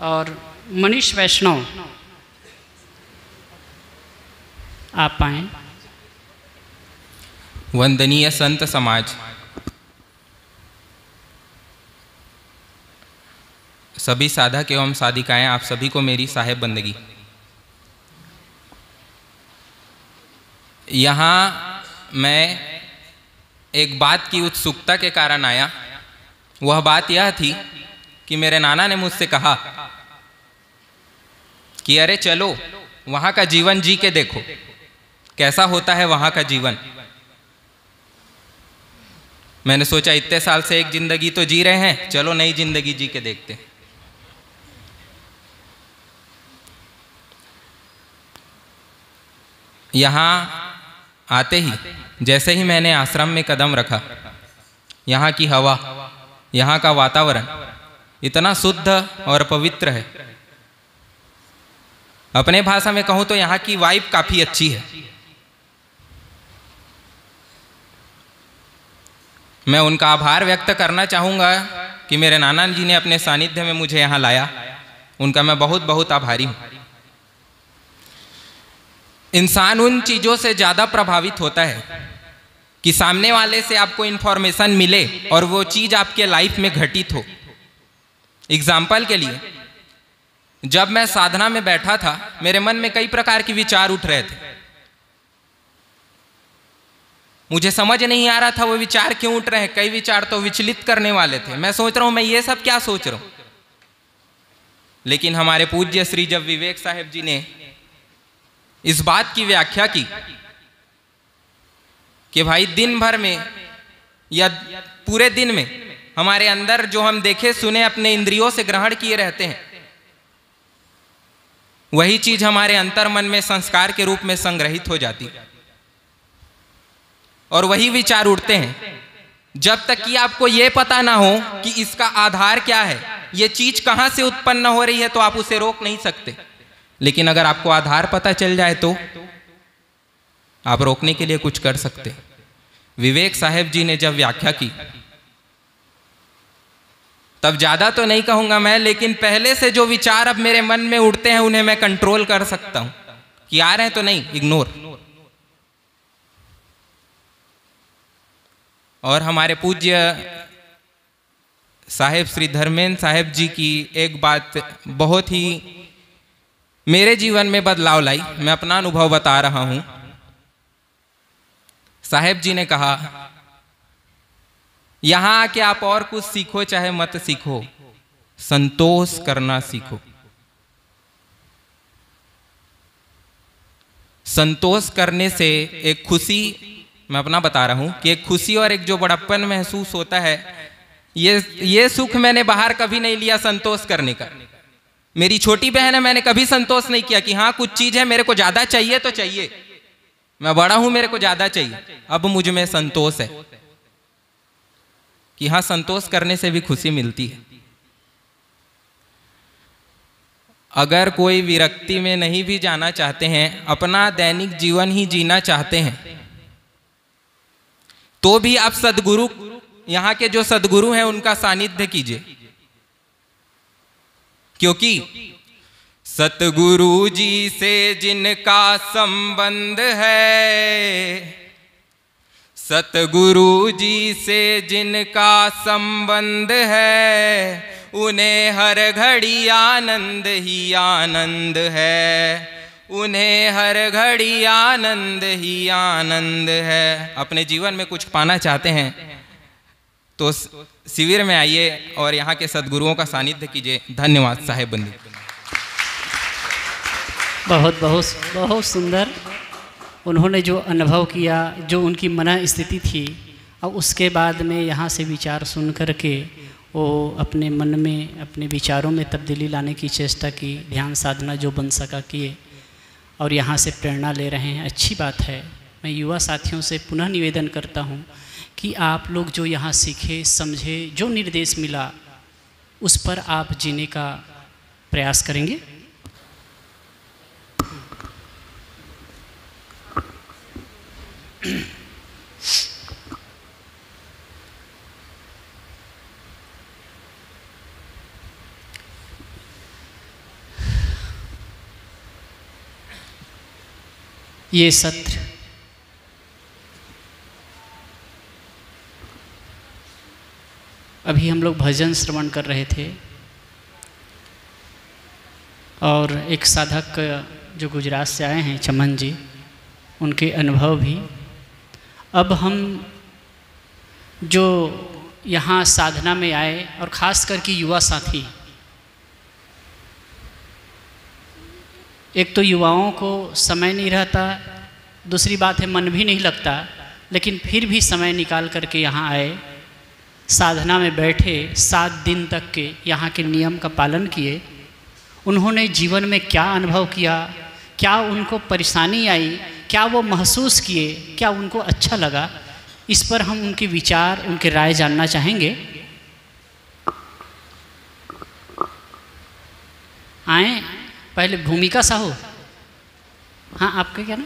और मनीष वैष्णव, आप पाए। वंदनीय संत समाज। सभी साधक एवं साधिकाएँ, आप सभी को मेरी साहेब बंदगी। यहाँ मैं एक बात की उत्सुकता के कारण आया। वह बात यह थी कि मेरे नाना ने मुझसे कहा कि अरे चलो, वहाँ का जीवन जी के देखो। कैसा होता है वहाँ का जीवन? मैंने सोचा, इतने साल से एक ज़िंदगी तो जी रहे हैं, चलो नई ज़िंदगी जी के देखते यहाँ आते ही, जैसे ही मैंने आश्रम में कदम रखा, यहाँ की हवा, यहाँ का वातावरण इतना शुद्ध और पवित्र है। अपने भाषा में कहूँ तो यहाँ की वाइब काफ़ी अच्छी है। मैं उनका आभार व्यक्त करना चाहूँगा कि मेरे नाना जी ने अपने सानिध्य में मुझे यहाँ लाया। उनका मैं बहुत बहुत आभारी हूँ। इंसान उन चीज़ों से ज़्यादा प्रभावित होता है कि सामने वाले से आपको इन्फॉर्मेशन मिले और वो चीज़ आपके लाइफ में घटित हो। एग्ज़ाम्पल के लिए, जब मैं साधना में बैठा था, मेरे मन में कई प्रकार के विचार उठ रहे थे। मुझे समझ नहीं आ रहा था वो विचार क्यों उठ रहे हैं। कई विचार तो विचलित करने वाले थे। मैं सोच रहा हूँ, मैं ये सब क्या सोच रहा हूँ? लेकिन हमारे पूज्य श्री जब विवेक साहेब जी ने इस बात की व्याख्या की कि भाई दिन भर में या पूरे दिन में हमारे अंदर जो हम देखे, सुने, अपने इंद्रियों से ग्रहण किए रहते हैं। वही चीज़ हमारे अंतर मन में, संस्कार के रूप में संग्रहित हो जाती है। और वही विचार उठते हैं। जब तक कि आपको यह पता ना हो कि इसका आधार क्या है, ये चीज़ कहाँ से उत्पन्न हो रही है तो आप उसे रोक नहीं सकते। लेकिन अगर आपको आधार पता चल जाए तो आप रोकने के लिए कुछ कर सकते। विवेक साहेब जी ने जब व्याख्या की तब ज़्यादा तो नहीं कहूँगा मैं, लेकिन पहले से जो विचार अब मेरे मन में उठते हैं, उन्हें मैं कंट्रोल कर सकता हूँ। कि आ रहे हैं तो नहीं इग्नोर और हमारे पूज्य साहेब श्री धर्मेंद्र साहेब जी की एक बात बहुत ही मेरे जीवन में बदलाव लाई, मैं अपना अनुभव बता रहा हूँ। साहेब जी ने कहा यहाँ आके आप और कुछ सीखो, चाहे मत सीखो। संतोष करना सीखो। संतोष करने से एक खुशी, मैं अपना बता रहा हूँ, कि एक खुशी और एक जो बड़प्पन महसूस होता है, ये ये सुख मैंने बाहर कभी नहीं लिया संतोष करने का। मेरी छोटी बहन है, मैंने कभी संतोष नहीं किया कि हाँ कुछ चीज़ है, मेरे को ज़्यादा चाहिए तो चाहिए। मैं बड़ा हूँ, मेरे को ज़्यादा चाहिए। अब मुझमें संतोष है। कि हाँ संतोष करने से भी खुशी मिलती है। अगर कोई विरक्ति में नहीं भी जाना चाहते हैं, अपना दैनिक जीवन ही जीना चाहते हैं तो भी आप सदगुरु, यहाँ के जो सदगुरु हैं, उनका सानिध्य कीजिए। क्योंकि सतगुरु जी से जिनका संबंध है सतगुरु जी से जिनका संबंध है, उन्हें हर घड़ी आनंद ही आनंद है। उन्हें हर घड़ी आनंद ही आनंद है। अपने जीवन में कुछ पाना चाहते हैं तो शिविर में आइए और यहाँ के सदगुरुओं का सानिध्य कीजिए। धन्यवाद, साहेब बंदी। बहुत बहुत बहुत सुंदर। उन्होंने जो अनुभव किया, जो उनकी मना स्थिति थी और उसके बाद में यहाँ से विचार सुन कर के वो अपने मन में, अपने विचारों में तब्दीली लाने की चेष्टा की, ध्यान साधना जो बन सका किए और यहाँ से प्रेरणा ले रहे हैं। अच्छी बात है। मैं युवा साथियों से पुनः निवेदन करता हूँ कि आप लोग जो यहाँ सीखे, समझे, जो निर्देश मिला, उस पर आप जीने का प्रयास करेंगे। ये सत्र अभी हम लोग भजन श्रवण कर रहे थे और एक साधक जो गुजरात से आए हैं, चमन जी, उनके अनुभव भी अब हम जो यहाँ साधना में आए और ख़ास करके युवा साथी, एक तो युवाओं को समय नहीं रहता, दूसरी बात है मन भी नहीं लगता, लेकिन फिर भी समय निकाल करके यहाँ आए, साधना में बैठे, सात दिन तक के यहाँ के नियम का पालन किए। उन्होंने जीवन में क्या अनुभव किया, क्या उनको परेशानी आई क्या वो महसूस किए? क्या उनको अच्छा लगा? इस पर हम उनके विचार, उनके राय जानना चाहेंगे। आए, पहले भूमिका साहू। हाँ आपका क्या ना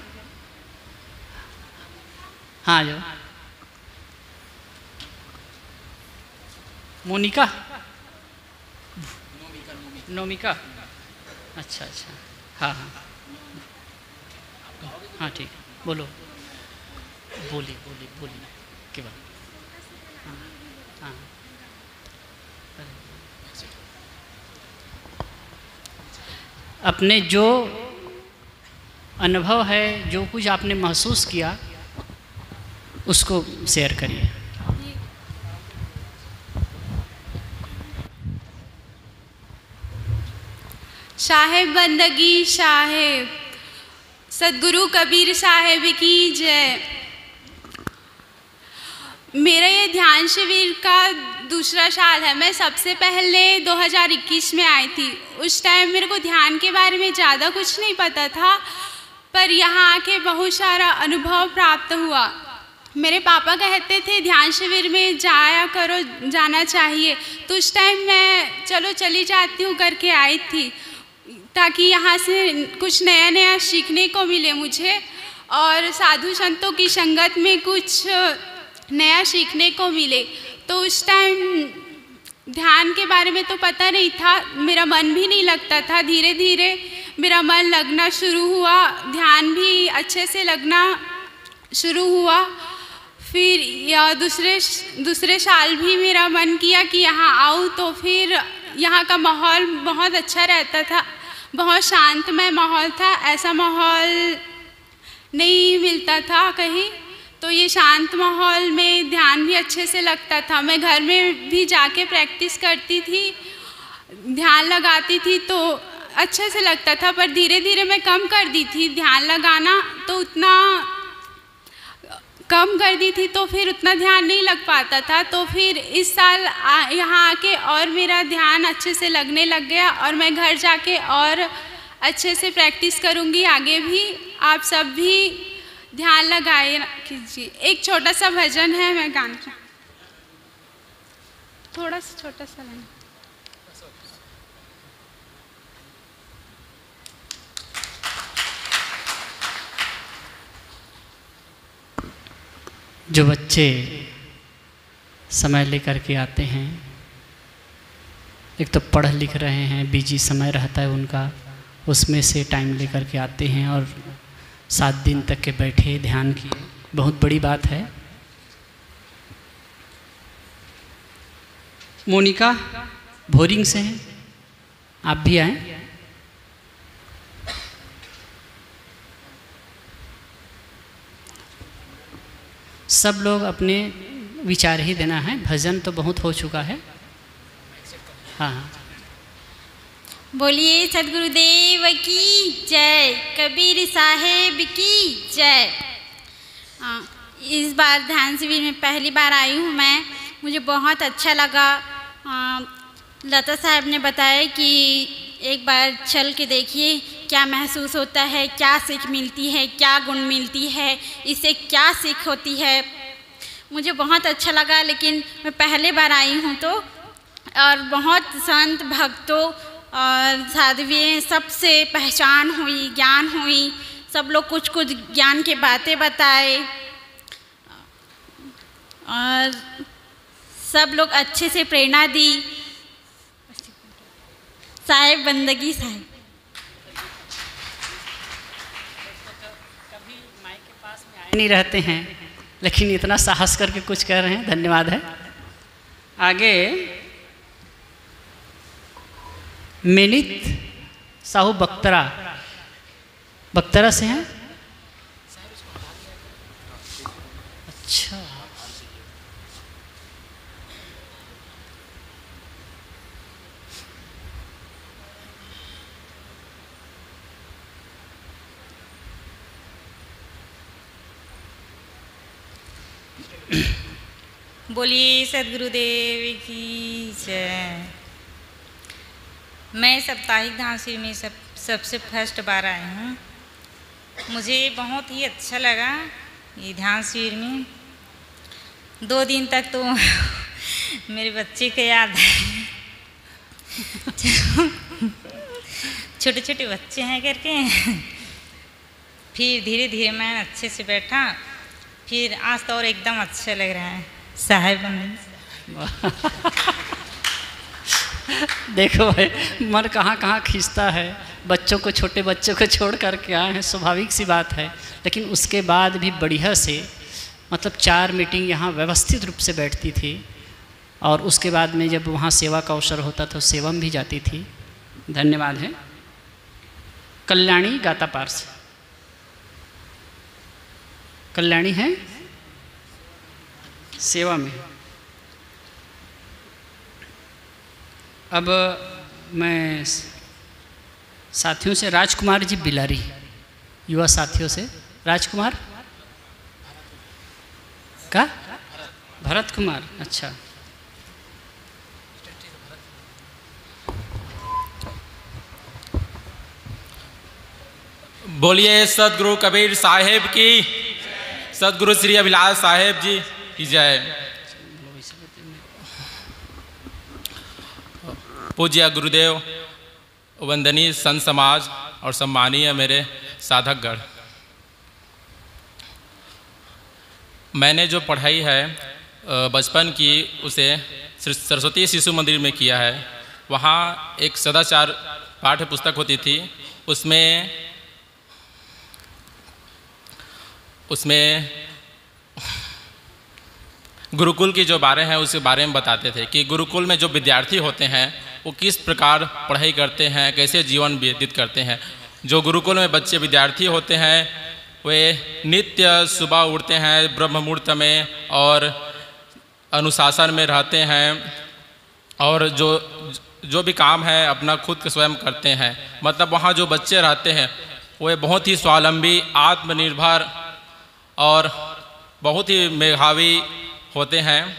हाँ जो। मोनिका? नोमिका। अच्छा अच्छा। हाँ हाँ। हाँ ठीक बोलो। बोली बोली बोली के बाद हाँ हाँ। अपने जो अनुभव है, जो कुछ आपने महसूस किया, उसको शेयर करिए। साहेब बंदगी, साहेब। सदगुरु कबीर साहेब की जय। मेरा ये ध्यान शिविर का दूसरा साल है। मैं सबसे पहले 2021 में आई थी। उस टाइम मेरे को ध्यान के बारे में ज़्यादा कुछ नहीं पता था, पर यहाँ आके बहुत सारा अनुभव प्राप्त हुआ। मेरे पापा कहते थे, ध्यान शिविर में जाया करो, जाना चाहिए। तो उस टाइम मैं, चलो, चली जाती हूँ, करके आई थी। ताकि यहाँ से कुछ नया नया सीखने को मिले मुझे और साधु संतों की संगत में कुछ नया सीखने को मिले। तो उस टाइम ध्यान के बारे में तो पता नहीं था, मेरा मन भी नहीं लगता था। धीरे धीरे मेरा मन लगना शुरू हुआ, ध्यान भी अच्छे से लगना शुरू हुआ। फिर या दूसरे दूसरे साल भी मेरा मन किया कि यहाँ आऊँ तो फिर यहाँ का माहौल बहुत अच्छा रहता था। बहुत शांतमय माहौल था, ऐसा माहौल नहीं मिलता था कहीं। तो ये शांत माहौल में ध्यान भी अच्छे से लगता था। मैं घर में भी जाके प्रैक्टिस करती थी, ध्यान लगाती थी तो अच्छे से लगता था, पर धीरे धीरे मैं कम कर दी थी। ध्यान लगाना तो उतना कम कर दी थी तो फिर उतना ध्यान नहीं लग पाता था। तो फिर इस साल यहाँ आके और मेरा ध्यान अच्छे से लगने लग गया और मैं घर जाके और अच्छे से प्रैक्टिस करूँगी आगे भी। आप सब भी ध्यान लगाए कीजिए एक छोटा सा भजन है, मैं गाना थोड़ा सा छोटा सा लाइन जो बच्चे समय लेकर के आते हैं, एक तो पढ़ लिख रहे हैं, बिज़ी समय रहता है उनका, उसमें से टाइम लेकर के आते हैं और सात दिन तक के बैठे, ध्यान किए बहुत बड़ी बात है। मोनिका भोरिंग से हैं? आप भी आए? सब लोग अपने विचार ही देना है। भजन तो बहुत हो चुका है। हाँ। बोलिए सदगुरुदेव की जय कबीर साहेब की जय। इस बार ध्यान शिविर में पहली बार आई हूँ मैं। मुझे बहुत अच्छा लगा। आ, लता साहब ने बताया कि एक बार चल के देखिए क्या महसूस होता है, क्या सीख मिलती है, क्या गुण मिलती है, इससे क्या सीख होती है? मुझे बहुत अच्छा लगा, लेकिन मैं पहले बार आई हूँ तो और बहुत संत भक्तों और साध्वी सबसे पहचान हुई, ज्ञान हुई। सब लोग कुछ कुछ ज्ञान के बातें बताए। और सब लोग अच्छे से प्रेरणा दी। साहेब, बंदगी साहेब। नहीं रहते हैं। लेकिन इतना साहस करके कुछ कह रहे हैं, धन्यवाद है। आगे, मेनित साहू बख्तरा बख्तरा से हैं? अच्छा। बोलिए, सदगुरुदेव की जय। मैं साप्ताहिक शिविर में सब, सबसे फ़र्स्ट बार आई हूँ। मुझे बहुत ही अच्छा लगा ये ध्यान शिविर में। दो दिन तक तो मेरे बच्चे को याद है। छोटे छोटे बच्चे हैं करके। फिर धीरे धीरे मैं अच्छे से बैठा। फिर आज तो और एकदम अच्छा लग रहा है। साहेब देखो भाई, मन कहाँ कहाँ खींचता है। बच्चों को, छोटे बच्चों को छोड़ करके आए हैं, स्वाभाविक सी बात है। लेकिन उसके बाद भी बढ़िया से मतलब चार मीटिंग यहाँ व्यवस्थित रूप से बैठती थी। और उसके बाद में जब वहाँ सेवा का अवसर होता था सेवा में भी जाती थी। धन्यवाद है। कल्याणी गाता पार कल्याणी है। सेवा में। अब मैं साथियों से राजकुमार जी बिलारी, युवा साथियों से। राजकुमार? का? भरत कुमार अच्छा। बोलिए सदगुरु कबीर साहेब की। सदगुरु श्री अभिलाष साहेब जी की जय। पूज्य गुरुदेव, वंदनीय संत समाज और सम्मानीय मेरे साधकगढ़ मैंने जो पढ़ाई है बचपन की, उसे सरस्वती शिशु मंदिर में किया है। वहाँ एक सदाचार पाठ्य पुस्तक होती थी। उसमें उसमें गुरुकुल की जो बारे हैं उसके बारे में बताते थे कि गुरुकुल में जो विद्यार्थी होते हैं, वो किस प्रकार पढ़ाई करते हैं, कैसे जीवन व्यतीत करते हैं। जो गुरुकुल में बच्चे विद्यार्थी होते हैं, वे नित्य सुबह उठते हैं ब्रह्म मुहूर्त में और अनुशासन में रहते हैं और जो जो भी काम है, अपना खुद के स्वयं करते हैं। मतलब वहाँ जो बच्चे रहते हैं, वे बहुत ही स्वावलंबी, आत्मनिर्भर और बहुत ही मेघावी होते हैं।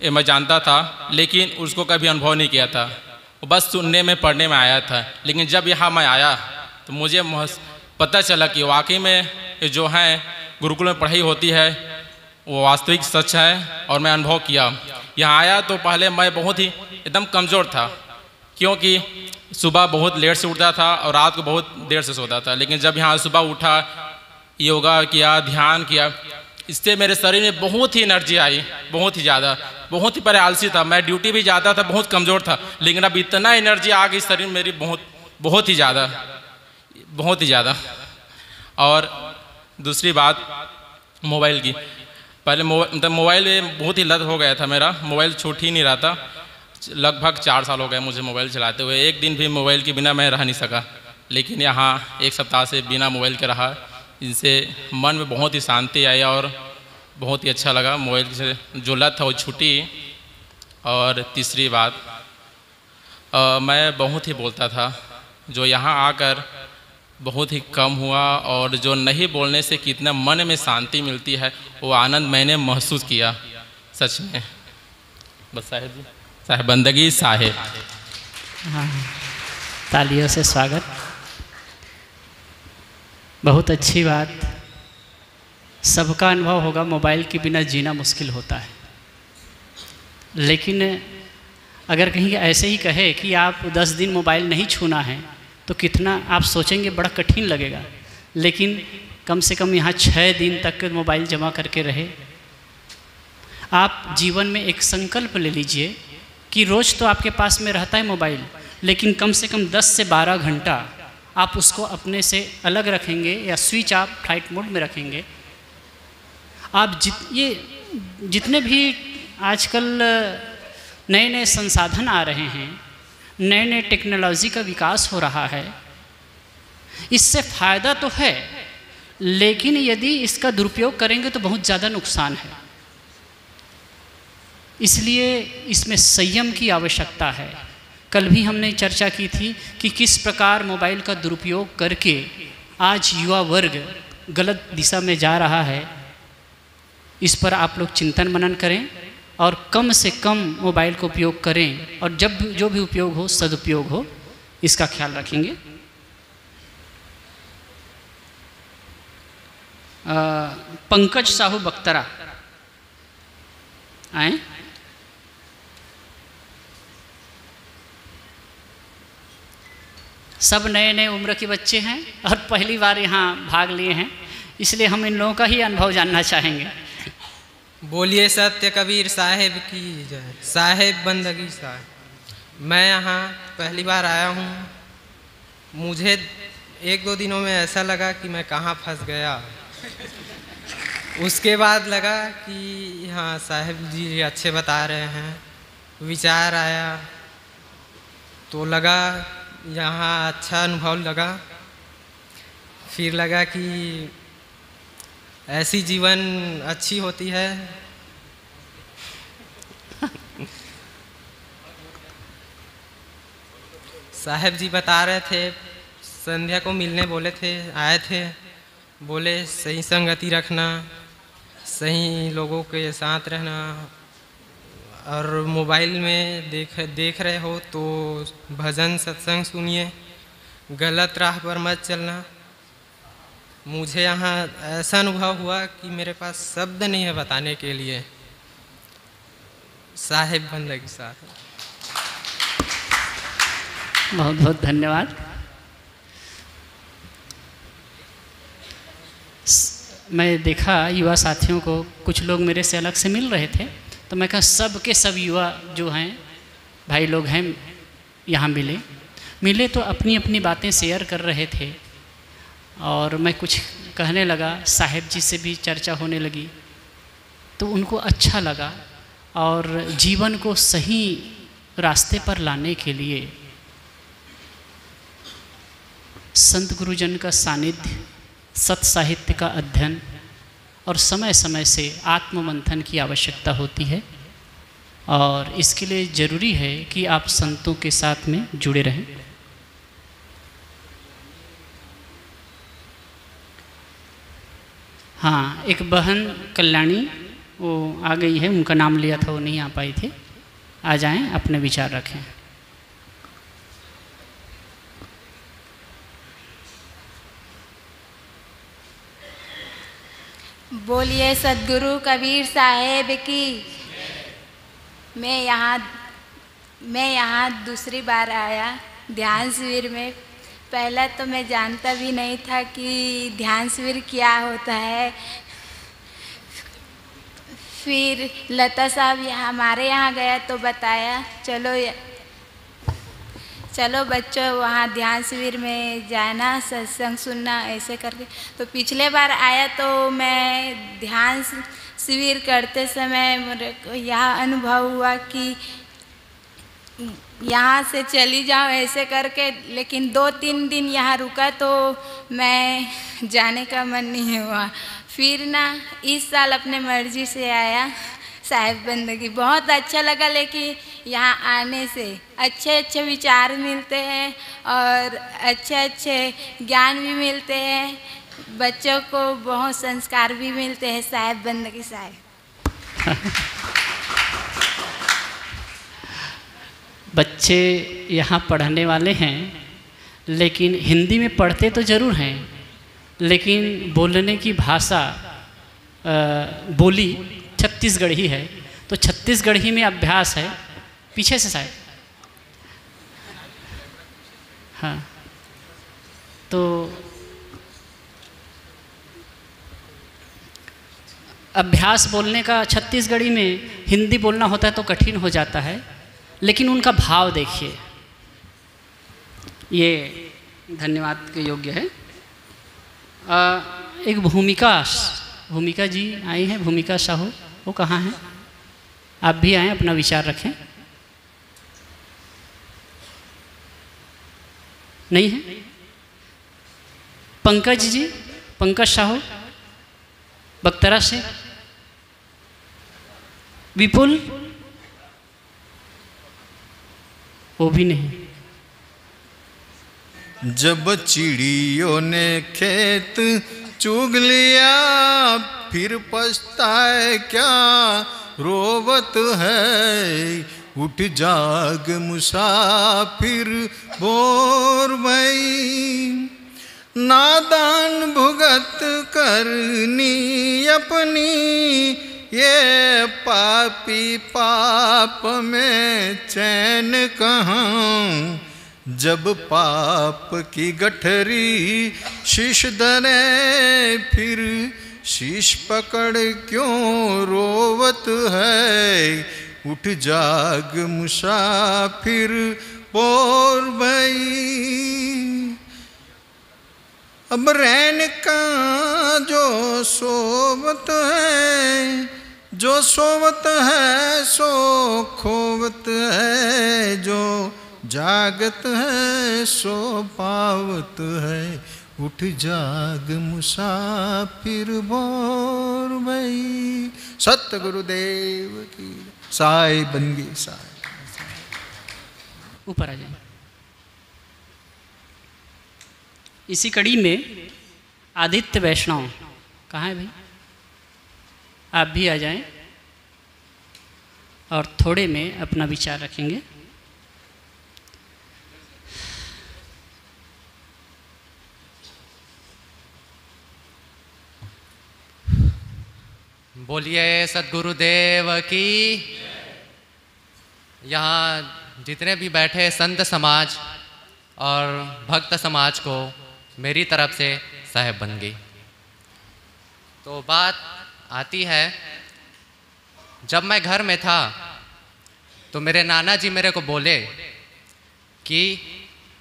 ये मैं जानता था, लेकिन उसको कभी अनुभव नहीं किया था। बस सुनने में, पढ़ने में आया था। लेकिन जब यहाँ मैं आया तो मुझे पता चला कि वाकई में जो है, गुरुकुल में पढ़ाई होती है, वो वास्तविक सच है, और मैं अनुभव किया। यहाँ आया तो पहले मैं बहुत ही एकदम कमज़ोर था, क्योंकि सुबह बहुत लेट से उठता था और रात को बहुत देर से सोता था। लेकिन जब यहाँ सुबह उठा योगा किया, ध्यान किया। इससे मेरे शरीर में बहुत ही एनर्जी आई, बहुत ही ज़्यादा। बहुत ही परे आलसी था। मैं ड्यूटी भी जाता था, बहुत कमज़ोर था। लेकिन अब इतना एनर्जी आ गई शरीर मेरी बहुत बहुत ही ज़्यादा। बहुत ही ज़्यादा। और दूसरी बात, मोबाइल की। पहले मतलब मोबाइल में बहुत ही लत हो गया था मेरा। मोबाइल छूट ही नहीं रहा था। लगभग चार साल हो गए मुझे मोबाइल चलाते हुए। एक दिन भी मोबाइल के बिना मैं रह नहीं सका। लेकिन यहाँ एक सप्ताह से बिना मोबाइल के रहा। इनसे मन में बहुत ही शांति आई और बहुत ही अच्छा लगा। मोबाइल से जो लत था वो छुटी। और तीसरी बात आ, मैं बहुत ही बोलता था जो यहाँ आकर बहुत ही कम हुआ और जो नहीं बोलने से कितना मन में शांति मिलती है वो आनंद मैंने महसूस किया सच में। बस साहेब जी साहेब बंदगी साहेब। हाँ तालियों से स्वागत। बहुत अच्छी बात। सबका अनुभव होगा, मोबाइल के बिना जीना मुश्किल होता है। लेकिन अगर कहीं ऐसे ही कहे कि आप दस दिन मोबाइल नहीं छूना है तो कितना आप सोचेंगे, बड़ा कठिन लगेगा। लेकिन कम से कम यहाँ छः दिन तक मोबाइल जमा करके रहे। आप जीवन में एक संकल्प ले लीजिए कि रोज़ तो आपके पास में रहता है मोबाइल, लेकिन कम से कम 10 से 12 घंटा आप उसको अपने से अलग रखेंगे या स्विच आप फ़्लाइट मोड में रखेंगे। आप जित, ये जितने भी आजकल नए नए संसाधन आ रहे हैं नए नए टेक्नोलॉजी का विकास हो रहा है, इससे फ़ायदा तो है, लेकिन यदि इसका दुरुपयोग करेंगे तो बहुत ज़्यादा नुकसान है। इसलिए इसमें संयम की आवश्यकता है। कल भी हमने चर्चा की थी कि किस प्रकार मोबाइल का दुरुपयोग करके आज युवा वर्ग गलत दिशा में जा रहा है, इस पर आप लोग चिंतन मनन करें और कम से कम मोबाइल का उपयोग करें और जब जो भी उपयोग हो, सदुपयोग हो, इसका ख्याल रखेंगे। पंकज साहू बख्तरा। आए? सब नए नए उम्र के बच्चे हैं और पहली बार यहाँ भाग लिए हैं। इसलिए हम इन लोगों का ही अनुभव जानना चाहेंगे। बोलिए सत्य कबीर साहेब की जय। साहेब बंदगी साहेब। मैं यहाँ पहली बार आया हूँ। मुझे एक दो दिनों में ऐसा लगा कि मैं कहाँ फंस गया। उसके बाद लगा कि हाँ साहेब जी अच्छे बता रहे हैं। विचार आया। तो लगा यहाँ अच्छा अनुभव लगा। फिर लगा कि ऐसी जीवन अच्छी होती है। साहेब जी बता रहे थे, संध्या को मिलने बोले थे, आए थे। बोले, सही संगति रखना, सही लोगों के साथ रहना और मोबाइल में देख देख रहे हो तो भजन सत्संग सुनिए। गलत राह पर मत चलना। मुझे यहाँ ऐसा अनुभव हुआ कि मेरे पास शब्द नहीं है बताने के लिए। साहेब बंदगी साहब बहुत बहुत धन्यवाद। मैं देखा युवा साथियों को कुछ लोग मेरे से अलग से मिल रहे थे। तो मैं कहा सब के सब युवा जो हैं, भाई लोग हैं, यहाँ मिले। मिले तो अपनी अपनी बातें शेयर कर रहे थे। और मैं कुछ कहने लगा, साहेब जी से भी चर्चा होने लगी। तो उनको अच्छा लगा और जीवन को सही रास्ते पर लाने के लिए संत गुरुजन का सानिध्य, सत साहित्य का अध्ययन और समय समय से आत्ममंथन की आवश्यकता होती है। और इसके लिए ज़रूरी है कि आप संतों के साथ में जुड़े रहें। हाँ एक बहन कल्याणी, वो आ गई है, उनका नाम लिया था, वो नहीं आ पाई थी। आ जाएँ, अपने विचार रखें। बोलिए सदगुरु कबीर साहेब की। मैं यहाँ मैं यहाँ दूसरी बार आया ध्यान शिविर में। पहला तो मैं जानता भी नहीं था कि ध्यान शिविर क्या होता है। फिर लता साहब यहाँ, हमारे यहाँ गया तो बताया, चलो चलो बच्चों, वहाँ ध्यान शिविर में जाना, सत्संग सुनना, ऐसे करके। तो पिछले बार आया तो मैं ध्यान शिविर करते समय मेरे को यह अनुभव हुआ कि यहाँ से चली जाओ ऐसे करके, लेकिन दो तीन दिन यहाँ रुका तो मैं जाने का मन नहीं हुआ। फिर ना इस साल अपने मर्ज़ी से आया। साहेब बंदगी, बहुत अच्छा लगा लेकिन यहाँ आने से। अच्छे अच्छे विचार मिलते हैं और अच्छे अच्छे ज्ञान भी मिलते हैं। बच्चों को बहुत संस्कार भी मिलते हैं साहेब बंदगी साहेब। बच्चे यहाँ पढ़ने वाले हैं, लेकिन हिंदी में पढ़ते तो ज़रूर हैं, लेकिन बोलने की भाषा बोली छत्तीसगढ़ी है तो छत्तीसगढ़ी में अभ्यास है पीछे से शायद। हाँ तो अभ्यास बोलने का छत्तीसगढ़ी में हिंदी बोलना होता है तो कठिन हो जाता है लेकिन उनका भाव देखिए। ये धन्यवाद के योग्य है। आ, एक भूमिका भूमिका जी आई हैं भूमिका साहू। वो कहाँ हैं? आप भी आएँ, अपना विचार रखें। नहीं है? पंकज जी, पंकज साहू बख्तरा से? विपुल? वो भी नहीं। जब चिड़ियों ने खेत चुग लिया, फिर पछताए क्या? रोवत है, उठ जाग मुसाफिर बोर भई नादान भुगत करनी अपनी, ये पापी पाप में चैन कहाँ? जब पाप की गठरी शीश दरे फिर शीश पकड़ क्यों रोवत है? उठ जाग मुसाफिर बोर भई। अब रैन का जो सोवत है? जो सोवत है, सो खोवत है। जो जागत है, सो पावत है। उठ जाग मुसाफिर बोर भई। सत्य गुरुदेव की साय गई साय ऊपर आ जाए इसी कड़ी में आदित्य वैष्णव, कहाँ है भाई? आप भी आ जाएँ और थोड़े में अपना विचार रखेंगे। बोलिए, सदगुरुदेव की। यहाँ जितने भी बैठे संत समाज और भक्त समाज को मेरी तरफ़ से साहेब बन गई। तो बात आती है, जब मैं घर में था तो मेरे नाना जी मेरे को बोले कि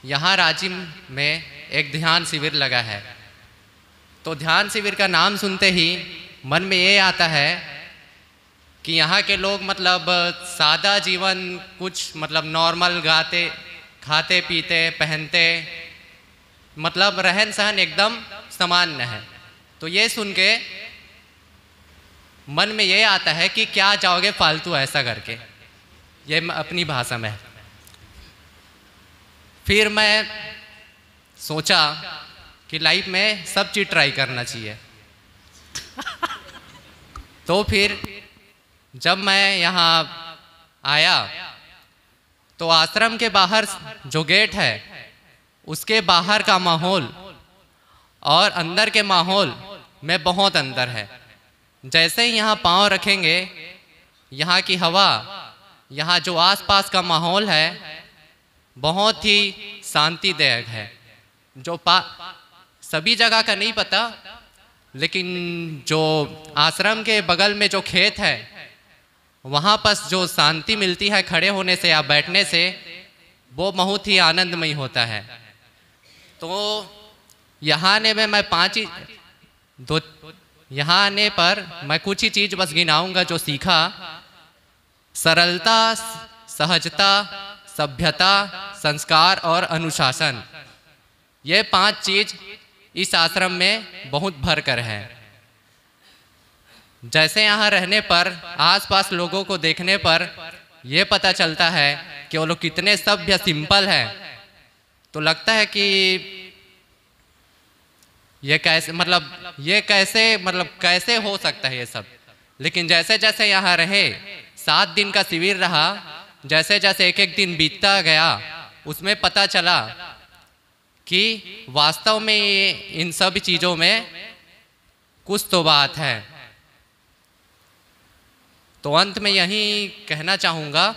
यहाँ रांची में एक ध्यान शिविर लगा है। तो ध्यान शिविर का नाम सुनते ही मन में ये आता है कि यहाँ के लोग मतलब सादा जीवन कुछ मतलब नॉर्मल गाते, खाते, पीते, पहनते मतलब रहन सहन एकदम सामान्य है। तो ये सुन के मन में ये आता है कि क्या जाओगे फालतू ऐसा करके। ये अपनी भाषा में। फिर मैं सोचा कि लाइफ में सब चीज़ ट्राई करना चाहिए। तो फिर जब मैं यहाँ आया तो आश्रम के बाहर जो गेट है, उसके बाहर का माहौल और अंदर के माहौल में बहुत अंतर है। जैसे ही यहाँ पाँव रखेंगे, यहाँ की हवा, यहाँ जो आसपास का माहौल है, बहुत ही शांतिदायक है। जो पा सभी जगह का नहीं पता लेकिन जो आश्रम के बगल में जो खेत है, वहाँ पर जो शांति मिलती है खड़े होने से या बैठने से, वो बहुत ही आनंदमय होता है। तो यहाँ आने में मैं पाँच ही दो यहाँ आने पर मैं कुछ ही चीज़ बस गिनाऊँगा जो सीखा। सरलता, सहजता, सभ्यता, संस्कार और अनुशासन। ये पाँच चीज़ इस आश्रम में बहुत भर कर है। जैसे यहाँ रहने पर, आसपास लोगों को देखने पर यह पता चलता है कि वो लोग कितने सभ्य सिंपल हैं। तो लगता है कि ये कैसे मतलब ये कैसे मतलब कैसे हो सकता है ये सब? लेकिन जैसे जैसे यहाँ रहे, सात दिन का शिविर रहा, जैसे जैसे एक एक दिन बीतता गया, उसमें पता चला कि वास्तव में ये इन सब चीज़ों में कुछ तो बात है। तो अंत में यही कहना चाहूँगा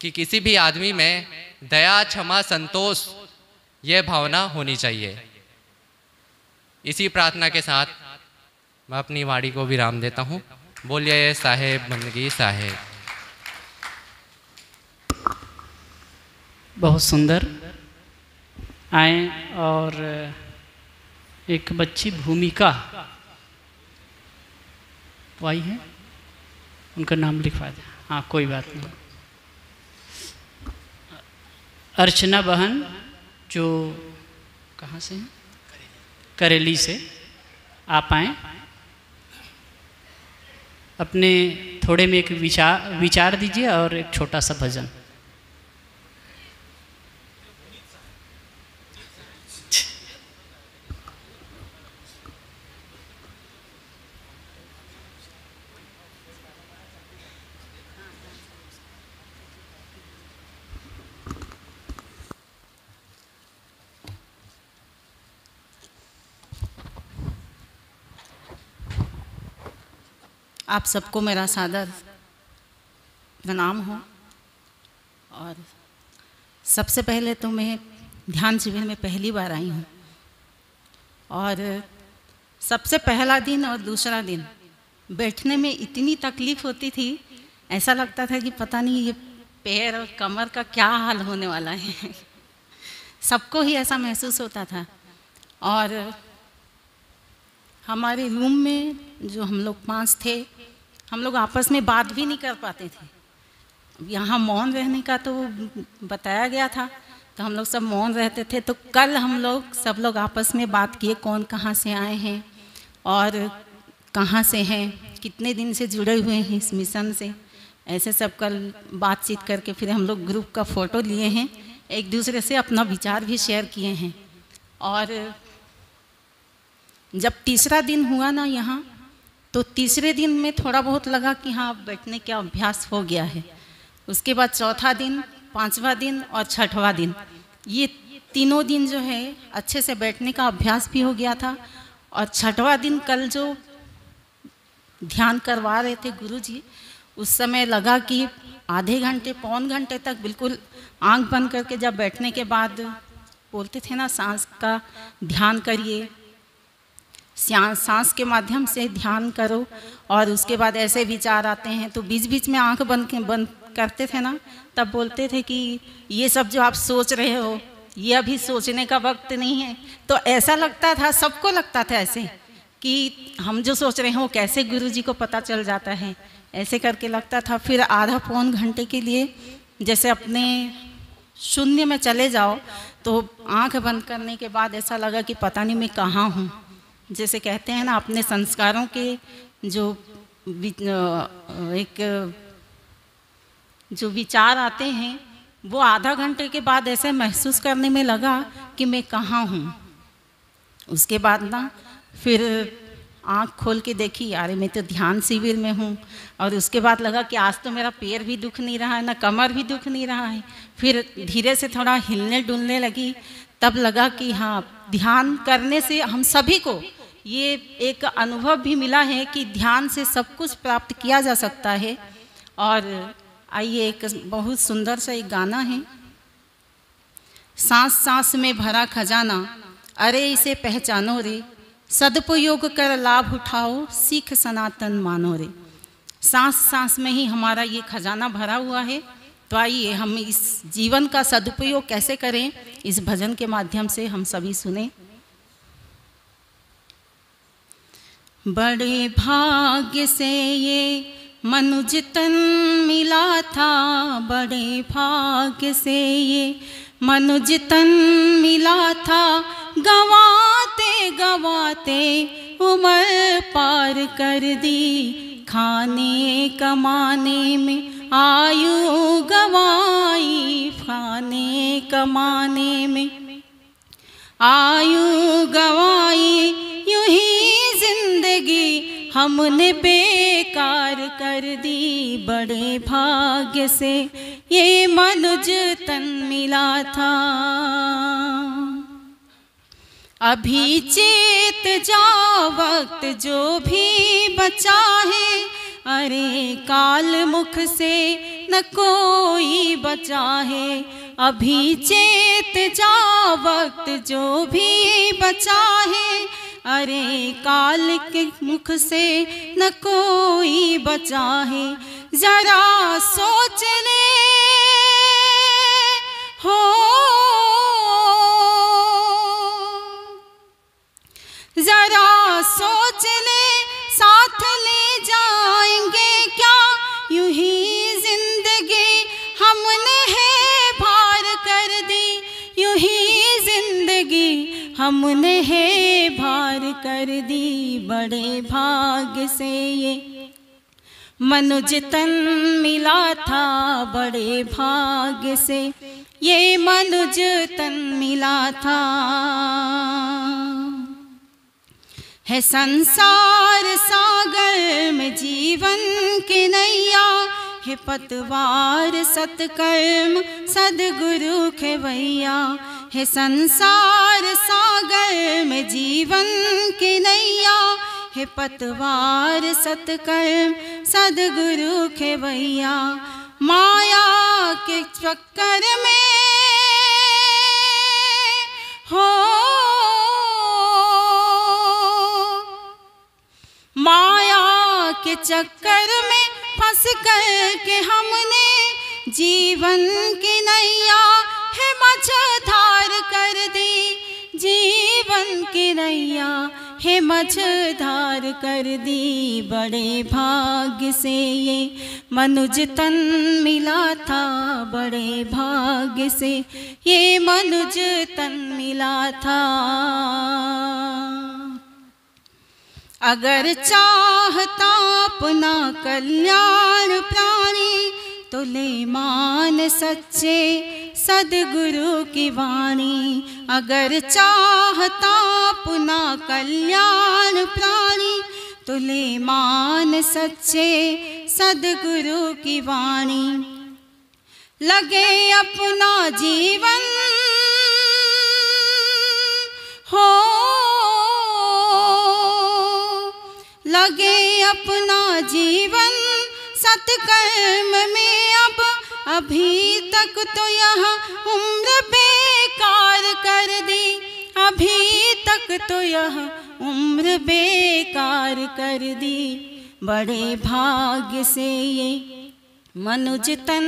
कि किसी भी आदमी में दया, क्षमा, संतोष यह भावना होनी चाहिए। इसी प्रार्थना के साथ मैं अपनी वाणी को विराम देता हूँ। बोलिए, साहेब बंदगी साहेब। बहुत सुंदर। आए और एक बच्ची भूमिका वो आई है। उनका नाम लिखवा दें। हाँ कोई बात नहीं। अर्चना बहन जो कहाँ से हैं? करेली से। आप आए। अपने थोड़े में एक विचार विचार दीजिए और एक छोटा सा भजन। आप सबको मेरा सादर प्रणाम हो। और सबसे पहले तो मैं ध्यान शिविर में पहली बार आई हूँ। और सबसे पहला दिन और दूसरा दिन, बैठने में इतनी तकलीफ़ होती थी, ऐसा लगता था कि पता नहीं ये पैर और कमर का क्या हाल होने वाला है। सबको ही ऐसा महसूस होता था। और हमारे रूम में जो हम लोग पाँच थे, हम लोग आपस में बात भी नहीं कर पाते थे। यहाँ मौन रहने का तो बताया गया था तो हम लोग सब मौन रहते थे। तो कल हम लोग, सब लोग आपस में बात किए, कौन कहाँ से आए हैं और कहाँ से हैं, कितने दिन से जुड़े हुए हैं इस मिशन से। ऐसे सब कल बातचीत करके फिर हम लोग ग्रुप का फ़ोटो लिए हैं, एक दूसरे से अपना विचार भी शेयर किए हैं। और जब तीसरा दिन हुआ ना यहाँ तो तीसरे दिन में थोड़ा बहुत लगा कि हाँ बैठने का अभ्यास हो गया है। उसके बाद चौथा दिन, पांचवा दिन और छठवा दिन। ये तीनों दिन जो है, अच्छे से बैठने का अभ्यास भी हो गया था। और छठवा दिन कल जो ध्यान करवा रहे थे गुरु जी उस समय लगा कि आधे घंटे, पौन घंटे तक बिल्कुल आँख बंद करके जब बैठने के बाद बोलते थे ना, सांस का ध्यान करिए। सांस के माध्यम से ध्यान करो और उसके बाद ऐसे विचार आते हैं। तो बीच बीच में आँख बंद बंद करते थे ना, तब बोलते थे कि ये सब जो आप सोच रहे हो, ये अभी सोचने का वक्त नहीं है। तो ऐसा लगता था, सबको लगता था ऐसे, कि हम जो सोच रहे हैं वो कैसे गुरु जी को पता चल जाता है। ऐसे करके लगता था। फिर आधा पौन घंटे के लिए जैसे अपने शून्य में चले जाओ तो आँख बंद करने के बाद ऐसा लगा कि पता नहीं मैं कहाँ हूँ। जैसे कहते हैं ना, अपने संस्कारों के जो एक, जो विचार आते हैं, वो आधा घंटे के बाद ऐसे महसूस करने में लगा कि मैं कहाँ हूँ। उसके बाद ना, फिर आँख खोल के देखी, अरे, मैं तो ध्यान शिविर में हूँ। और उसके बाद लगा कि आज तो मेरा पैर भी दुख नहीं रहा है, ना कमर भी दुख नहीं रहा है। फिर धीरे से थोड़ा हिलने डुलने लगी तब लगा कि हाँ ध्यान करने से हम सभी को ये एक अनुभव भी मिला है कि ध्यान से सब कुछ प्राप्त किया जा सकता है। और आइए एक बहुत सुंदर सा एक गाना है। सांस सांस में भरा खजाना, अरे इसे पहचानो रे। सदुपयोग कर लाभ उठाओ, सीख सनातन मानो रे। सांस सांस में ही हमारा ये खजाना भरा हुआ है। तो आइए हम इस जीवन का सदुपयोग कैसे करें? इस भजन के माध्यम से हम सभी सुने। बड़े भाग्य से ये मनुजतन मिला था, बड़े भाग्य से ये मनुज तन मिला था, गवाते गवाते उम्र पार कर दी। खाने कमाने में आयु गवाई खाने कमाने में आयु गवाई, यूँ ही ज़िंदगी हमने बेकार कर दी बड़े भाग्य से। ये मनुज तन मिला था। अभी चेत जा वक्त जो भी बचा है, अरे काल मुख से न कोई बचा है। अभी चेत जा वक्त जो भी बचा है। अरे काल के मुख से न कोई बचा है। जरा सोच ले। हो। जरा सोच ले, साथ ले जा हमने है भार कर दी बड़े भाग से ये। मनुज तन मिला था बड़े भाग से, ये मनुज तन मिला था। है संसार सागर में जीवन के नैया है पतवार सतकर्म सदगुरु खेवैया हे संसार सागर में जीवन के नैया हे पतवार सतकर्म सदगुरु खेवैया माया के चक्कर में हो। माया के चक्कर में फंस कर के हमने जीवन की नैया है मझधार कर दी। जीवन की नैया है मझधार कर दी। बड़े भाग्य से ये मनुज तन मिला था। बड़े भाग्य से ये मनुज तन मिला था। अगर चाहता अपना कल्याण प्राणी तो ले मान सच्चे सदगुरु की वाणी। अगर चाहता अपना कल्याण प्राणी तो ले मान सच्चे सदगुरु की वाणी। लगे अपना जीवन, हो लगे अपना जीवन सत्कर्म में। अब, अभी तक तो यह उम्र बेकार कर दी। अभी तक तो यह उम्र बेकार कर दी। बड़े भाग्य से ये मनुज तन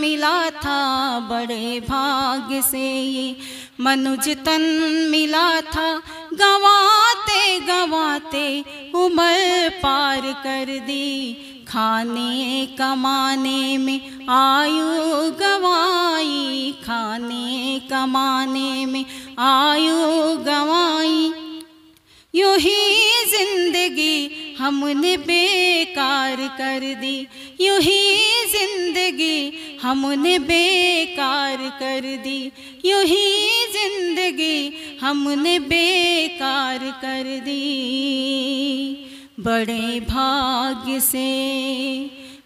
मिला था। बड़े भाग्य से ये मनुज तन मिला था, गवाते गवाते उम्र पार कर दी। खाने कमाने में आयु गवाई, खाने कमाने में आयु गवाई। यूँ ही ज़िंदगी हमने बेकार कर दी। यूँ ही ज़िंदगी हमने बेकार कर दी। यूँ ही ज़िंदगी हमने बेकार कर दी। बड़े भाग्य से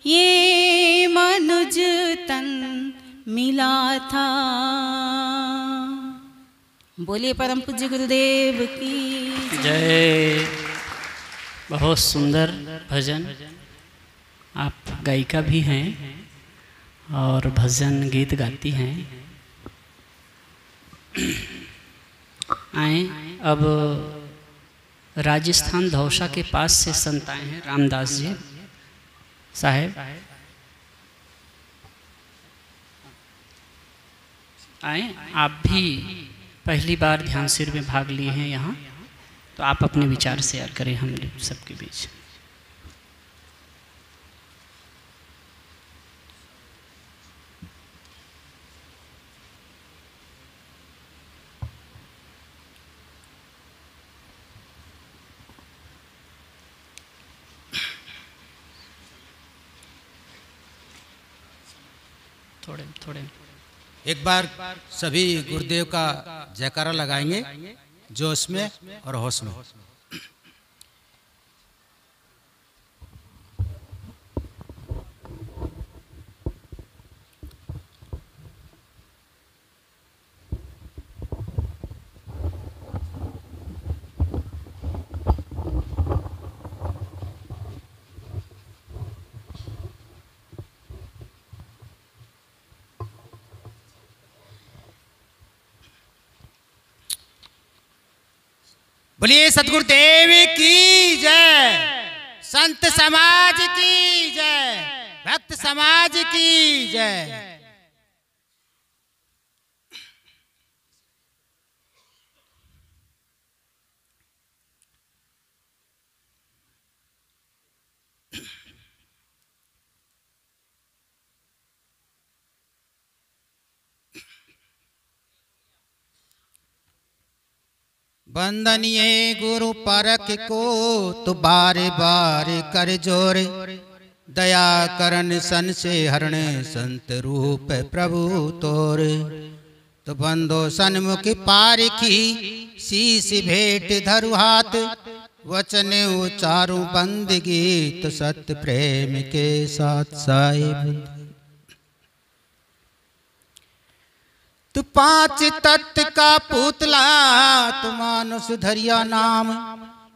ये मनुज तन मिला था। बोलिए परम पूज्य गुरुदेव की जय। बहुत सुंदर भजन। आप गायिका भी हैं और भजन गीत गाती हैं। आए, अब राजस्थान धौसा के पास से संत आए हैं रामदास जी। साहेब। आए, आप भी पहली बार ध्यान सिर में भाग लिए हैं यहाँ तो आप अपने विचार शेयर करें हम सबके बीच। थोड़े थोड़े। एक बार सभी गुरुदेव का जयकारा लगाएँगे जोश में और होश में। बोलिए सतगुरु देव की जय। संत समाज की जय। भक्त समाज की जय। बंदनिए गुरु परख को तो बार बार कर ज़ोर। दया करन सन से हरण संत रूप प्रभु तोर। तो बंदो सन्मुख पारखी, शीश भेंट धरु हाथ। वचन उचारू बंदगी तो सत्य प्रेम के साथ साहिब। तू पाँच तत्व का पुतला, तू मानुष धरिया नाम।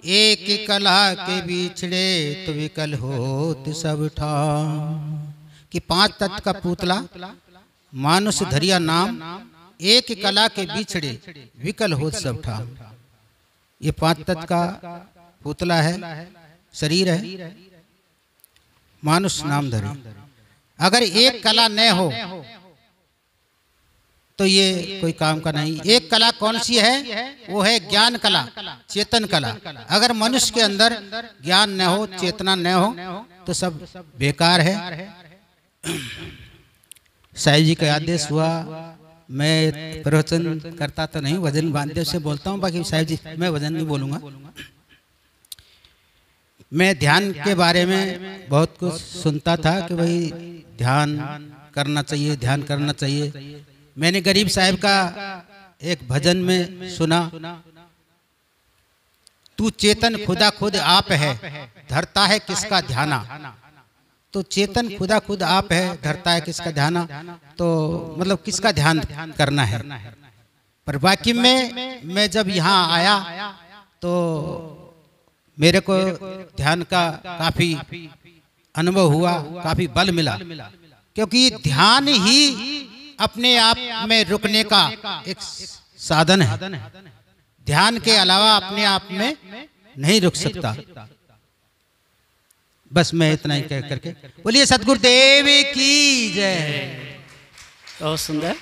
एक कला के बिछड़े तो विकल हो तू सब ठाम। कि पाँच तत्व का पुतला, मानुष धरिया नाम, एक कला के बिछड़े विकल हो सब ठाम। ये पाँच तत्व का पुतला है, शरीर है, मानुष नाम धरे। अगर एक कला न हो तो ये कोई काम का नहीं। एक कला कौन सी है? वो है ज्ञान कला, चेतन कला। अगर मनुष्य के अंदर ज्ञान न हो, चेतना न हो तो सब बेकार है। साहिब जी का आदेश हुआ, मैं प्रवचन करता तो नहीं वज़न बांधे से बोलता हूँ, बाकी साहिब जी, मैं वज़न नहीं बोलूँगा। मैं ध्यान के बारे में बहुत कुछ सुनता था कि भाई ध्यान करना चाहिए, ध्यान करना चाहिए। मैंने गरीब साहब का एक भजन में सुना। तू चेतन खुदा खुद आप है धरता है किसका ध्याना? तो चेतन खुदा खुद आप है धरता है किसका ध्याना? तो मतलब किसका ध्यान करना है? पर बाकी में मैं जब यहाँ आया तो मेरे को ध्यान का काफ़ी अनुभव हुआ काफ़ी बल मिला। क्योंकि ध्यान ही अपने आप में रुकने का एक साधन है। ध्यान के अलावा अपने आप में नहीं रुक सकता। बस मैं इतना ही कह करके। बोलिए सदगुरुदेव की जय। बहुत सुंदर।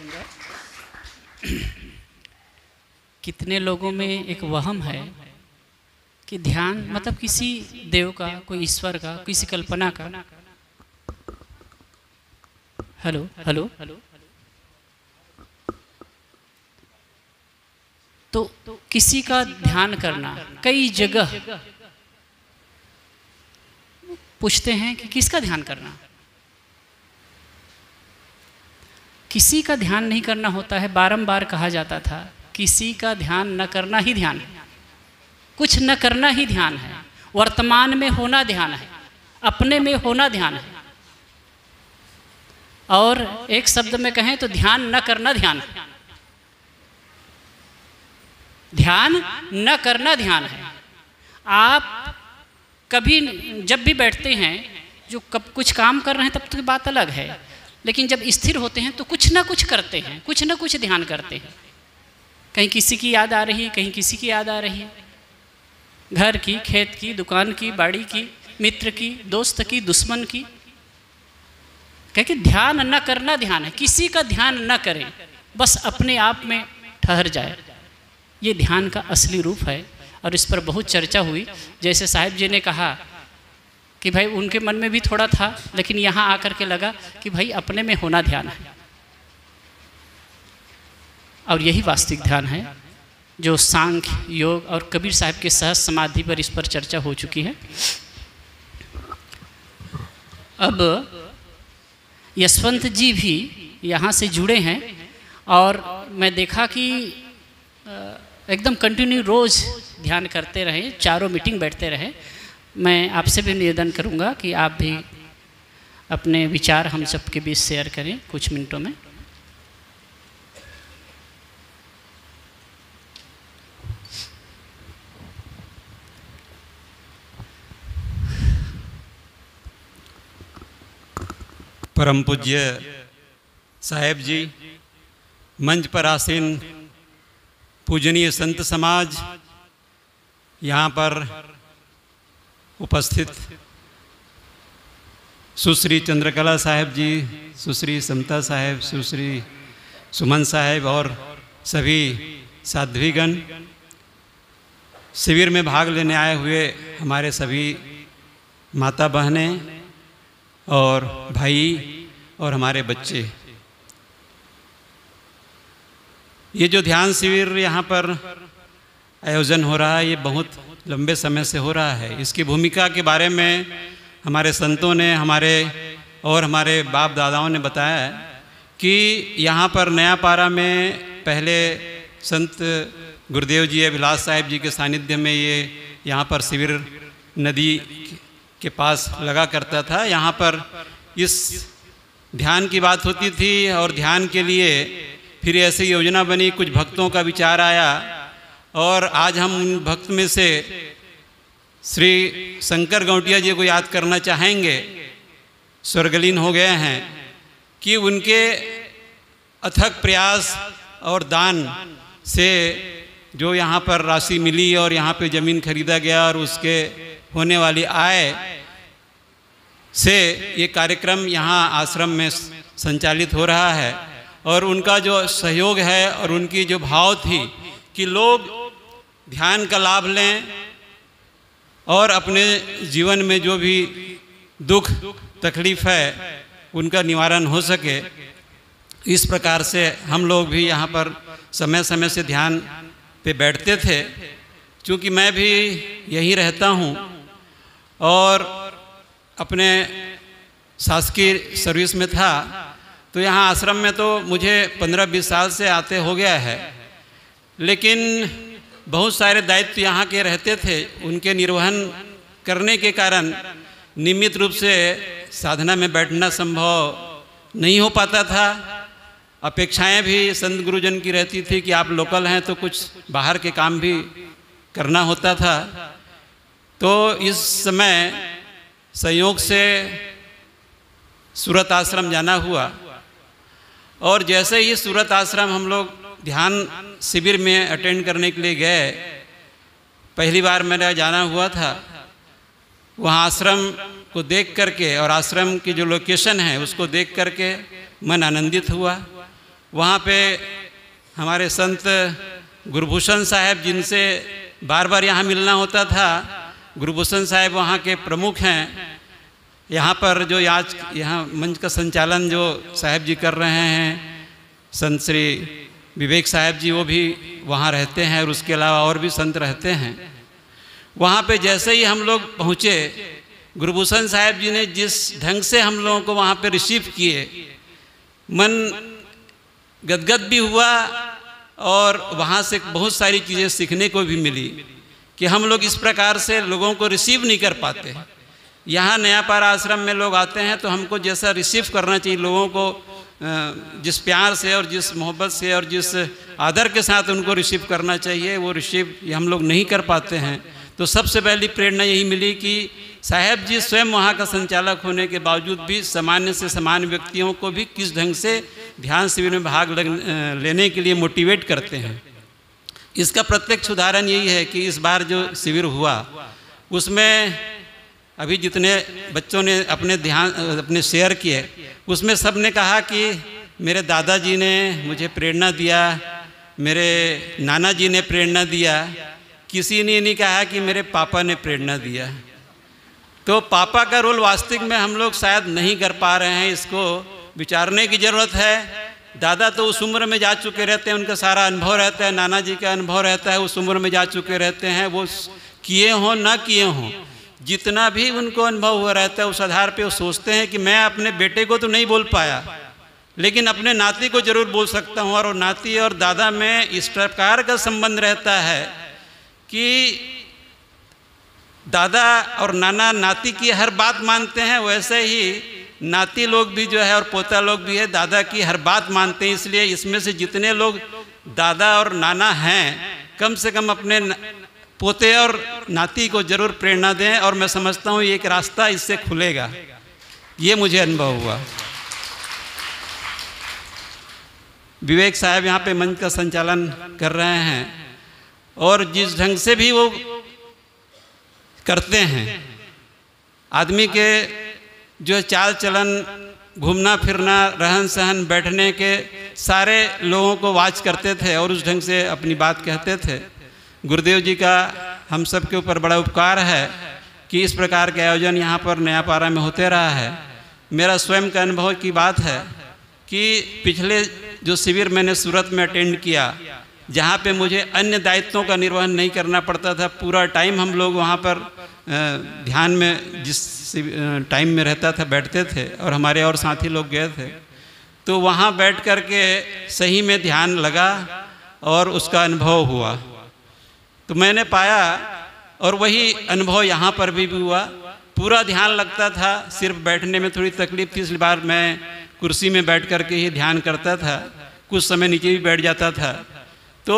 कितने लोगों में एक वहम है कि ध्यान मतलब किसी देव का, कोई ईश्वर का, किसी कल्पना का। Hello hello hello. तो किसी का ध्यान करना, कई जगह पूछते हैं कि किसका ध्यान करना? किसी का ध्यान नहीं करना होता है, बारंबार कहा जाता था, किसी का ध्यान न करना ही ध्यान है। कुछ न करना ही ध्यान है, वर्तमान में होना ध्यान है, अपने में होना ध्यान है। और एक शब्द में कहें तो ध्यान न करना ध्यान है। ध्यान न करना ध्यान है। आप कभी जब भी बैठते हैं, जो कब कुछ काम कर रहे हैं, तब तो बात अलग है। लेकिन जब स्थिर होते हैं तो कुछ ना कुछ करते हैं, कुछ ना कुछ ध्यान करते हैं। कहीं किसी की याद आ रही है कहीं किसी की याद आ रही। है घर की, खेत की, दुकान की, बाड़ी की, मित्र की, दोस्त की, दुश्मन की। कह कि ध्यान न करना ध्यान है, किसी का ध्यान न करें, बस अपने आप में ठहर जाए। ये ध्यान का असली रूप है। और इस पर बहुत चर्चा हुई। जैसे साहिब जी ने कहा कि भाई उनके मन में भी थोड़ा था, लेकिन यहाँ आकर के लगा कि भाई अपने में होना ध्यान है। और यही वास्तविक ध्यान है, जो सांख्य, योग और कबीर साहब के सहज समाधि पर इस पर चर्चा हो चुकी है। अब यशवंत जी भी यहाँ से जुड़े हैं, और मैं देखा कि एकदम कंटिन्यू रोज़ ध्यान करते रहें, चारों मीटिंग बैठते रहें। मैं आपसे भी निवेदन करूँगा कि आप भी अपने विचार हम सबके बीच शेयर करें कुछ मिनटों में। परम पूज्य साहेब जी, मंच पर आसीन पूजनीय संत समाज यहाँ पर उपस्थित सुश्री चंद्रकला साहेब जी, सुश्री समता साहेब, सुश्री सुमन साहेब और सभी साध्वीगण शिविर में भाग लेने आए हुए हमारे सभी माता बहनें और भाई और हमारे बच्चे। ये जो ध्यान शिविर यहाँ पर आयोजन हो रहा है, ये बहुत लंबे समय से हो रहा है। इसकी भूमिका के बारे में हमारे संतों ने, हमारे और हमारे बाप दादाओं ने बताया कि यहाँ पर नया पारा में पहले संत गुरुदेव जी अभिलाष साहिब जी के सानिध्य में ये यहाँ पर शिविर नदी के पास लगा करता था। यहाँ पर इस ध्यान की बात होती थी और ध्यान के लिए फिर ऐसी योजना बनी, कुछ भक्तों का विचार आया और आज हम उन भक्त में से श्री शंकर गौटिया जी को याद करना चाहेंगे। स्वर्गलीन हो गए हैं कि उनके अथक प्रयास और दान से जो यहाँ पर राशि मिली और यहाँ पे ज़मीन खरीदा गया और उसके होने वाली आय से ये कार्यक्रम यहाँ आश्रम में संचालित हो रहा है। और उनका जो सहयोग है और उनकी जो भाव थी कि लोग ध्यान का लाभ लें और अपने जीवन में जो भी दुख, तकलीफ़ है, उनका निवारण हो सके। इस प्रकार से हम लोग भी यहाँ पर समय समय से ध्यान पे बैठते थे। क्योंकि मैं भी यहीं रहता हूँ और अपने शासकीय सर्विस में था तो यहाँ आश्रम में तो मुझे पंद्रह बीस साल से आते हो गया है। लेकिन बहुत सारे दायित्व यहाँ के रहते थे, उनके निर्वहन करने के कारण नियमित रूप से साधना में बैठना संभव नहीं हो पाता था। अपेक्षाएँ भी संत गुरुजन की रहती थी कि आप लोकल हैं तो कुछ बाहर के काम भी करना होता था। तो इस समय संयोग से सूरत आश्रम जाना हुआ। और जैसे ही सूरत आश्रम हम लोग ध्यान शिविर में अटेंड करने के लिए गए, पहली बार मेरा जाना हुआ था। वहाँ आश्रम को देख करके और आश्रम की जो लोकेशन है उसको देख करके मन आनंदित हुआ। वहाँ पे हमारे संत गुरुभूषण साहब जिनसे बार बार यहाँ मिलना होता था, गुरुभूषण साहब वहाँ के प्रमुख हैं। यहाँ पर जो आज यहाँ मंच का संचालन जो साहब जी कर रहे हैं, संत श्री विवेक साहब जी वो भी वहाँ रहते हैं और उसके अलावा और भी संत रहते हैं। वहाँ पे जैसे ही हम लोग पहुँचे, गुरुभूषण साहब जी ने जिस ढंग से हम लोगों को वहाँ पे रिसीव किए, मन गदगद भी हुआ और वहाँ से बहुत सारी चीज़ें सीखने को भी मिली कि हम लोग इस प्रकार से लोगों को रिसीव नहीं कर पाते। यहाँ नया पारा आश्रम में लोग आते हैं तो हमको जैसा रिसीव करना चाहिए, लोगों को जिस प्यार से और जिस मोहब्बत से और जिस आदर के साथ उनको रिसीव करना चाहिए, वो रिसीव हम लोग नहीं कर पाते हैं। तो सबसे पहली प्रेरणा यही मिली कि साहेब जी स्वयं वहाँ का संचालक होने के बावजूद भी सामान्य से सामान्य व्यक्तियों को भी किस ढंग से ध्यान शिविर में भाग लेने के लिए मोटिवेट करते हैं। इसका प्रत्यक्ष उदाहरण यही है कि इस बार जो शिविर हुआ, उसमें अभी जितने बच्चों ने अपने ध्यान, अपने शेयर किए, उसमें सबने कहा कि मेरे दादाजी ने मुझे प्रेरणा दिया, मेरे नाना जी ने प्रेरणा दिया, किसी ने नहीं कहा कि मेरे पापा ने प्रेरणा दिया। तो पापा का रोल वास्तविक में हम लोग शायद नहीं कर पा रहे हैं, इसको विचारने की ज़रूरत है। दादा तो उस उम्र में जा चुके रहते हैं, उनका सारा अनुभव रहता है नाना जी का अनुभव रहता है, उस उम्र में जा चुके रहते हैं, वो किए हों, ना किए हों जितना भी उनको अनुभव हुआ रहता है उस आधार पे वो सोचते हैं कि मैं अपने बेटे को तो नहीं बोल पाया, लेकिन अपने नाती को ज़रूर बोल सकता हूँ। और नाती और दादा में इस प्रकार का संबंध रहता है कि दादा और नाना नाती की हर बात मानते हैं, वैसे ही नाती लोग भी जो है और पोता लोग भी है, दादा की हर बात मानते हैं। इसलिए इसमें से जितने लोग दादा और नाना हैं, कम से कम अपने पोते और नाती को ज़रूर प्रेरणा दें और मैं समझता हूँ एक रास्ता इससे खुलेगा। ये मुझे अनुभव हुआ। विवेक साहब यहाँ पे मंच का संचालन कर रहे हैं और जिस ढंग से भी वो करते हैं, आदमी के जो चाल चलन, घूमना फिरना, रहन सहन, बैठने के सारे लोगों को वाच करते थे और उस ढंग से अपनी बात कहते थे। गुरुदेव जी का हम सब के ऊपर बड़ा उपकार है कि इस प्रकार के आयोजन यहाँ पर नया पारा में होते रहा है। मेरा स्वयं का अनुभव की बात है कि पिछले जो शिविर मैंने सूरत में अटेंड किया, जहाँ पे मुझे अन्य दायित्वों का निर्वहन नहीं करना पड़ता था, पूरा टाइम हम लोग वहाँ पर ध्यान में जिस टाइम में रहता था, बैठते थे और हमारे और साथी लोग गए थे। तो वहाँ बैठ कर के सही में ध्यान लगा और उसका अनुभव हुआ। तो मैंने पाया और वही अनुभव यहाँ पर भी, हुआ। पूरा ध्यान लगता था सिर्फ़ बैठने में थोड़ी तकलीफ़ थी इसलिए बार मैं कुर्सी में बैठ कर के ही ध्यान करता था। कुछ समय नीचे भी बैठ जाता था। तो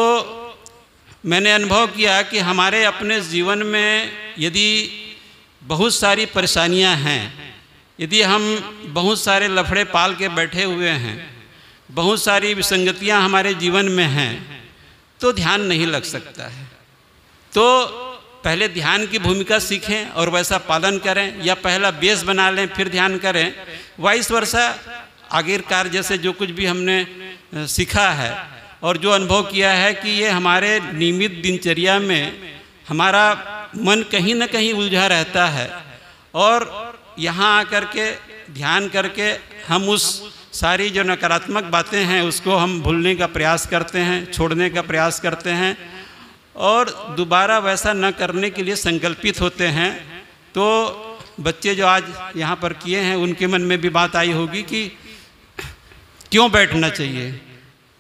मैंने अनुभव किया कि हमारे अपने जीवन में यदि बहुत सारी परेशानियाँ हैं यदि हम बहुत सारे लफड़े पाल के बैठे हुए हैं बहुत सारी विसंगतियाँ हमारे जीवन में हैं तो ध्यान नहीं लग सकता है। तो पहले ध्यान की भूमिका सीखें और वैसा पालन करें, या पहला बेस बना लें, फिर ध्यान करें। वाइस वर्षा आखिरकार जैसे जो कुछ भी हमने सीखा है और जो अनुभव किया है कि ये हमारे नियमित दिनचर्या में हमारा मन कहीं ना कहीं उलझा रहता है और यहाँ आकर के ध्यान करके हम उस सारी जो नकारात्मक बातें हैं उसको हम भूलने का प्रयास करते हैं, छोड़ने का प्रयास करते हैं। और दोबारा वैसा न करने के लिए संकल्पित होते हैं तो बच्चे जो आज यहाँ पर किए हैं, उनके मन में भी बात आई होगी कि क्यों बैठना चाहिए?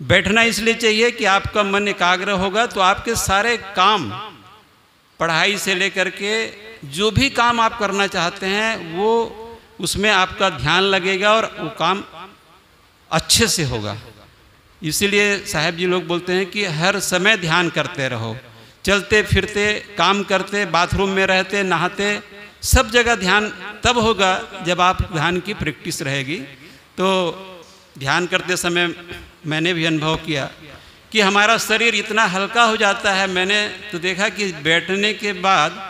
बैठना इसलिए चाहिए कि आपका मन एकाग्र होगा तो आपके सारे काम, पढ़ाई से लेकर के जो भी काम आप करना चाहते हैं, वो उसमें आपका ध्यान लगेगा और वो काम अच्छे से होगा। इसीलिए साहब जी लोग बोलते हैं कि हर समय ध्यान करते रहो। चलते, फिरते, काम करते, बाथरूम में रहते, नहाते, सब जगह ध्यान तब होगा जब आप ध्यान की प्रैक्टिस रहेगी। तो ध्यान करते समय मैंने भी अनुभव किया कि हमारा शरीर इतना हल्का हो जाता है, मैंने तो देखा कि बैठने के बाद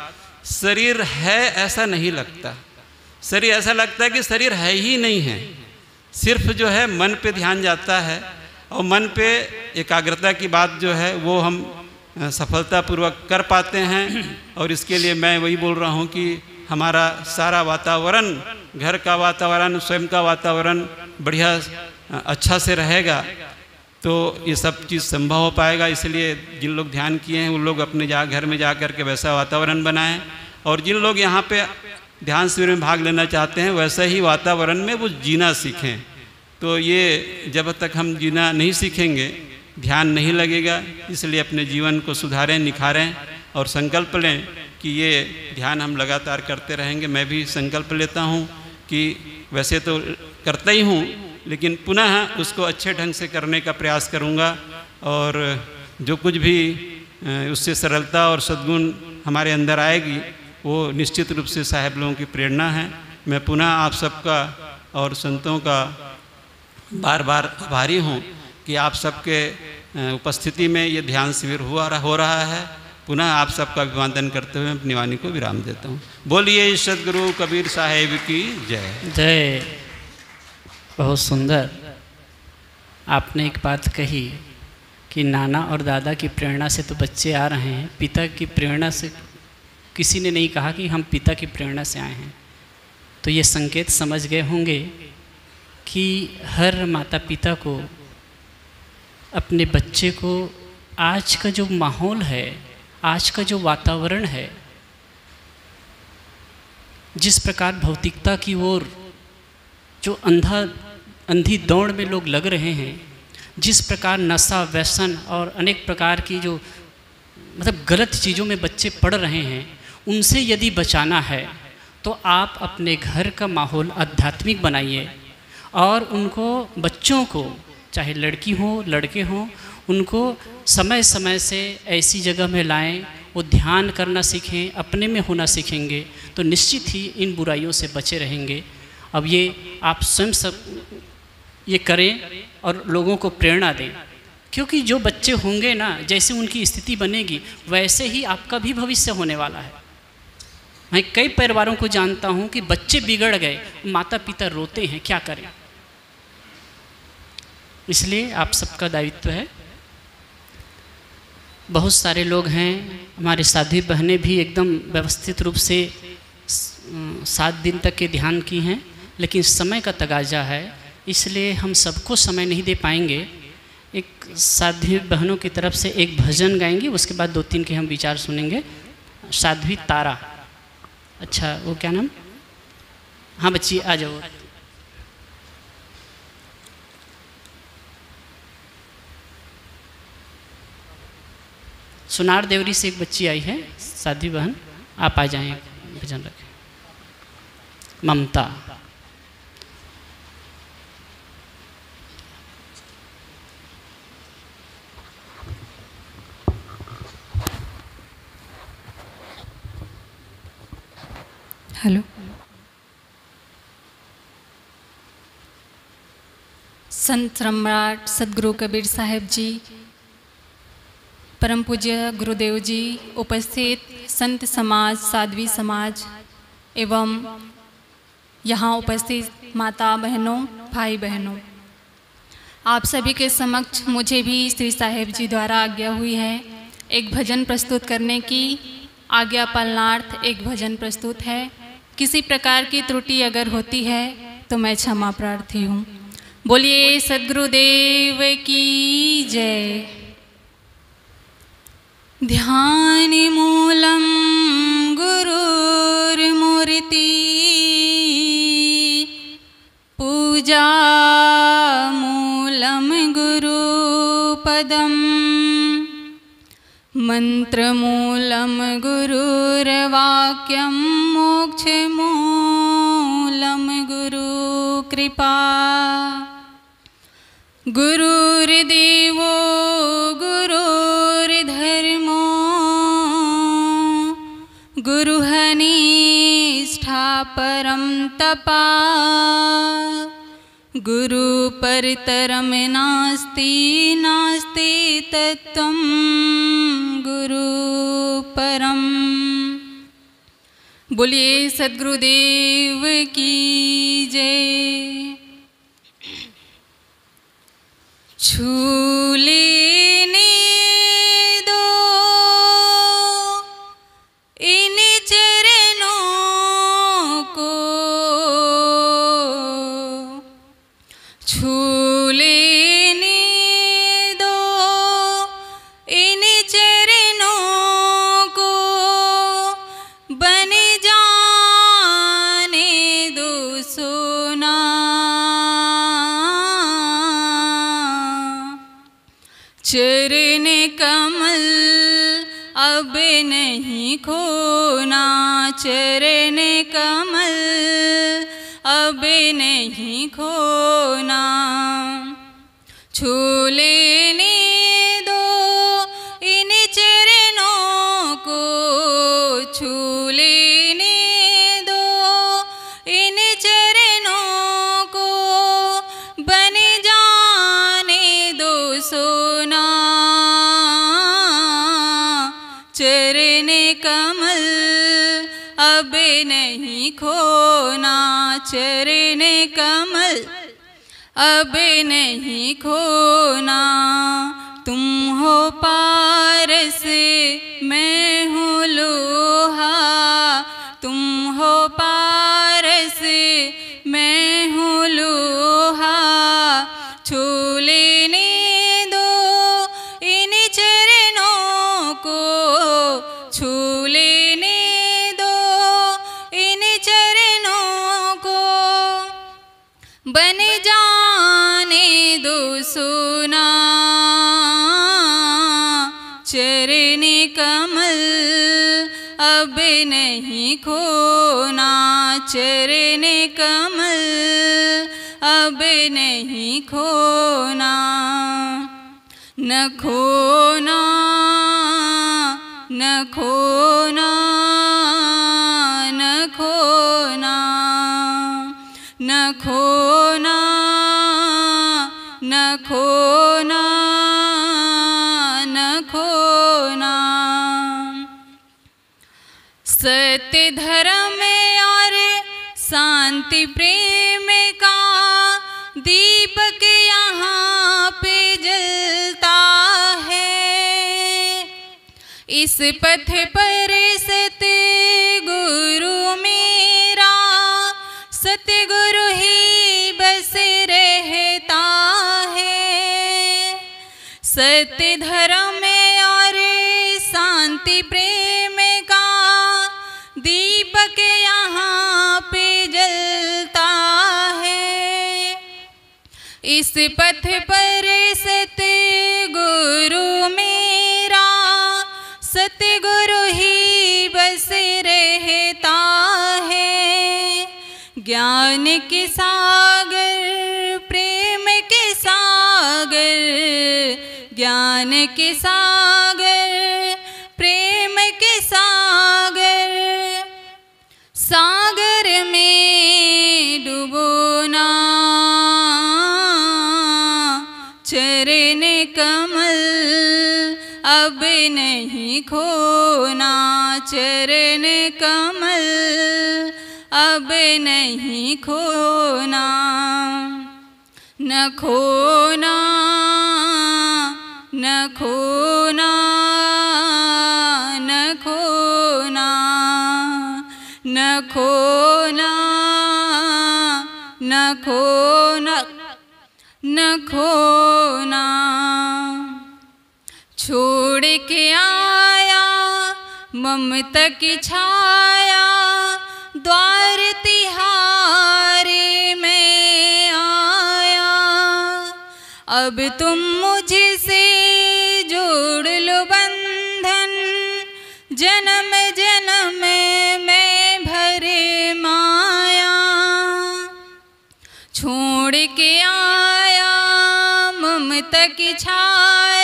शरीर है ऐसा नहीं लगता। शरीर ऐसा लगता है कि शरीर है ही नहीं है, सिर्फ़ जो है मन पे ध्यान जाता है और मन पे एकाग्रता की बात जो है वो हम सफलतापूर्वक कर पाते हैं और इसके लिए मैं वही बोल रहा हूँ कि हमारा सारा वातावरण घर का वातावरण स्वयं का वातावरण बढ़िया अच्छा से रहेगा। तो ये सब चीज़ संभव हो पाएगा इसलिए जिन लोग ध्यान किए हैं उन लोग अपने जा घर में जा कर के वैसा वातावरण बनाएँ। और जिन लोग यहाँ पे ध्यान शिविर में भाग लेना चाहते हैं वैसे ही वातावरण में वो जीना सीखें। तो ये जब तक हम जीना नहीं सीखेंगे ध्यान नहीं लगेगा, इसलिए अपने जीवन को सुधारें, निखारें और संकल्प लें कि ये ध्यान हम लगातार करते रहेंगे। मैं भी संकल्प लेता हूँ कि वैसे तो करता ही हूँ, लेकिन पुनः उसको अच्छे ढंग से करने का प्रयास करूँगा और जो कुछ भी उससे सरलता और सद्गुण हमारे अंदर आएगी, वो निश्चित रूप से साहेब लोगों की प्रेरणा है। मैं पुनः आप सबका और संतों का बार बार आभारी हूँ। कि आप सबके उपस्थिति में ये ध्यान शिविर हुआ हो रहा है। पुनः आप सबका अभिवादन करते हुए अपनी वाणी को विराम देता हूँ। बोलिए सदगुरु कबीर साहेब की जय। जय। बहुत सुंदर। आपने एक बात कही कि नाना और दादा की प्रेरणा से तो बच्चे आ रहे हैं। पिता की प्रेरणा से किसी ने नहीं कहा कि हम पिता की प्रेरणा से आए हैं। तो ये संकेत समझ गए होंगे कि हर माता पिता को अपने बच्चे को आज का जो माहौल है, आज का जो वातावरण है, जिस प्रकार भौतिकता की ओर जो अंधा, अंधी दौड़ में लोग लग रहे हैं, जिस प्रकार नशा, व्यसन और अनेक प्रकार की जो मतलब गलत चीज़ों में बच्चे पढ़ रहे हैं, उनसे यदि बचाना है तो आप अपने घर का माहौल आध्यात्मिक बनाइए और उनको, बच्चों को चाहे लड़की हो, लड़के हों, उनको समय समय से ऐसी जगह में लाएँ, वो ध्यान करना सीखें, अपने में होना सीखेंगे तो निश्चित ही इन बुराइयों से बचे रहेंगे। अब ये आप स्वयं सब ये करें और लोगों को प्रेरणा दें, क्योंकि जो बच्चे होंगे ना, जैसे उनकी स्थिति बनेगी, वैसे ही आपका भी भविष्य होने वाला है। मैं कई परिवारों को जानता हूँ कि बच्चे बिगड़ गए माता पिता रोते हैं, क्या करें? इसलिए आप सबका दायित्व है। बहुत सारे लोग हैं, हमारे साध्वी बहनें भी एकदम व्यवस्थित रूप से सात दिन तक के ध्यान की हैं, लेकिन समय का तगाजा है, इसलिए हम सबको समय नहीं दे पाएँगे। एक साध्वी बहनों की तरफ़ से एक भजन गाएँगी, उसके बाद दो तीन के हम विचार सुनेंगे। साध्वी तारा। अच्छा वो क्या नाम? हाँ बच्ची, आ जाओ। सुनार देवरी से एक बच्ची आई है साध्वी बहन, आप आ जाएँ, भजन रखें। ममता। हेलो। संत सम्राट सदगुरु कबीर साहेब जी परम पूज्य गुरुदेव जी, उपस्थित संत समाज, साध्वी समाज, एवं यहाँ उपस्थित माता बहनों, भाई बहनों। आप सभी के समक्ष मुझे भी श्री साहेब जी द्वारा आज्ञा हुई है, एक भजन प्रस्तुत करने की आज्ञा पालनार्थ एक भजन प्रस्तुत है। किसी प्रकार की त्रुटि अगर होती है तो मैं क्षमा प्रार्थी हूँ। बोलिए, सदगुरुदेव की जय। ध्यान मूलम गुरुर्मूर्ति। पूजा मूलम गुरुपदम्। मन्त्रमूलं गुरुर्वाक्यं मोक्षमूलं गुरुकृपा। गुरुर्देवो गुरुर्धर्मो गुरुहनिष्ठा परं तपा गुरुपरितरं नास्ति नास्ति तत्त्वं। गुरुपरम् बोलिए सदगुरुदेव की जय। छू नहीं खोना चरण कमल। अब नहीं खोना। छू लेने दो इन चरणों को। छू लेने दो इन चरणों को। बन जाने दो सोना। नहीं खोना चरण कमल। अब नहीं खोना, तुम हो पारस, मैं हूँ लोहा। तुम हो पारस, मैं हूँ लोहा। छू लेने बन जाने दो सोना। चरण कमल अब नहीं खोना। चरण कमल अब नहीं खोना। न खोना न खोना। सत्य धर्म और शांति प्रेम का दीपक यहाँ पे जलता है। इस पथ पर सत्य गुरु मेरा सत्य गुरु ही बस रहता है। सत्य धर्म इस पथ पर सत गुरु मेरा, सतगुरु ही बस रहता है। ज्ञान के सागर, प्रेम के सागर, ज्ञान के सागर, प्रेम के सागर। सागर में नहीं खोना, चरण कमल। अब नहीं खोना, न खोना न खोना न खोना न खोना न खोना न खोना। छोड़ के आया ममता की छाया, द्वार तिहारे में आया। अब तुम मुझसे जोड़ लो बंधन, जन्म जन्म में भरे माया। छोड़ के आया ममता की छाया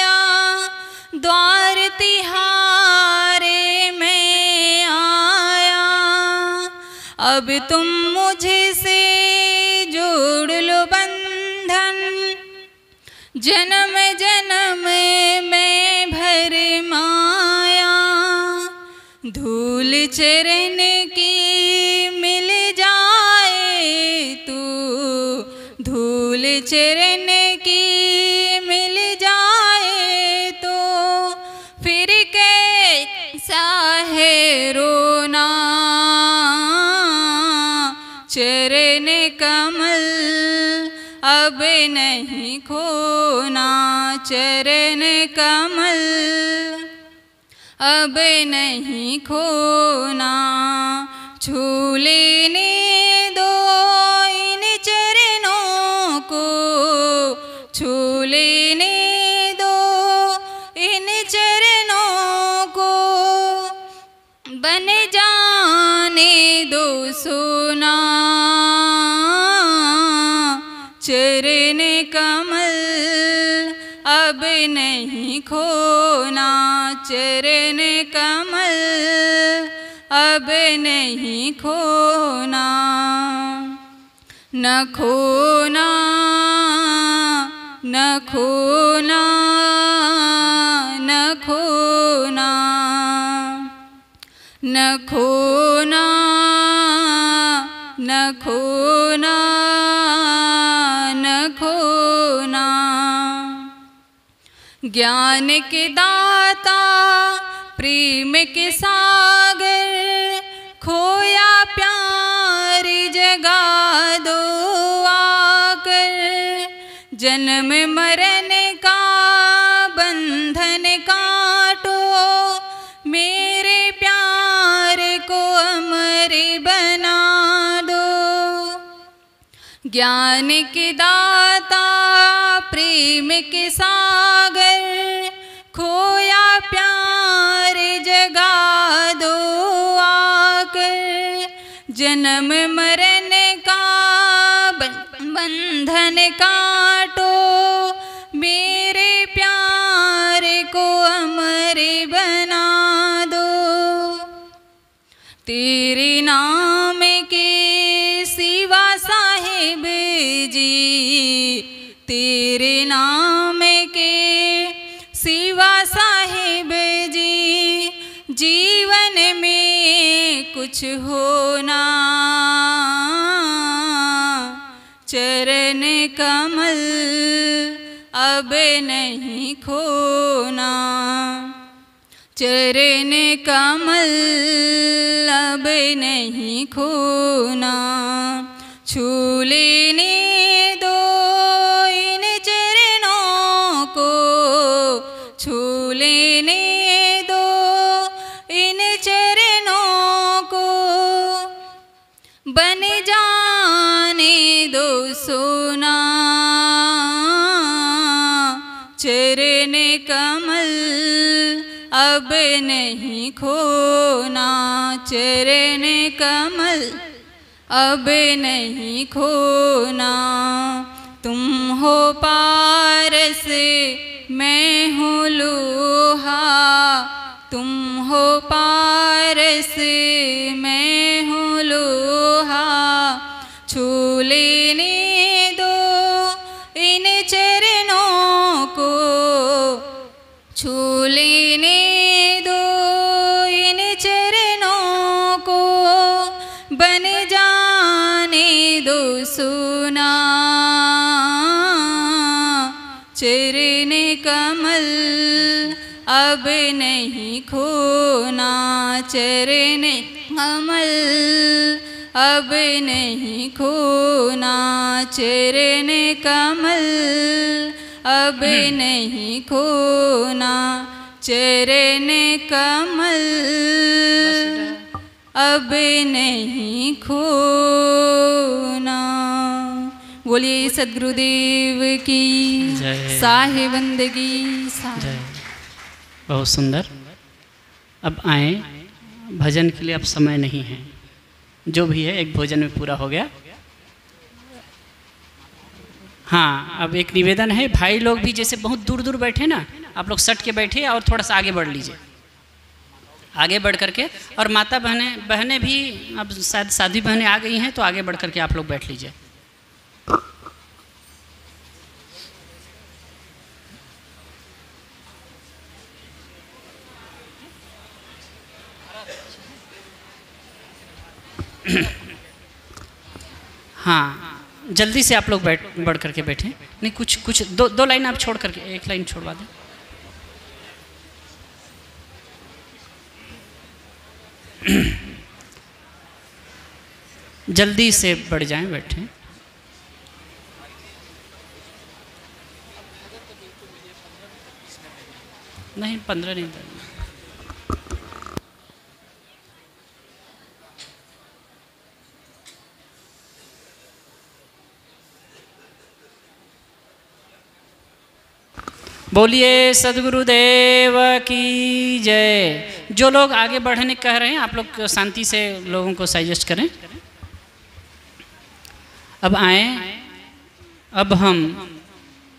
द्वार तिहारे में आया। अब तुम मुझसे जोड़ लो बंधन। जन्म जन्म में भर माया। धूल चरण की मिल जाए तू। धूल चरण की रोना चरण कमल अब नहीं खोना। चरण कमल अब नहीं खोना। छू लेने दो इन चरणों को छू दो सोना, चरण कमल अब नहीं खोना, चरण कमल अब नहीं खोना। न खोना न खोना न खोना न खोना। खोना न खोना ज्ञान के दाता, प्रेम के सागर, खोया प्यार जगा दो आकर। जन्म मरण का ज्ञान के दाता, प्रेम के सागर, खोया प्यार जगा दो आकर। जन्म मरण का बंधन काटो, मेरे प्यार को अमर बना दो। तेरे नाम तेरे नाम के सिवा साहेब जी, जीवन में कुछ होना। चरण कमल अब नहीं खोना। चरण कमल अब नहीं खोना। छू लेने सोना। चेरे ने कमल अब नहीं खोना। चेरे ने कमल अब नहीं खोना। तुम हो पारस मैं हूँ लोहा। तुम हो पारस मैं हूँ लोहा। छू लेने दो इन चरणों को। छू लेने दो इन चरणों को। बन जाने दो सुना। चरण कमल अब नहीं खोना। चरण कमल अब नहीं खोना चरण कमल। अब नहीं खोना चरण कमल। अब नहीं खोना। बोलिए सदगुरुदेव की जय। साहे बंदगी साहे जय। बहुत सुंदर। अब आए। भजन के लिए अब समय नहीं है। जो भी है, एक भोजन में पूरा हो गया। हाँ अब एक निवेदन है, भाई लोग भी जैसे बहुत दूर दूर बैठे ना, आप लोग सट के बैठे और थोड़ा सा आगे बढ़ लीजिए। आगे बढ़ करके, और माता बहने बहने भी अब शायद साधी बहनें आ गई हैं तो आगे बढ़ करके आप लोग बैठ लीजिए। हाँ जल्दी से आप लोग बैठ, बढ़ करके बैठे। नहीं, कुछ कुछ, दो दो लाइन आप छोड़ करके, एक लाइन छोड़वा दें। जल्दी से बढ़ जाएँ, बैठे। नहीं, पंद्रह नहीं बोलिए, सदगुरुदेव की जय। जो लोग आगे बढ़ने कह रहे हैं, आप लोग शांति से लोगों को सजेस्ट करें। अब आए। अब हम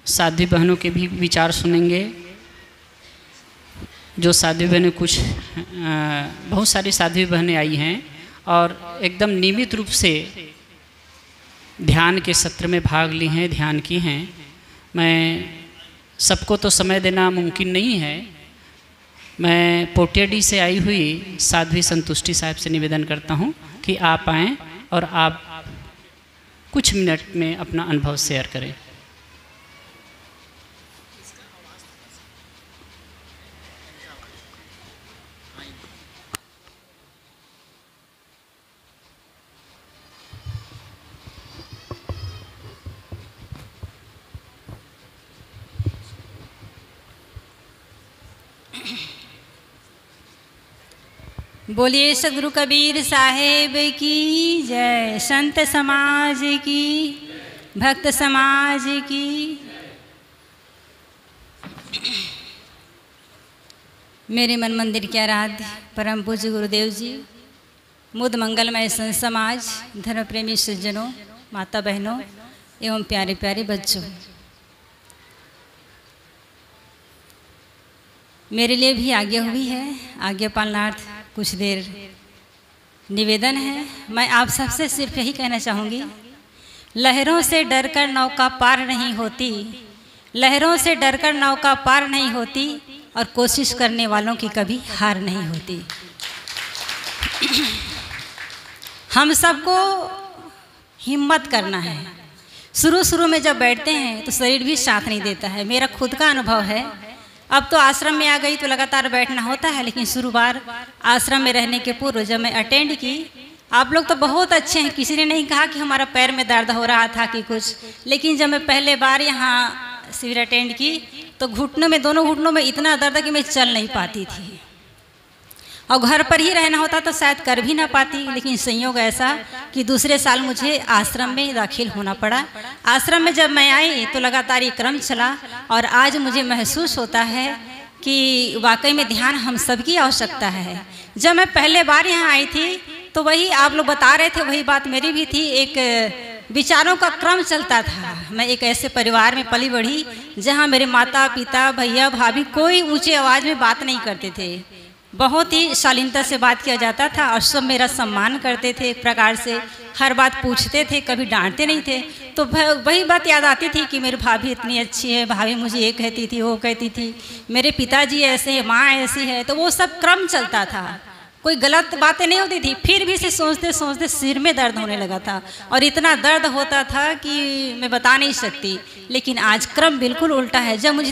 साध्वी बहनों के भी विचार सुनेंगे। जो साध्वी बहनें कुछ बहुत सारी साध्वी बहनें आई हैं और एकदम नियमित रूप से ध्यान के सत्र में भाग ली हैं, ध्यान की हैं। मैं सबको तो समय देना मुमकिन नहीं है। मैं पोटियाडी से आई हुई साध्वी संतुष्टि साहब से निवेदन करता हूँ कि आप आएँ और आप कुछ मिनट में अपना अनुभव शेयर करें। बोलिए सदगुरु कबीर साहेब की जय। संत समाज की, भक्त समाज की। मेरे मन मंदिर के आराध्य परम पूज्य गुरुदेव जी, मुद मंगलमय संत समाज धर्म प्रेमी सज्जनों, माता बहनों एवं प्यारे प्यारे बच्चों। मेरे लिए भी आज्ञा हुई है। आज्ञा पालनार्थ कुछ देर निवेदन है। मैं आप सबसे सिर्फ़ यही कहना चाहूँगी, लहरों से डरकर नौका पार नहीं होती, लहरों से डरकर नौका पार नहीं होती और कोशिश करने वालों की कभी हार नहीं होती। हम सबको हिम्मत करना है। शुरू शुरू में जब बैठते हैं तो शरीर भी साथ नहीं देता है। मेरा खुद का अनुभव है। अब तो आश्रम में आ गई तो लगातार बैठना होता है, लेकिन शुरू बार आश्रम में रहने के पूर्व जब मैं अटेंड की, आप लोग तो बहुत अच्छे हैं। किसी ने नहीं कहा कि हमारा पैर में दर्द हो रहा था कि कुछ, लेकिन जब मैं पहले बार यहाँ शिविर अटेंड की तो घुटनों में, दोनों घुटनों में इतना दर्द कि मैं चल नहीं पाती थी। और घर पर ही रहना होता तो शायद कर भी ना पाती, लेकिन संयोग ऐसा कि दूसरे साल मुझे आश्रम में दाखिल होना पड़ा। आश्रम में जब मैं आई तो लगातार ये क्रम चला और आज मुझे महसूस होता है कि वाकई में ध्यान हम सबकी आवश्यकता है। जब मैं पहले बार यहाँ आई थी तो वही आप लोग बता रहे थे, वही बात मेरी भी थी। एक विचारों का क्रम चलता था। मैं एक ऐसे परिवार में पली बढ़ी जहाँ मेरे माता पिता भैया भाभी कोई ऊँचे आवाज़ में बात नहीं करते थे। बहुत ही शालीनता से बात किया जाता था और सब मेरा सम्मान करते थे एक प्रकार से। हर बात पूछते थे, कभी डांटते नहीं थे। तो वही बात याद आती थी कि मेरी भाभी इतनी अच्छी है, भाभी मुझे ये कहती थी, वो कहती थी, मेरे पिताजी ऐसे हैं, माँ ऐसी है तो वो सब क्रम चलता था। कोई गलत बातें नहीं होती थी, फिर भी इसे सोचते सोचते सिर में दर्द होने लगा था। और इतना दर्द होता था कि मैं बता नहीं सकती। लेकिन आज क्रम बिल्कुल उल्टा है। जब मुझे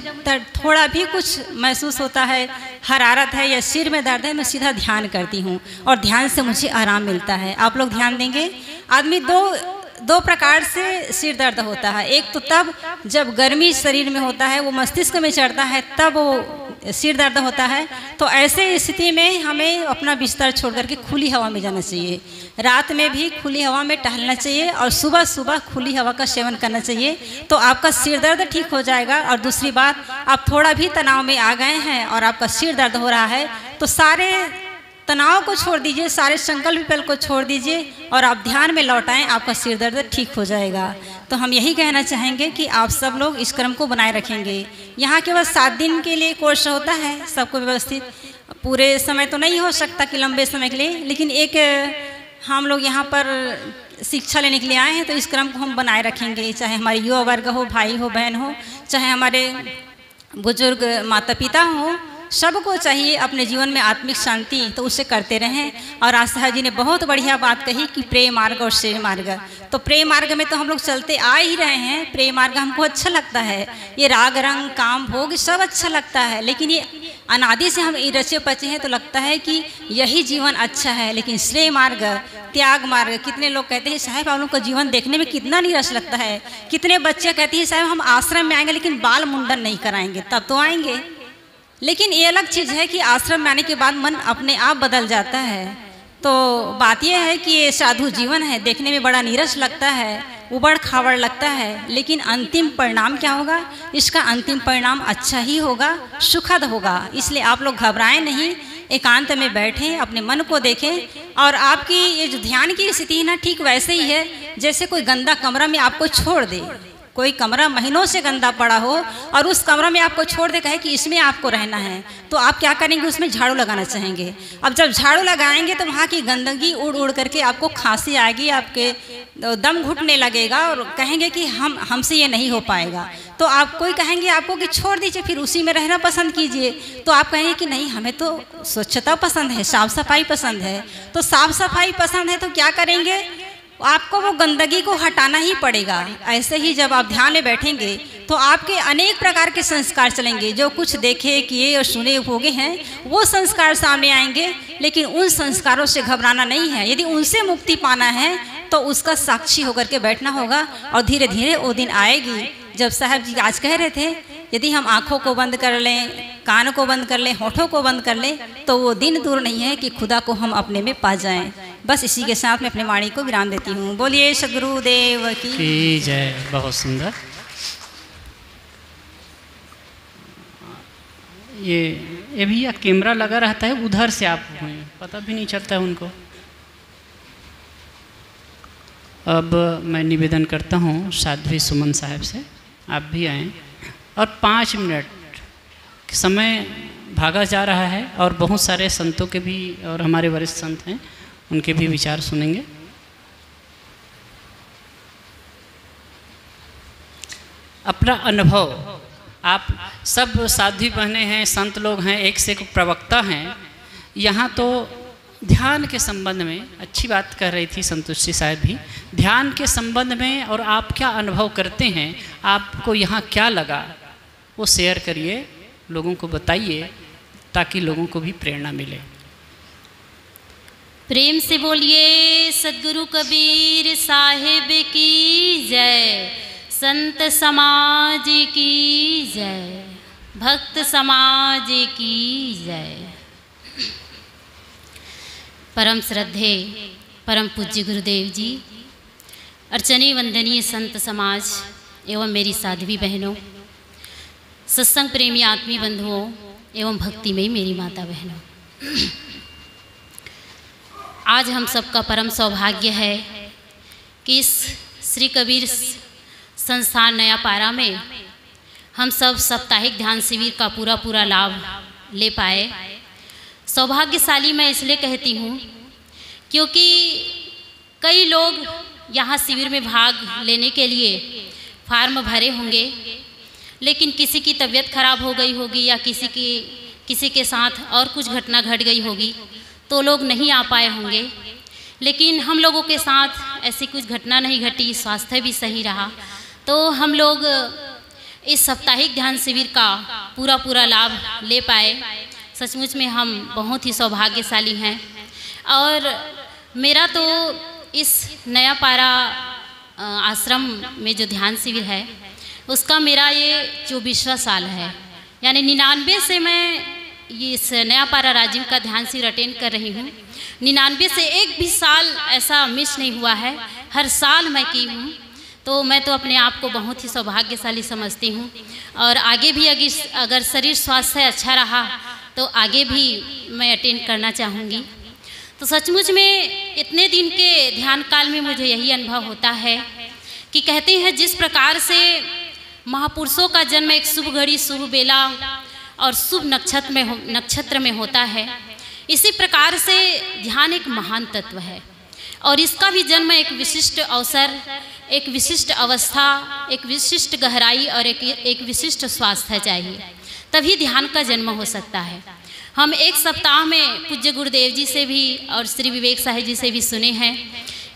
थोड़ा भी कुछ महसूस होता है, हरारत है या सिर में दर्द है, मैं सीधा ध्यान करती हूँ। और ध्यान से मुझे आराम मिलता है। आप लोग ध्यान देंगे? आदमी दो दो प्रकार से सिर दर्द होता है। एक तो तब जब गर्मी शरीर में होता है, वो मस्तिष्क में चढ़ता है, तब वो सिर दर्द होता है। तो ऐसे स्थिति में हमें अपना बिस्तर छोड़ करके खुली हवा में जाना चाहिए। रात में भी खुली हवा में टहलना चाहिए और सुबह सुबह खुली हवा का सेवन करना चाहिए। तो आपका सिर दर्द ठीक हो जाएगा और दूसरी बात, आप थोड़ा भी तनाव में आ गए हैं और आपका सिर दर्द हो रहा है तो सारे तनाव को छोड़ दीजिए, सारे संकल्प पल को छोड़ दीजिए और आप ध्यान में लौटाएँ, आपका सिर दर्द ठीक हो जाएगा। तो हम यही कहना चाहेंगे कि आप सब लोग इस क्रम को बनाए रखेंगे। यहाँ केवल सात दिन के लिए कोर्स होता है, सबको व्यवस्थित। पूरे समय तो नहीं हो सकता कि लंबे समय के लिए, लेकिन एक, हम लोग यहाँ पर शिक्षा लेने के लिए आए हैं तो इस क्रम को हम बनाए रखेंगे। चाहे हमारे युवा वर्ग हो, भाई हो, बहन हो, चाहे हमारे बुज़ुर्ग माता पिता हों सबको चाहिए अपने जीवन में आत्मिक शांति तो उसे करते रहें। और आस्था जी ने बहुत बढ़िया बात कही कि प्रेम मार्ग और श्रेय मार्ग। तो प्रेम मार्ग में तो हम लोग चलते आ ही रहे हैं। प्रेम मार्ग हमको अच्छा लगता है। ये राग, रंग, काम, भोग सब अच्छा लगता है। लेकिन ये अनादि से हम रचे पचे हैं तो लगता है कि यही जीवन अच्छा है। लेकिन श्रेय मार्ग, त्याग मार्ग, कितने लोग कहते हैं, साहब, आप लोग का जीवन देखने में कितना नीरस लगता है। कितने बच्चे कहते हैं, साहब, हम आश्रम में आएँगे, लेकिन बाल मुंडन नहीं कराएँगे। तब तो आएँगे। लेकिन ये अलग चीज़ है कि आश्रम में आने के बाद मन अपने आप बदल जाता है। तो बात यह है कि ये साधु जीवन है, देखने में बड़ा नीरस लगता है, उबड़ खाबड़ लगता है, लेकिन अंतिम परिणाम क्या होगा? इसका अंतिम परिणाम अच्छा ही होगा, सुखद होगा। इसलिए आप लोग घबराएँ नहीं, एकांत में बैठें, अपने मन को देखें। और आपकी ये जो ध्यान की स्थिति है ना, ठीक वैसे ही है, जैसे कोई गंदा कमरा में आपको छोड़ दे। कोई कमरा महीनों से गंदा पड़ा हो और उस कमरा में आपको छोड़ दे, कहे कि इसमें आपको रहना है तो आप क्या करेंगे? उसमें झाड़ू लगाना चाहेंगे। अब जब झाड़ू लगाएँगे तो वहाँ की गंदगी उड़ उड़ करके आपको खांसी आएगी, आपके दम घुटने लगेगा और कहेंगे कि हम, हमसे ये नहीं हो पाएगा। तो आप कोई कहेंगे आपको कि छोड़ दीजिए, फिर उसी में रहना पसंद कीजिए। तो आप कहेंगे कि नहीं, हमें तो स्वच्छता पसंद है, साफ़ सफ़ाई पसंद है। तो साफ़ सफ़ाई पसंद है तो क्या करेंगे? आपको वो गंदगी को हटाना ही पड़ेगा। ऐसे ही जब आप ध्यान में बैठेंगे तो आपके अनेक प्रकार के संस्कार चलेंगे। जो कुछ देखे, किए और सुने हो गए हैं, वो संस्कार सामने आएँगे, लेकिन उन संस्कारों से घबराना नहीं है। यदि उनसे मुक्ति पाना है तो उसका साक्षी होकर के बैठना होगा और धीरे धीरे वो दिन आएगी। जब साहब जी आज कह रहे थे, यदि हम आँखों को बंद कर लें, कान को बंद कर लें, होठों को बंद कर लें तो वो दिन दूर नहीं है कि खुदा को हम अपने में पा जाएँ। बस इसी के साथ मैं अपने वाणी को विराम देती हूँ। बोलिए, सदगुरुदेव की जय। बहुत सुंदर। ये ये भैया कैमरा लगा रहता है, उधर से आप पता भी नहीं चलता है उनको। अब मैं निवेदन करता हूँ साध्वी सुमन साहब से। आप भी आए। और पाँच मिनट समय भागा जा रहा है और बहुत सारे संतों के भी और हमारे वरिष्ठ संत हैं, उनके भी विचार सुनेंगे। अपना अनुभव, आप सब साध्वी बहने हैं, संत लोग हैं, एक से एक प्रवक्ता हैं, यहाँ तो ध्यान के संबंध में, अच्छी बात कर रही थी संतुष्टि साहब भी, ध्यान के संबंध में और आप क्या अनुभव करते हैं, आपको यहाँ क्या लगा, वो शेयर करिए, लोगों को बताइए, ताकि लोगों को भी प्रेरणा मिले। प्रेम से बोलिए, सदगुरु कबीर साहेब की जय, संत समाज की जय, भक्त समाज की जय। परम श्रद्धे, परम पूज्य गुरुदेव जी। अर्चनी वंदनीय संत समाज एवं मेरी साध्वी बहनों, सत्संग प्रेमी आत्मी बंधुओं एवं भक्ति भक्तिमयी मेरी माता बहनों। आज हम सबका परम सौभाग्य है कि इस श्री कबीर संस्थान नया पारा में हम सब साप्ताहिक ध्यान शिविर का पूरा पूरा लाभ ले पाए। सौभाग्यशाली मैं इसलिए कहती हूँ क्योंकि कई लोग यहाँ शिविर में भाग लेने के लिए फार्म भरे होंगे, लेकिन किसी की तबीयत खराब हो गई होगी या किसी की, किसी के साथ और कुछ घटना घट गई होगी तो लोग नहीं आ पाए होंगे। लेकिन हम लोगों के साथ ऐसी कुछ घटना नहीं घटी, स्वास्थ्य भी सही रहा। तो हम लोग इस साप्ताहिक ध्यान शिविर का पूरा पूरा लाभ ले पाए। सचमुच में हम बहुत ही सौभाग्यशाली हैं। और मेरा तो इस नया पारा आश्रम में जो ध्यान शिविर है, उसका मेरा ये चौबीसवा साल है। यानी निन्यानवे से मैं ये इस नया पारा राजीव का ध्यान शिविर अटेंड कर रही हूँ। निन्यानवे से एक भी साल ऐसा मिस नहीं हुआ है। हर साल मैं की हूँ। तो मैं तो अपने आप को बहुत ही सौभाग्यशाली समझती हूँ। और आगे भी अगर शरीर स्वास्थ्य अच्छा रहा तो आगे भी मैं अटेंड करना चाहूँगी। तो सचमुच में इतने दिन के ध्यान काल में मुझे यही अनुभव होता है कि कहते हैं, जिस प्रकार से महापुरुषों का जन्म एक शुभ घड़ी, शुभ बेला और शुभ नक्षत्र में नक्षत्र में होता है, इसी प्रकार से ध्यान एक महान तत्व है। और इसका भी जन्म एक विशिष्ट अवसर, एक विशिष्ट अवस्था, एक विशिष्ट गहराई और एक एक विशिष्ट स्वास्थ्य चाहिए। तभी ध्यान का जन्म हो सकता है। हम एक सप्ताह में पूज्य गुरुदेव जी से भी और श्री विवेक साहिब जी से भी सुने हैं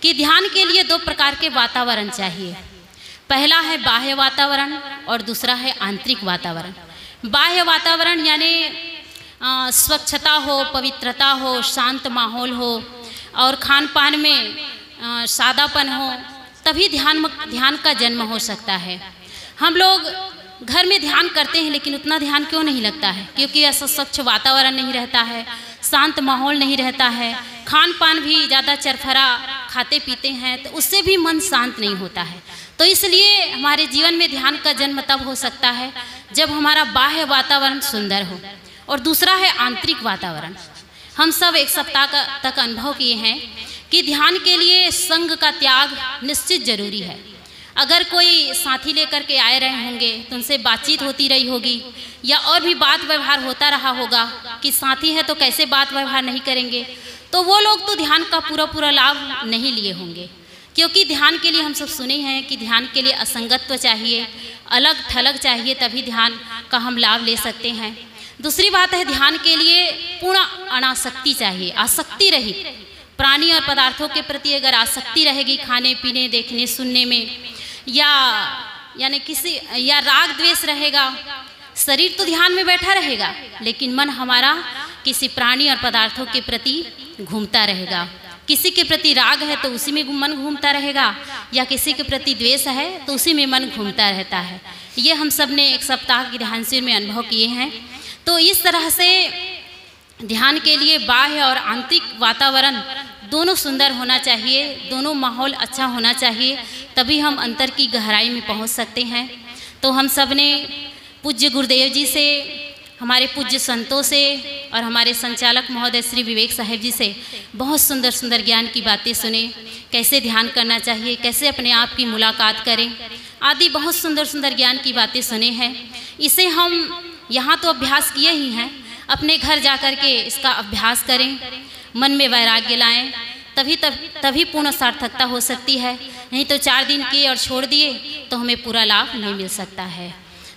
कि ध्यान के लिए दो प्रकार के वातावरण चाहिए। पहला है बाह्य वातावरण और दूसरा है आंतरिक वातावरण। बाह्य वातावरण यानी स्वच्छता हो, पवित्रता हो, शांत माहौल हो और खान पान में सादापन हो, तभी ध्यान ध्यान का जन्म हो सकता है। हम लोग घर में ध्यान करते हैं, लेकिन उतना ध्यान क्यों नहीं लगता है? क्योंकि ऐसा स्वच्छ वातावरण नहीं रहता है, शांत माहौल नहीं रहता है खान पान भी ज़्यादा चरफरा खाते पीते हैं तो उससे भी मन शांत नहीं होता है। तो इसलिए हमारे जीवन में ध्यान का जन्म तब हो सकता है, जब हमारा बाह्य वातावरण सुंदर हो, और दूसरा है आंतरिक वातावरण। हम सब एक सप्ताह का तक अनुभव किए हैं कि ध्यान के लिए संग का त्याग निश्चित ज़रूरी है। अगर कोई साथी लेकर के आए रहे होंगे तो उनसे बातचीत होती रही होगी, या और भी बात व्यवहार होता रहा होगा कि साथी है तो कैसे बात व्यवहार नहीं करेंगे तो वो लोग तो ध्यान का पूरा पूरा लाभ नहीं लिए होंगे। क्योंकि ध्यान के लिए हम सब सुने हैं कि ध्यान के लिए असंगत्व चाहिए, अलग थलग चाहिए, तभी ध्यान का हम लाभ ले सकते हैं। दूसरी बात है, ध्यान के लिए पूर्ण अनासक्ति चाहिए, आसक्ति रही प्राणी और पदार्थों के प्रति अगर आसक्ति रहेगी खाने, पीने, देखने, सुनने में या, यानी किसी, या राग द्वेष रहेगा। शरीर तो ध्यान में बैठा रहेगा, लेकिन मन हमारा किसी प्राणी और पदार्थों के प्रति घूमता रहेगा। किसी के प्रति राग है तो उसी में मन घूमता रहेगा, या किसी के प्रति द्वेष है तो उसी में मन घूमता रहता है। ये हम सबने एक सप्ताह की ध्यान शिविर में अनुभव किए हैं। तो इस तरह से ध्यान के लिए बाह्य और आंतरिक वातावरण दोनों सुंदर होना चाहिए, दोनों माहौल अच्छा होना चाहिए, तभी हम अंतर की गहराई में पहुँच सकते हैं। तो हम सबने पूज्य गुरुदेव जी से, हमारे पूज्य संतों से और हमारे संचालक महोदय श्री विवेक साहेब जी से बहुत सुंदर सुंदर ज्ञान की बातें सुने, कैसे ध्यान करना चाहिए, कैसे अपने आप की मुलाकात करें, आदि बहुत सुंदर सुंदर ज्ञान की बातें सुने हैं। इसे हम यहाँ तो अभ्यास किए ही हैं, अपने घर जा कर के इसका अभ्यास करें। मन में वैराग्य लाएँ, तभी तब, तभी पूर्ण सार्थकता हो सकती है। नहीं तो चार दिन किए और छोड़ दिए तो हमें पूरा लाभ नहीं मिल सकता है।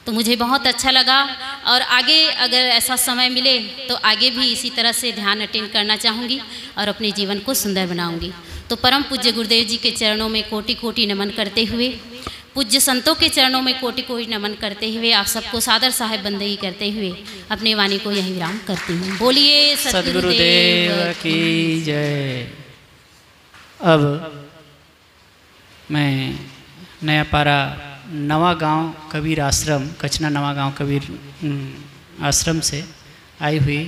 तो मुझे बहुत अच्छा लगा, और आगे अगर ऐसा समय मिले तो आगे भी इसी तरह से ध्यान अटेंड करना चाहूँगी, और अपने जीवन को सुंदर बनाऊँगी। तो परम पूज्य गुरुदेव जी के चरणों में कोटि कोटि नमन करते हुए पूज्य संतों के चरणों में कोटि कोटि नमन करते हुए आप सबको सादर साहेब बंदगी करते हुए अपने वाणी को यही विराम करती हूँ। बोलिए सदगुरुदेव की जय। अब मैं नया पारा नवा गाँव कबीर आश्रम कचना नवा गाँव कबीर आश्रम से आई हुई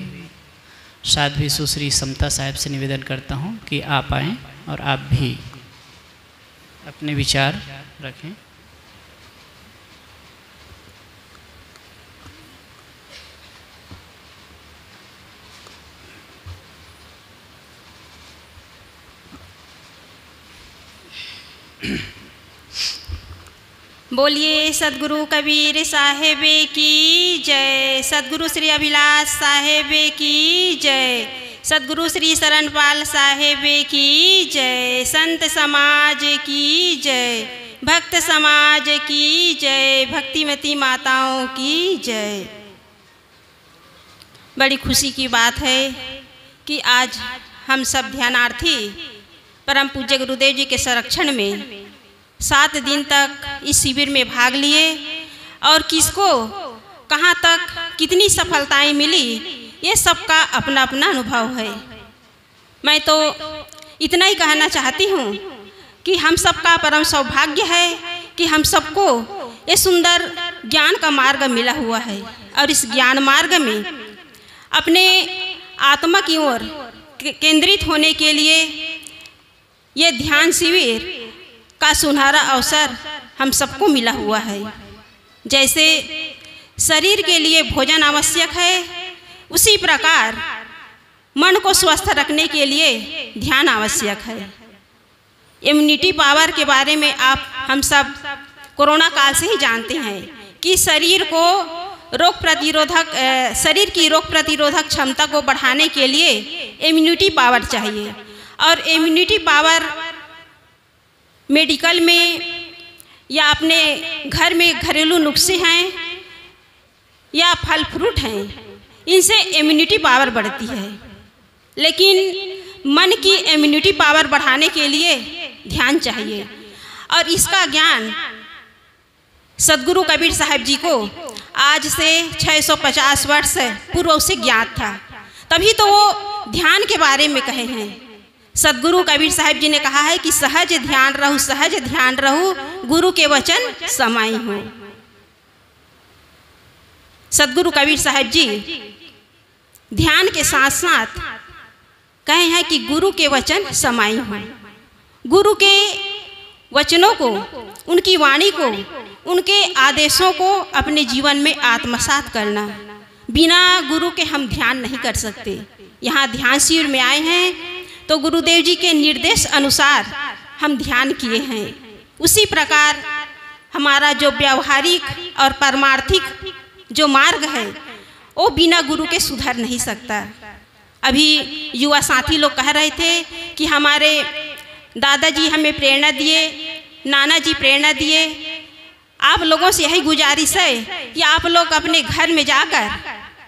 साध्वी सुश्री समता साहब से निवेदन करता हूँ कि आप आएँ और आप भी अपने विचार रखें। बोलिए सदगुरु कबीर साहेब की जय। सदगुरु श्री अभिलाष साहेब की जय। सदगुरु श्री शरणपाल साहेब की जय। संत समाज की जय। भक्त समाज की जय। भक्तिमती माताओं की जय। बड़ी खुशी की बात है कि आज हम सब ध्यानार्थी परम पूज्य गुरुदेव जी के संरक्षण में सात दिन तक इस शिविर में भाग लिए और किसको, कहाँ तक, कितनी सफलताएँ मिली, ये सबका अपना अपना अनुभव है। मैं तो इतना ही कहना चाहती हूँ कि हम सबका परम सौभाग्य है कि हम सबको ये सुंदर ज्ञान का मार्ग मिला हुआ है और इस ज्ञान मार्ग में अपने आत्मा की ओर केंद्रित होने के लिए ये ध्यान शिविर का सुनहरा अवसर हम सबको मिला हुआ है। जैसे शरीर के लिए भोजन आवश्यक है, उसी प्रकार मन को स्वस्थ रखने के लिए ध्यान आवश्यक है। इम्यूनिटी पावर के बारे में आप, हम सब कोरोना काल से ही जानते हैं कि शरीर को रोग प्रतिरोधक शरीर की रोग प्रतिरोधक क्षमता को बढ़ाने के लिए इम्यूनिटी पावर चाहिए। और इम्यूनिटी पावर मेडिकल में या अपने घर में घरेलू नुस्खे हैं या फल फ्रूट हैं, इनसे इम्यूनिटी पावर बढ़ती है। लेकिन मन की इम्यूनिटी पावर बढ़ाने के लिए ध्यान चाहिए। और इसका ज्ञान सदगुरु कबीर साहब जी को आज से 650 वर्ष पूर्व से ज्ञात था। तभी तो वो ध्यान के बारे में कहे हैं। सदगुरु कबीर साहब जी ने कहा है कि सहज ध्यान रहू, सहज ध्यान रहू, गुरु के वचन समाई हो। सदगुरु कबीर साहब जी, ध्यान के साथ साथ कहे हैं कि गुरु के वचन समाई हो। गुरु के वचनों को, उनकी वाणी को, उनके आदेशों को अपने जीवन में आत्मसात करना। बिना गुरु के हम ध्यान नहीं कर सकते। यहाँ ध्यान शिविर में आए हैं तो गुरुदेव जी के निर्देश अनुसार हम ध्यान किए हैं। उसी प्रकार हमारा जो व्यवहारिक और परमार्थिक जो मार्ग है, वो बिना गुरु के सुधर नहीं सकता। अभी युवा साथी लोग कह रहे थे कि हमारे दादाजी हमें प्रेरणा दिए नाना जी प्रेरणा दिए। आप लोगों से यही गुजारिश है कि आप लोग अपने घर में जाकर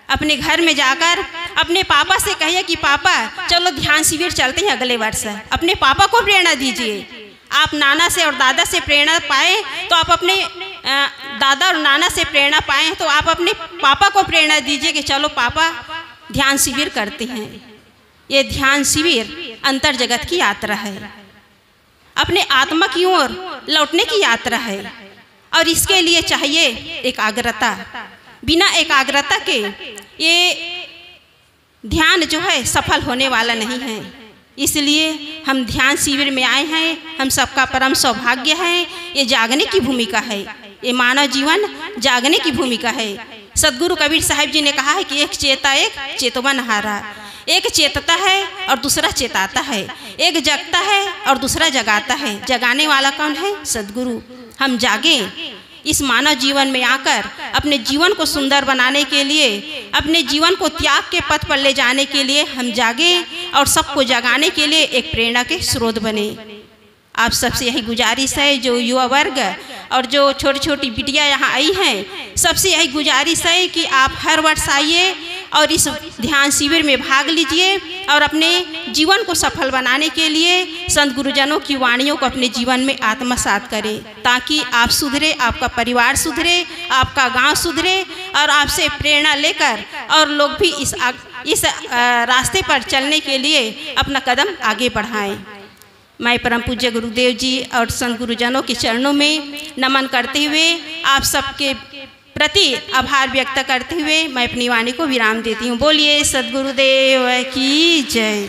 अपने घर में जाकर अपने पापा से कहिए कि, पापा, चलो ध्यान शिविर चलते हैं अगले वर्ष। अपने पापा को प्रेरणा दीजिए। आप नाना से और दादा से प्रेरणा पाए तो आप अपने दादा और नाना से प्रेरणा पाए तो आप अपने पापा को प्रेरणा दीजिए कि, चलो पापा, ध्यान शिविर करते हैं। ये ध्यान शिविर अंतर जगत की यात्रा है। अपने आत्मा की ओर लौटने की यात्रा है। और इसके लिए चाहिए एकाग्रता। बिना एकाग्रता के ये ध्यान जो है सफल होने वाला नहीं है। इसलिए हम ध्यान शिविर में आए हैं, हम सबका परम सौभाग्य है, ये जागने की भूमिका है। ये मानव जीवन जागने की भूमिका है। सदगुरु कबीर साहिब जी ने कहा है कि एक चेता एक चेतवन हारा। एक चेतता है और दूसरा चेताता है। एक जगता है और दूसरा जगाता है। जगाने वाला कौन है? सदगुरु। हम जागे। इस मानव जीवन में आकर अपने जीवन को सुंदर बनाने के लिए, अपने जीवन को त्याग के पथ पर ले जाने के लिए हम जागे और सबको जगाने के लिए एक प्रेरणा के स्रोत बने। आप सबसे यही गुजारिश है जो युवा वर्ग और जो छोटी छोटी बिटिया यहाँ आई हैं, सबसे यही गुजारिश है कि आप हर वर्ष आइए और इस ध्यान शिविर में भाग लीजिए और अपने जीवन को सफल बनाने के लिए संत गुरुजनों की वाणियों को अपने जीवन में आत्मसात करें, ताकि आप सुधरे, आपका परिवार सुधरे, आपका गाँव सुधरे और आपसे प्रेरणा लेकर और लोग भी इस इस रास्ते पर चलने के लिए अपना कदम आगे बढ़ाएँ। मैं परम पूज्य गुरुदेव जी और संत गुरुजनों के चरणों में नमन करते हुए आप सबके प्रति आभार व्यक्त करते हुए मैं अपनी वाणी को विराम देती हूँ। बोलिए, सदगुरुदेव की जय।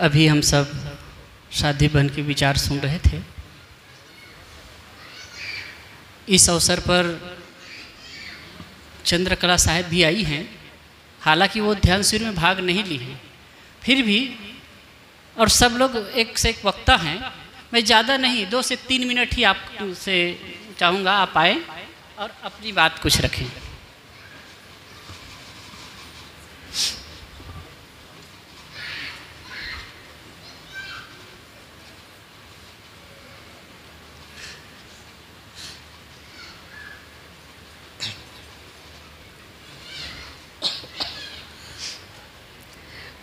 अभी हम सब शादी बहन के विचार सुन रहे थे। इस अवसर पर चंद्रकला साहब भी आई हैं। हालाँकि वो ध्यान शिविर में भाग नहीं ली हैं। फिर भी, और सब लोग एक से एक वक्ता हैं। मैं ज़्यादा नहीं, दो से तीन मिनट ही आपसे चाहूँगा आप आए और अपनी बात कुछ रखें।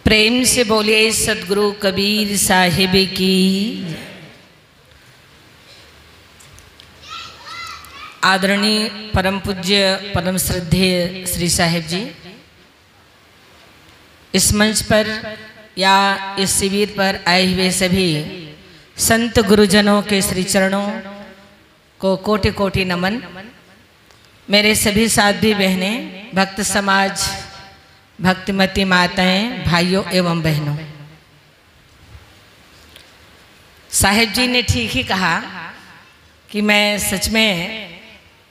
प्रेम से बोलिए, सदगुरु कबीर साहिब की। आदरणीय परम पूज्य, परम श्रद्धेय श्री साहिब जी, इस मंच पर या इस शिविर पर आए हुए सभी संत गुरुजनों के श्री चरणों को कोटि कोटि नमन। मेरे सभी साध्वी बहनें, भक्त समाज भक्तिमती माताएँ, भाइयों एवं बहनों। साहेब जी ने ठीक ही कहा कि मैं सच में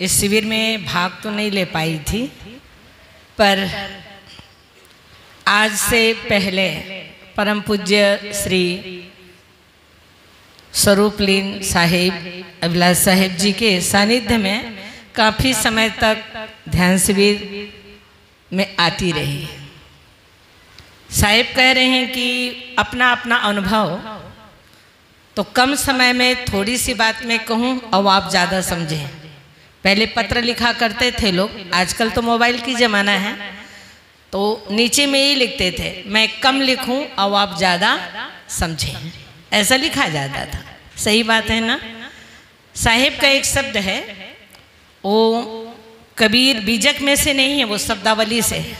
इस शिविर में भाग तो नहीं ले पाई थी, पर आज से पहले परम पूज्य श्री स्वरूपलीन साहिब अभिलाष साहिब जी के सानिध्य में काफ़ी समय तक ध्यान शिविर में आती रही। साहेब कह रहे हैं कि अपना अपना अनुभव तो कम समय में थोड़ी सी बात मैं कहूँ और आप ज़्यादा समझें। पहले पत्र लिखा करते थे लोग आजकल तो मोबाइल की ज़माना है तो नीचे में ही लिखते थे मैं कम लिखूं और आप ज़्यादा समझें। ऐसा लिखा जाता था। सही बात है ना? साहेब का एक शब्द है वो कबीर बीजक में से नहीं है, वो शब्दावली से।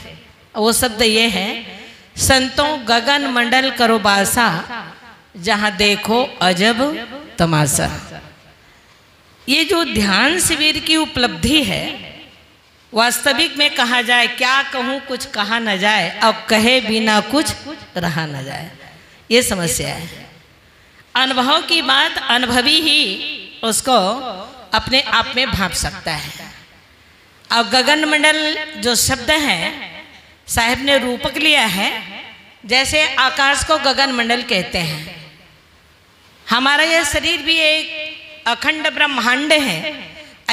वो शब्द ये है, संतों गगन मंडल करो बासा, जहाँ देखो अजब तमाशा। ये जो ध्यान शिविर की उपलब्धि है, वास्तविक में कहा जाए, क्या कहूँ कुछ कहा न जाए, अब कहे बिना कुछ रहा न जाए। ये समस्या है। अनुभव की बात अनुभवी ही उसको अपने आप में भाप सकता है। अब गगन मंडल जो शब्द है, साहब ने रूपक लिया है, जैसे आकाश को गगन मंडल कहते हैं। हमारा यह शरीर भी एक अखंड ब्रह्मांड है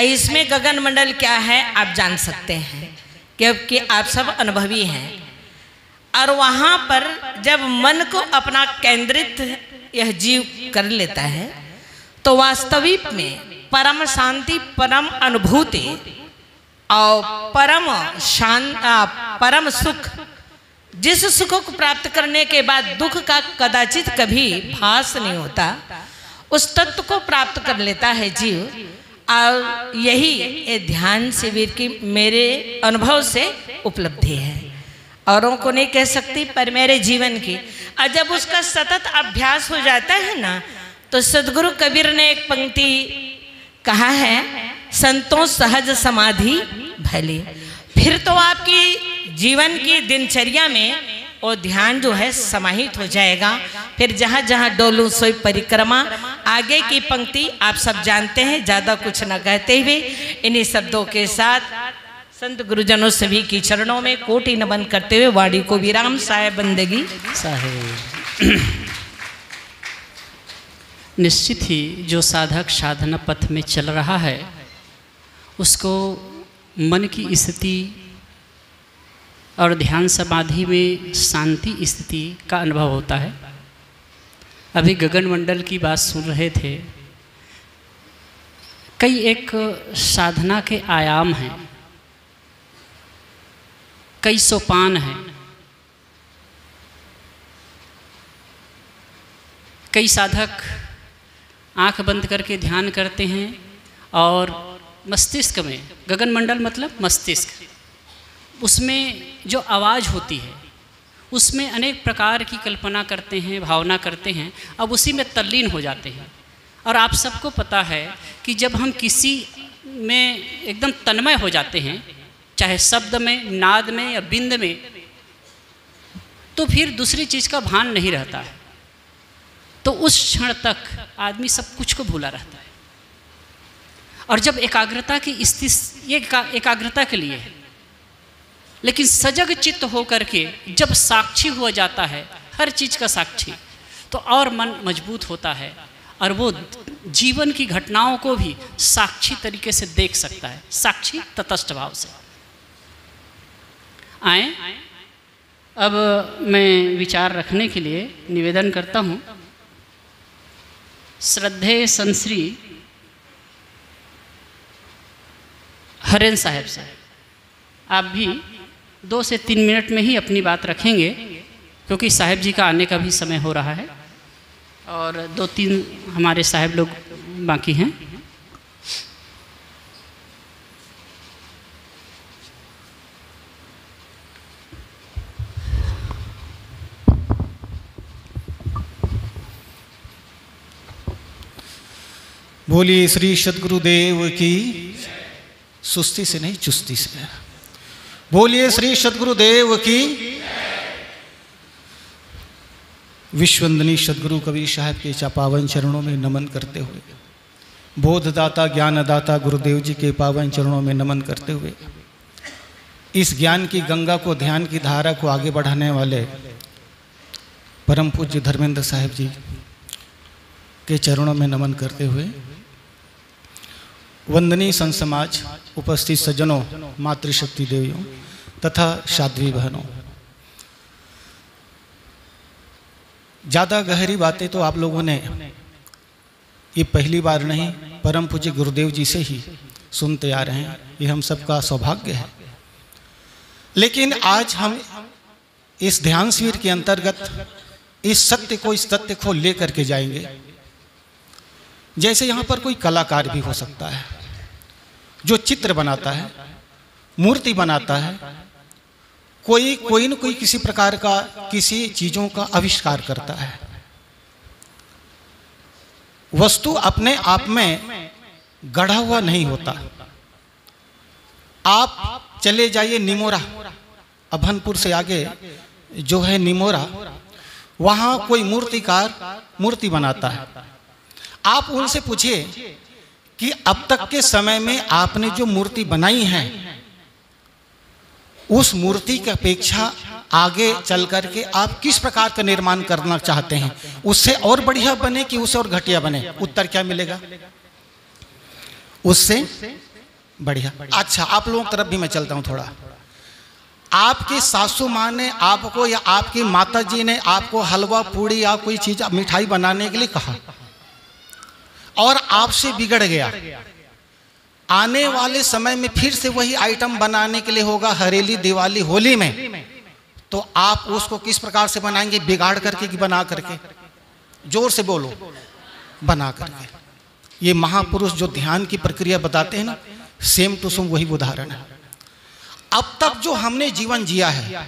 इसमें गगन मंडल क्या है, आप जान सकते हैं, क्योंकि आप सब अनुभवी हैं। और वहाँ पर जब मन को अपना केंद्रित यह जीव कर लेता है तो वास्तविक में परम शांति, परम अनुभूति और परम शांत परम सुख। जिस सुख को प्राप्त करने के बाद दुख का कदाचित कभी भास नहीं होता, उस तत्व को प्राप्त कर लेता है जीव। और यही ध्यान शिविर की मेरे अनुभव से उपलब्धि है। औरों को नहीं कह सकती, पर मेरे जीवन की। और जब उसका सतत अभ्यास हो जाता है ना तो सदगुरु कबीर ने एक पंक्ति कहा है, संतों सहज समाधि भले फिर तो आपकी जीवन की दिनचर्या में वो ध्यान जो है समाहित हो जाएगा। फिर जहाँ जहाँ डोलू सोई परिक्रमा, आगे की पंक्ति आप सब जानते हैं, ज़्यादा कुछ न कहते हुए। इन्हीं शब्दों के साथ संत गुरुजनों सभी की चरणों में कोटि नमन करते हुए वाणी को विराम, साहेब बंदगी। निश्चित ही जो साधक साधना पथ में चल रहा है, उसको मन की स्थिति और ध्यान समाधि में शांति स्थिति का अनुभव होता है। अभी गगन मंडल की बात सुन रहे थे। कई एक साधना के आयाम हैं। कई सोपान हैं। कई साधक आँख बंद करके ध्यान करते हैं और मस्तिष्क में गगन मंडल मतलब मस्तिष्क, उसमें जो आवाज़ होती है, उसमें अनेक प्रकार की कल्पना करते हैं, भावना करते हैं, अब उसी में तल्लीन हो जाते हैं। और आप सबको पता है कि जब हम किसी में एकदम तन्मय हो जाते हैं, चाहे शब्द में, नाद में या बिंद में तो फिर दूसरी चीज़ का भान नहीं रहता है। तो उस क्षण तक आदमी सब कुछ को भूला रहता है। और जब एकाग्रता की स्थिति, ये एकाग्रता के लिए। लेकिन सजग चित्त होकर के जब साक्षी हो जाता है, हर चीज़ का साक्षी तो और मन मज़बूत होता है और वो जीवन की घटनाओं को भी साक्षी तरीके से देख सकता है, साक्षी तटस्थ भाव से। आए? अब मैं विचार रखने के लिए निवेदन करता हूँ। श्रद्धेय संश्री हरेन साहब से। आप भी दो से तीन मिनट में ही अपनी बात रखेंगे, क्योंकि साहेब जी का आने का भी समय हो रहा है। और दो तीन हमारे साहेब लोग बाकी हैं। बोलिए श्री सदगुरुदेव की सुस्ती से नहीं, चुस्ती से। बोलिए श्री सदगुरुदेव की। विश्वंदनी सदगुरु कबीर साहब के पावन चरणों में नमन करते हुए, बोधदाता, ज्ञानदाता गुरुदेव जी के पावन चरणों में नमन करते हुए, इस ज्ञान की गंगा को, ध्यान की धारा को आगे बढ़ाने वाले परम पूज्य धर्मेंद्र साहब जी के चरणों में नमन करते हुए वंदनीय संत समाज उपस्थित सज्जनों, मातृशक्ति देवियों तथा साध्वी बहनों। ज़्यादा गहरी बातें तो आप लोगों ने ये पहली बार नहीं, परम पूज्य गुरुदेव जी से ही सुनते आ रहे हैं। ये हम सबका सौभाग्य है। लेकिन आज हम इस ध्यान शिविर के अंतर्गत इस सत्य को, इस तथ्य को लेकर के जाएँगे। जैसे यहाँ पर कोई कलाकार भी हो सकता है, जो चित्र बनाता है, मूर्ति बनाता है, कोई कोई न कोई किसी प्रकार का किसी चीज़ों का आविष्कार करता है। वस्तु अपने आप में गढ़ा हुआ नहीं होता। आप चले जाइए निमोरा, अभनपुर से आगे जो है निमोरा, वहाँ कोई मूर्तिकार मूर्ति बनाता है। आप उनसे पूछिए कि अब तक के समय में आपने जो मूर्ति बनाई है, उस मूर्ति की अपेक्षा आगे चल करके आप किस प्रकार का निर्माण करना चाहते हैं? उससे और बढ़िया बने कि उससे और घटिया बने? उत्तर क्या मिलेगा? उससे बढ़िया। अच्छा आप लोगों की तरफ़ भी मैं चलता हूँ थोड़ा। आपकी सासू माँ ने आपको या आपकी माता जी ने आपको हलवा, पूड़ी या कोई चीज़ मिठाई बनाने के लिए कहा? और आपसे बिगड़ गया। आने वाले समय में फिर से वही आइटम बनाने के लिए होगा हरेली दिवाली होली में। तो आप उसको किस प्रकार से बनाएँगे? बिगाड़ करके कि बना करके? ज़ोर से बोलो। बना करके। ये महापुरुष जो ध्यान की प्रक्रिया बताते हैं ना सेम टू सेम वही उदाहरण है। अब तक जो हमने जीवन जिया है,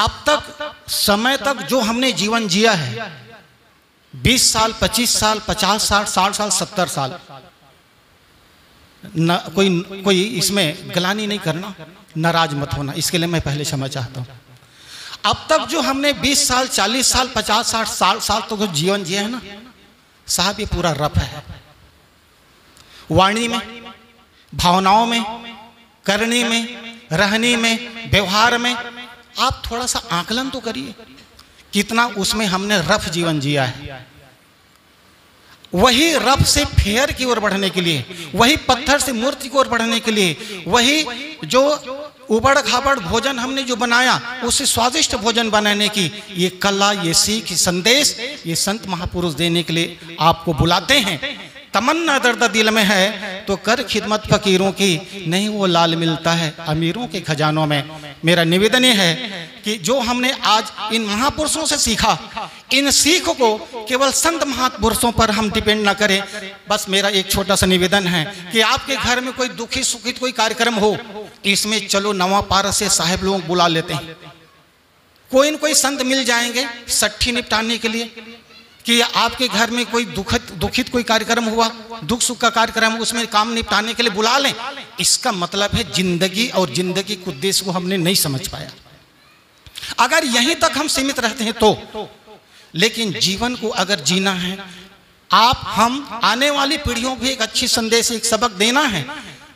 अब तक समय तक जो हमने जीवन जिया है बीस साल, पच्चीस साल, पचास साल, साठ साल, सत्तर साल। न, कोई कोई इसमें गलानी नहीं करना, नाराज़ मत होना। इसके लिए मैं पहले क्षमा चाहता हूँ। अब तक जो हमने 20 साल 40 साल 50 साठ साल साल तो जीवन जिया है ना? साहब, ये पूरा रफ है। वाणी में, भावनाओं में, करने में, रहने में, व्यवहार में, आप थोड़ा सा आकलन तो करिए। कितना उसमें हमने रफ जीवन जिया है। वही रफ से फेयर की ओर बढ़ने के लिए, वही पत्थर से मूर्ति की ओर बढ़ने के लिए, वही जो उबड़ खाबड़ भोजन हमने जो बनाया उसे स्वादिष्ट भोजन बनाने की, ये कला, ये सीख संदेश, ये संत महापुरुष देने के लिए आपको बुलाते हैं। तमन्ना दर्द दिल में है तो कर खिदमत फकीरों की, नहीं वो लाल मिलता है अमीरों के खजानों में। मेरा निवेदन ये है कि जो हमने आज इन महापुरुषों से सीखा, इन सीख को केवल संत महापुरुषों पर हम डिपेंड ना करें। बस मेरा एक छोटा सा निवेदन है कि आपके घर में कोई दुखी सुखित कोई कार्यक्रम हो, इसमें चलो नवा पारस से साहेब लोग बुला लेते हैं। कोई न कोई संत मिल जाएँगे सट्ठी निपटाने के लिए। कि आपके घर में कोई दुखद, दुखित कोई कार्यक्रम हुआ, दुख सुख का कार्यक्रम, उसमें काम निपटाने के लिए बुला लें। इसका मतलब है ज़िंदगी और ज़िंदगी के उद्देश्य को हमने नहीं समझ पाया। अगर यहीं तक हम सीमित रहते हैं तो लेकिन जीवन को अगर जीना है, आप, हम, आने वाली पीढ़ियों को एक अच्छी संदेश, एक सबक देना है।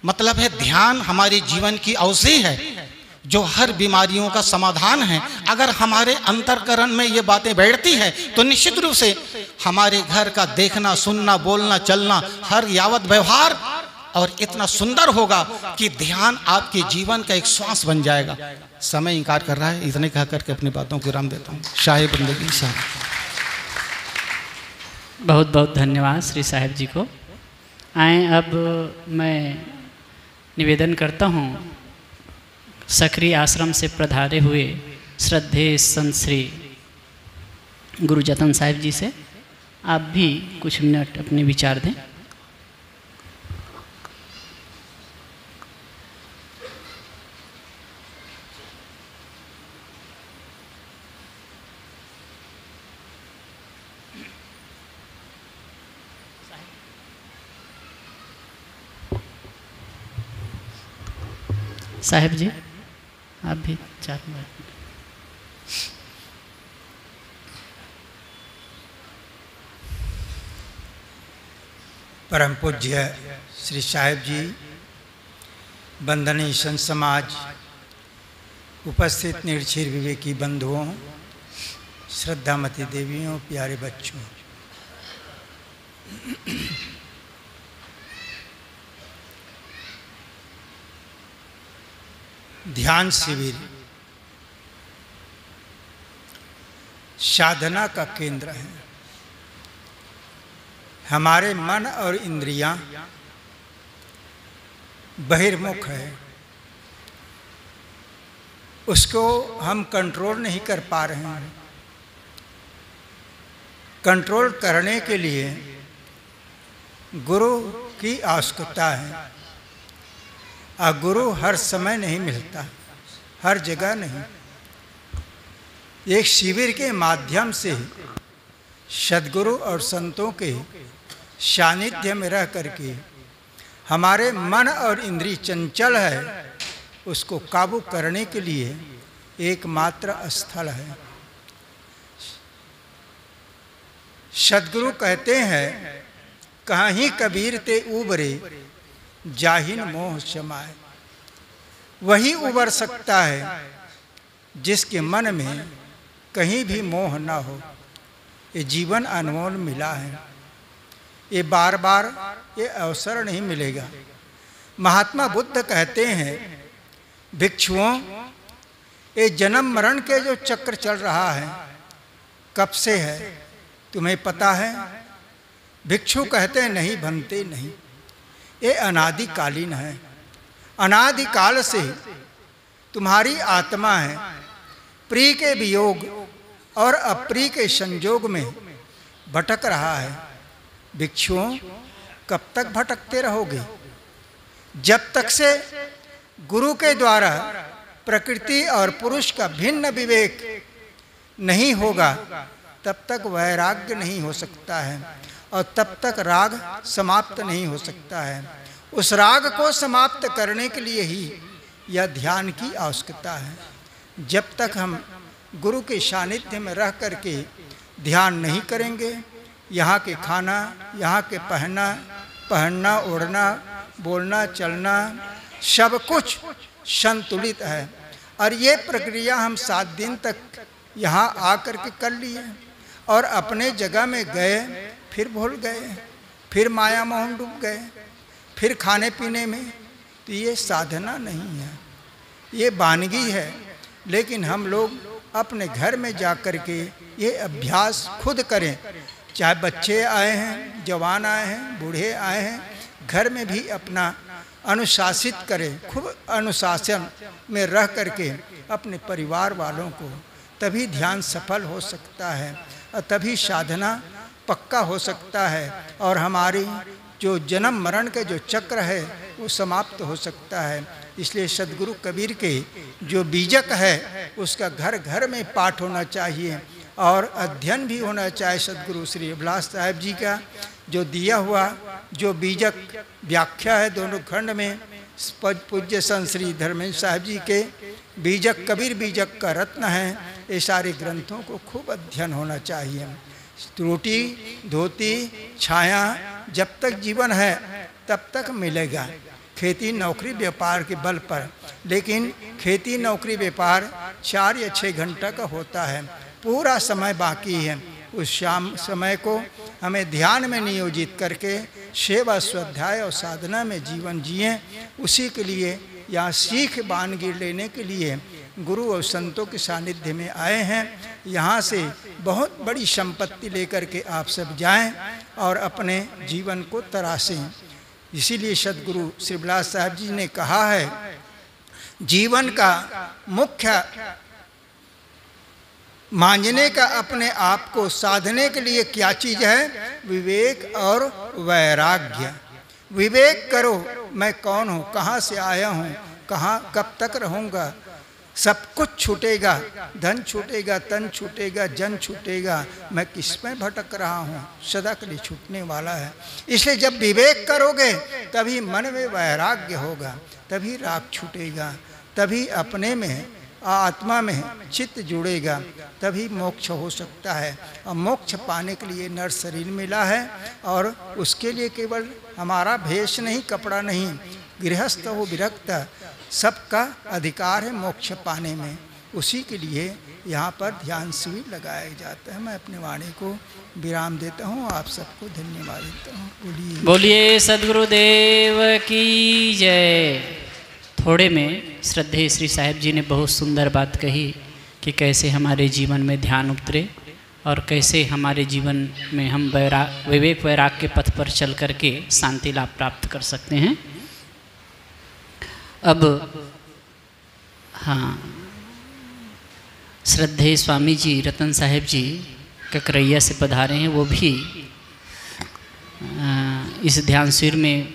मतलब है ध्यान हमारे जीवन की औषधि है। जो हर बीमारियों का समाधान है, अगर हमारे अंतरकरण में ये बातें बैठती है तो निश्चित रूप से हमारे घर का देखना, सुनना, बोलना, चलना, हर यावत व्यवहार और इतना सुंदर होगा कि ध्यान आपके जीवन का एक श्वास बन जाएगा। समय इनकार कर रहा है, इतने कह करके अपनी बातों को विराम देता हूँ। शाही बंदगी, शाह। बहुत बहुत धन्यवाद श्री साहेब जी को। आए, अब मैं निवेदन करता हूँ सक्रिय आश्रम से प्रधारे हुए श्रद्धे संत श्री गुरु जतन साहिब जी से आप भी कुछ मिनट अपने विचार दें। साहेब जी। आप भी चार मिनट परम पूज्य श्री साहेब जी बंधनी संत समाज, उपस्थित निर्क्षीर विवेकी बंधुओं, श्रद्धामती देवियों, प्यारे बच्चों। ध्यान शिविर। साधना का केंद्र है। हमारे मन और इंद्रियाँ बहिर्मुख है। उसको हम कंट्रोल नहीं कर पा रहे हैं। कंट्रोल करने के लिए गुरु की आवश्यकता है। और गुरु हर समय नहीं मिलता, हर जगह नहीं। एक शिविर के माध्यम से सदगुरु और संतों के सानिध्य में रह करके हमारे मन और इंद्री चंचल है, उसको काबू करने के लिए एकमात्र स्थल है। सदगुरु कहते हैं, कहीं कबीर ते उबरे जाहिन मोह समाए। वही उबर सकता है, जिसके मन में कहीं भी मोह ना हो। ये जीवन अनमोल मिला है। ये बार बार ये अवसर नहीं मिलेगा। महात्मा बुद्ध कहते हैं, भिक्षुओं, ये जन्म मरण के जो चक्र चल रहा है, कब से है, तुम्हें पता है? भिक्षु कहते नहीं, बनते नहीं। ये अनादिकालीन है। अनादिकाल से तुम्हारी आत्मा है। प्रिय के वियोग और अप्री के संयोग में भटक रहा है। भिक्षुओं, कब तक भटकते रहोगे? जब तक से गुरु के द्वारा प्रकृति और पुरुष का भिन्न विवेक नहीं होगा, तब तक वैराग्य नहीं हो सकता है। और तब तक राग समाप्त नहीं हो सकता है। उस राग को समाप्त करने के लिए ही यह ध्यान की आवश्यकता है। जब तक हम गुरु के सानिध्य में रह करके ध्यान नहीं करेंगे, यहाँ के खाना, यहाँ के पहना पहनना, ओढ़ना, बोलना, चलना, सब कुछ संतुलित है। और ये प्रक्रिया हम सात दिन तक यहाँ आकर के कर लिए और अपने जगह में गए फिर भूल गए, फिर माया मोहन डूब गए, फिर खाने पीने में तो ये साधना नहीं है। ये बानगी है, लेकिन हम लोग अपने घर में जा कर के ये अभ्यास खुद करें। चाहे बच्चे आए हैं, जवान आए हैं, बूढ़े आए हैं, घर में भी अपना अनुशासित करें, खूब अनुशासन में रह करके अपने परिवार वालों को, तभी ध्यान सफल हो सकता है, और तभी साधना पक्का हो सकता है और हमारी जो जन्म मरण के जो चक्र है, वो समाप्त हो सकता है। इसलिए सदगुरु कबीर के जो बीजक है, उसका घर घर में पाठ होना चाहिए और अध्ययन भी होना चाहिए सदगुरु श्री अभिलाष साहेब जी का, जो दिया हुआ जो बीजक व्याख्या है दोनों खंड में पूज्य संत श्री धर्मेंद्र साहब जी के बीजक, कबीर बीजक का रत्न है, ये सारे ग्रंथों को खूब अध्ययन होना चाहिए। रोटी धोती, छाया जब तक जीवन है, तब तक मिलेगा। खेती नौकरी व्यापार के बल पर, लेकिन खेती नौकरी व्यापार चार या छः घंटा का होता है। पूरा समय बाकी है। उस शाम, समय को हमें ध्यान में नियोजित करके सेवा, स्वाध्याय और साधना में जीवन जिए, उसी के लिए यहाँ सीख बानगी लेने के लिए गुरु और संतों के सानिध्य में आए हैं। यहाँ से बहुत बड़ी संपत्ति लेकर के आप सब जाएँ और अपने जीवन को तराशें। इसीलिए सदगुरु शिवलास साहब जी ने कहा है, जीवन का मुख्य मांझने का अपने आप को साधने के लिए क्या चीज़ है? विवेक और वैराग्य। विवेक करो, मैं कौन हूँ? कहाँ से आया हूँ? कहाँ, कब तक रहूँगा? सब कुछ छूटेगा, धन छूटेगा, तन छूटेगा, जन छूटेगा। मैं किसमें भटक रहा हूँ? सदा के लिए छूटने वाला है। इसलिए जब विवेक करोगे, तभी मन में वैराग्य होगा, तभी राग छूटेगा, तभी अपने में आत्मा में चित्त जुड़ेगा, तभी मोक्ष हो सकता है। और मोक्ष पाने के लिए नर शरीर मिला है और उसके लिए केवल हमारा भेष नहीं, कपड़ा नहीं, गृहस्थ हो, विरक्त, सबका अधिकार है मोक्ष पाने में। उसी के लिए यहाँ पर ध्यान शिविर लगाया जाता है। मैं अपने वाणी को विराम देता हूँ। आप सबको धन्यवाद देता हूँ। बोलिए। बोलिए, सदगुरुदेव की जय। थोड़े में श्रद्धे श्री साहेब जी ने बहुत सुंदर बात कही कि कैसे हमारे जीवन में ध्यान उतरे और कैसे हमारे जीवन में हम वैरा, विवेक वैराग के पथ पर चल करके शांति लाभ प्राप्त कर सकते हैं। अब हाँ श्रद्धे स्वामी जी, रतन साहेब जी ककरैया से पधारे हैं, वो भी इस ध्यान शिविर में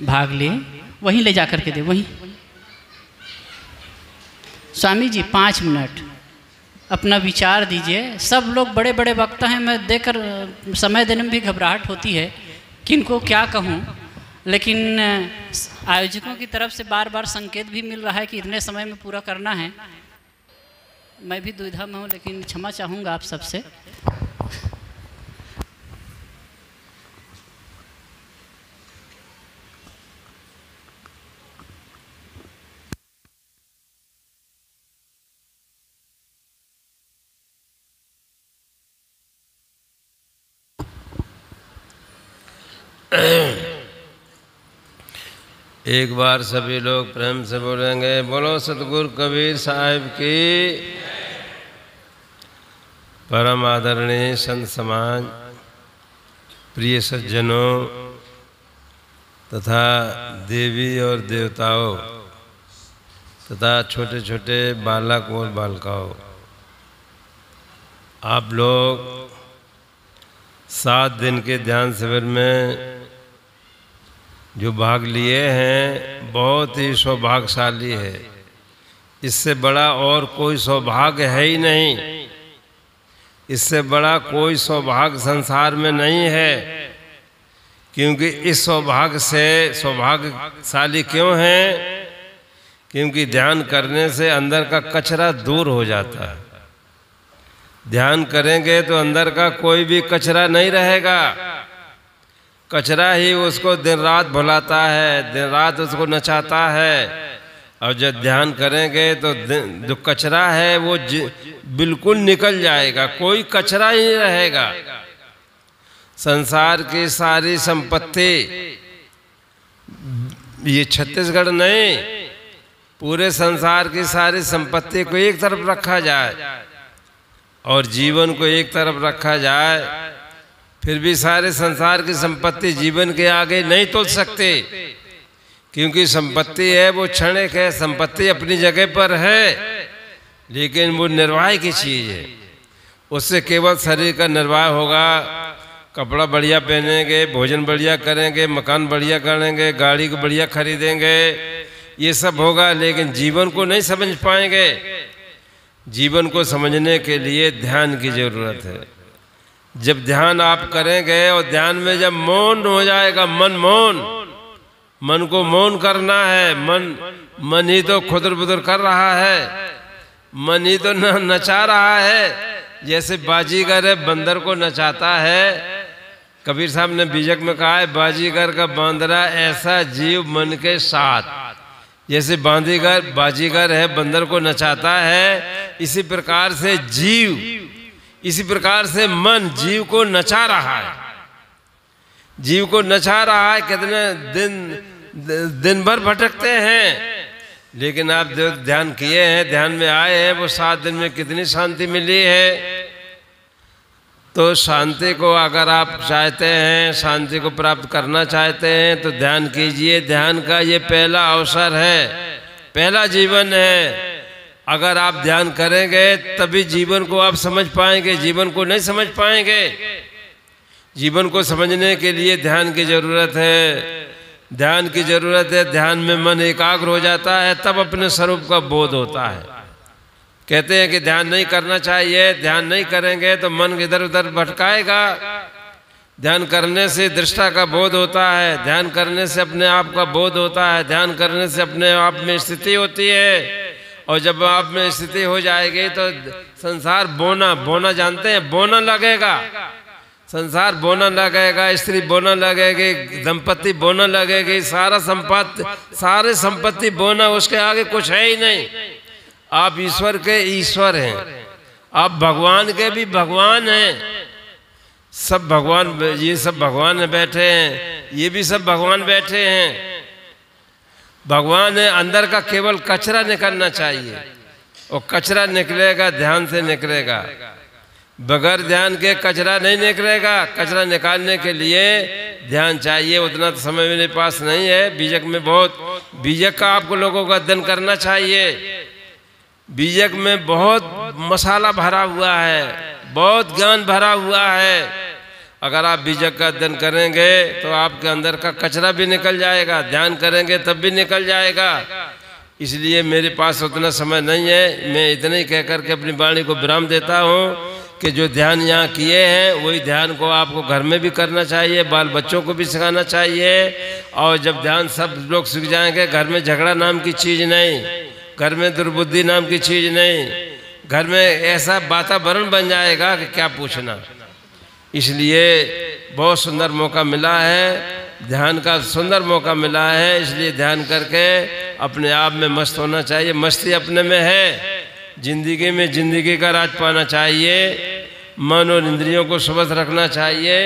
भाग लिए वहीं ले जाकर के दे, वहीं। स्वामी जी, पाँच मिनट। अपना विचार दीजिए। सब लोग बड़े बड़े वक्ता हैं, मैं देखकर समय देने में भी घबराहट होती है किनको क्या कहूँ। लेकिन, आयोजकों की तरफ़ से बार बार संकेत भी मिल रहा है कि इतने समय में पूरा करना है। मैं भी दुविधा में हूँ, लेकिन क्षमा चाहूँगा आप सबसे। एक बार सभी लोग प्रेम से बोलेंगे, बोलो सतगुरु कबीर साहब की। परम आदरणीय संत समाज, प्रिय सज्जनों, तथा देवी और देवताओं, तथा छोटे छोटे बालक और बालिकाओं, आप लोग सात दिन के ध्यान शिविर में जो भाग लिए हैं, बहुत ही सौभाग्यशाली है। इससे बड़ा और कोई सौभाग्य है ही नहीं। इससे बड़ा कोई सौभाग्य संसार में नहीं है, क्योंकि इस सौभाग्य से सौभाग्यशाली क्यों है? क्योंकि ध्यान करने से अंदर का कचरा दूर हो जाता है। ध्यान करेंगे तो अंदर का कोई भी कचरा नहीं रहेगा। कचरा ही उसको दिन रात भुलाता है दिन रात उसको नचाता है। और जब ध्यान करेंगे तो जो कचरा है वो बिल्कुल निकल जाएगा, कोई कचरा ही नहीं रहेगा। संसार की सारी संपत्ति, ये छत्तीसगढ़ नहीं, पूरे संसार की सारी संपत्ति को एक तरफ़ रखा जाए और जीवन को एक तरफ़ रखा जाए फिर भी सारे संसार की संपत्ति जीवन के आगे नहीं तोल सकते। क्योंकि संपत्ति है, वो क्षणिक है, संपत्ति अपनी जगह पर है, लेकिन वो निर्वाह की चीज़ है। उससे केवल शरीर का निर्वाह होगा। कपड़ा बढ़िया पहनेंगे, भोजन बढ़िया करेंगे, मकान बढ़िया करेंगे, गाड़ी को बढ़िया खरीदेंगे, ये सब होगा, लेकिन जीवन को नहीं समझ पाएँगे। जीवन को समझने के लिए ध्यान की ज़रूरत है। जब ध्यान आप करेंगे और ध्यान में जब मौन हो जाएगा, मन मौन। मन को मौन करना है। मन मन ही तो खुदर बुदर कर रहा है। मन ही तो नचा रहा है। जैसे बाजीगर है, बंदर को नचाता है। कबीर साहब ने बीजक में कहा है, बाजीगर का बांदरा ऐसा जीव मन के साथ। जैसे बांदीगर, बाजीगर है, बंदर को नचाता है, इसी प्रकार से जीव इसी प्रकार से मन जीव को नचा रहा है। जीव को नचा रहा है, कितने दिन दिन भर भटकते हैं। लेकिन आप जो ध्यान किए हैं, ध्यान में आए हैं, वो सात दिन में कितनी शांति मिली है? तो शांति को अगर आप चाहते हैं, शांति को प्राप्त करना चाहते हैं तो ध्यान कीजिए। ध्यान का ये पहला अवसर है। पहला जीवन है। अगर आप ध्यान करेंगे, तभी जीवन को आप समझ पाएँगे, जीवन को नहीं समझ पाएँगे। जीवन को समझने के लिए ध्यान की ज़रूरत है। ध्यान की ज़रूरत है, ध्यान में मन एकाग्र हो जाता है, तब अपने स्वरूप का बोध होता है। कहते हैं कि ध्यान नहीं करना चाहिए, ध्यान नहीं करेंगे तो मन इधर उधर भटकाएगा। ध्यान करने से दृष्टा का बोध होता है, ध्यान करने से अपने आप का बोध होता है, ध्यान करने से अपने आप में स्थिति होती है। और जब आप में स्थिति हो जाएगी तो संसार बोना बोना जानते हैं, बोना लगेगा। संसार बोना लगेगा, स्त्री बोना लगेगी, दंपति बोना लगेगी, सारा संपत्ति, सारे संपत्ति बोना, उसके आगे कुछ है ही नहीं। आप ईश्वर के ईश्वर हैं। आप भगवान के भी भगवान हैं। सब भगवान, ये सब भगवान बैठे हैं, ये भी सब भगवान बैठे हैं। भगवान है अंदर का केवल कचरा निकलना चाहिए और कचरा निकलेगा, ध्यान से निकलेगा। बगैर ध्यान के कचरा नहीं निकलेगा। कचरा निकालने के लिए ध्यान चाहिए, उतना तो समय मेरे पास नहीं है। बीजक में बहुत, बीजक का आपको लोगों का अध्ययन करना चाहिए। बीजक में बहुत मसाला भरा हुआ है, बहुत ज्ञान भरा हुआ है। अगर आप बीजक का अध्ययन करेंगे तो आपके अंदर का कचरा भी निकल जाएगा, ध्यान करेंगे, तब भी निकल जाएगा। इसलिए मेरे पास उतना समय नहीं है। मैं इतना ही कह करके अपनी वाणी को विराम देता हूँ कि जो ध्यान यहाँ किए हैं, वही ध्यान को आपको घर में भी करना चाहिए, बाल बच्चों को भी सिखाना चाहिए। और जब ध्यान सब लोग सीख जाएँगे, घर में झगड़ा नाम की चीज़ नहीं, घर में दुर्बुद्धि नाम की चीज़ नहीं, घर में ऐसा वातावरण बन जाएगा कि क्या पूछना। इसलिए बहुत सुंदर मौका मिला है, ध्यान का सुंदर मौका मिला है, इसलिए ध्यान करके अपने आप में मस्त होना चाहिए। मस्ती अपने में है, ज़िंदगी में ज़िंदगी का राज पाना चाहिए, मन और इंद्रियों को स्वस्थ रखना चाहिए,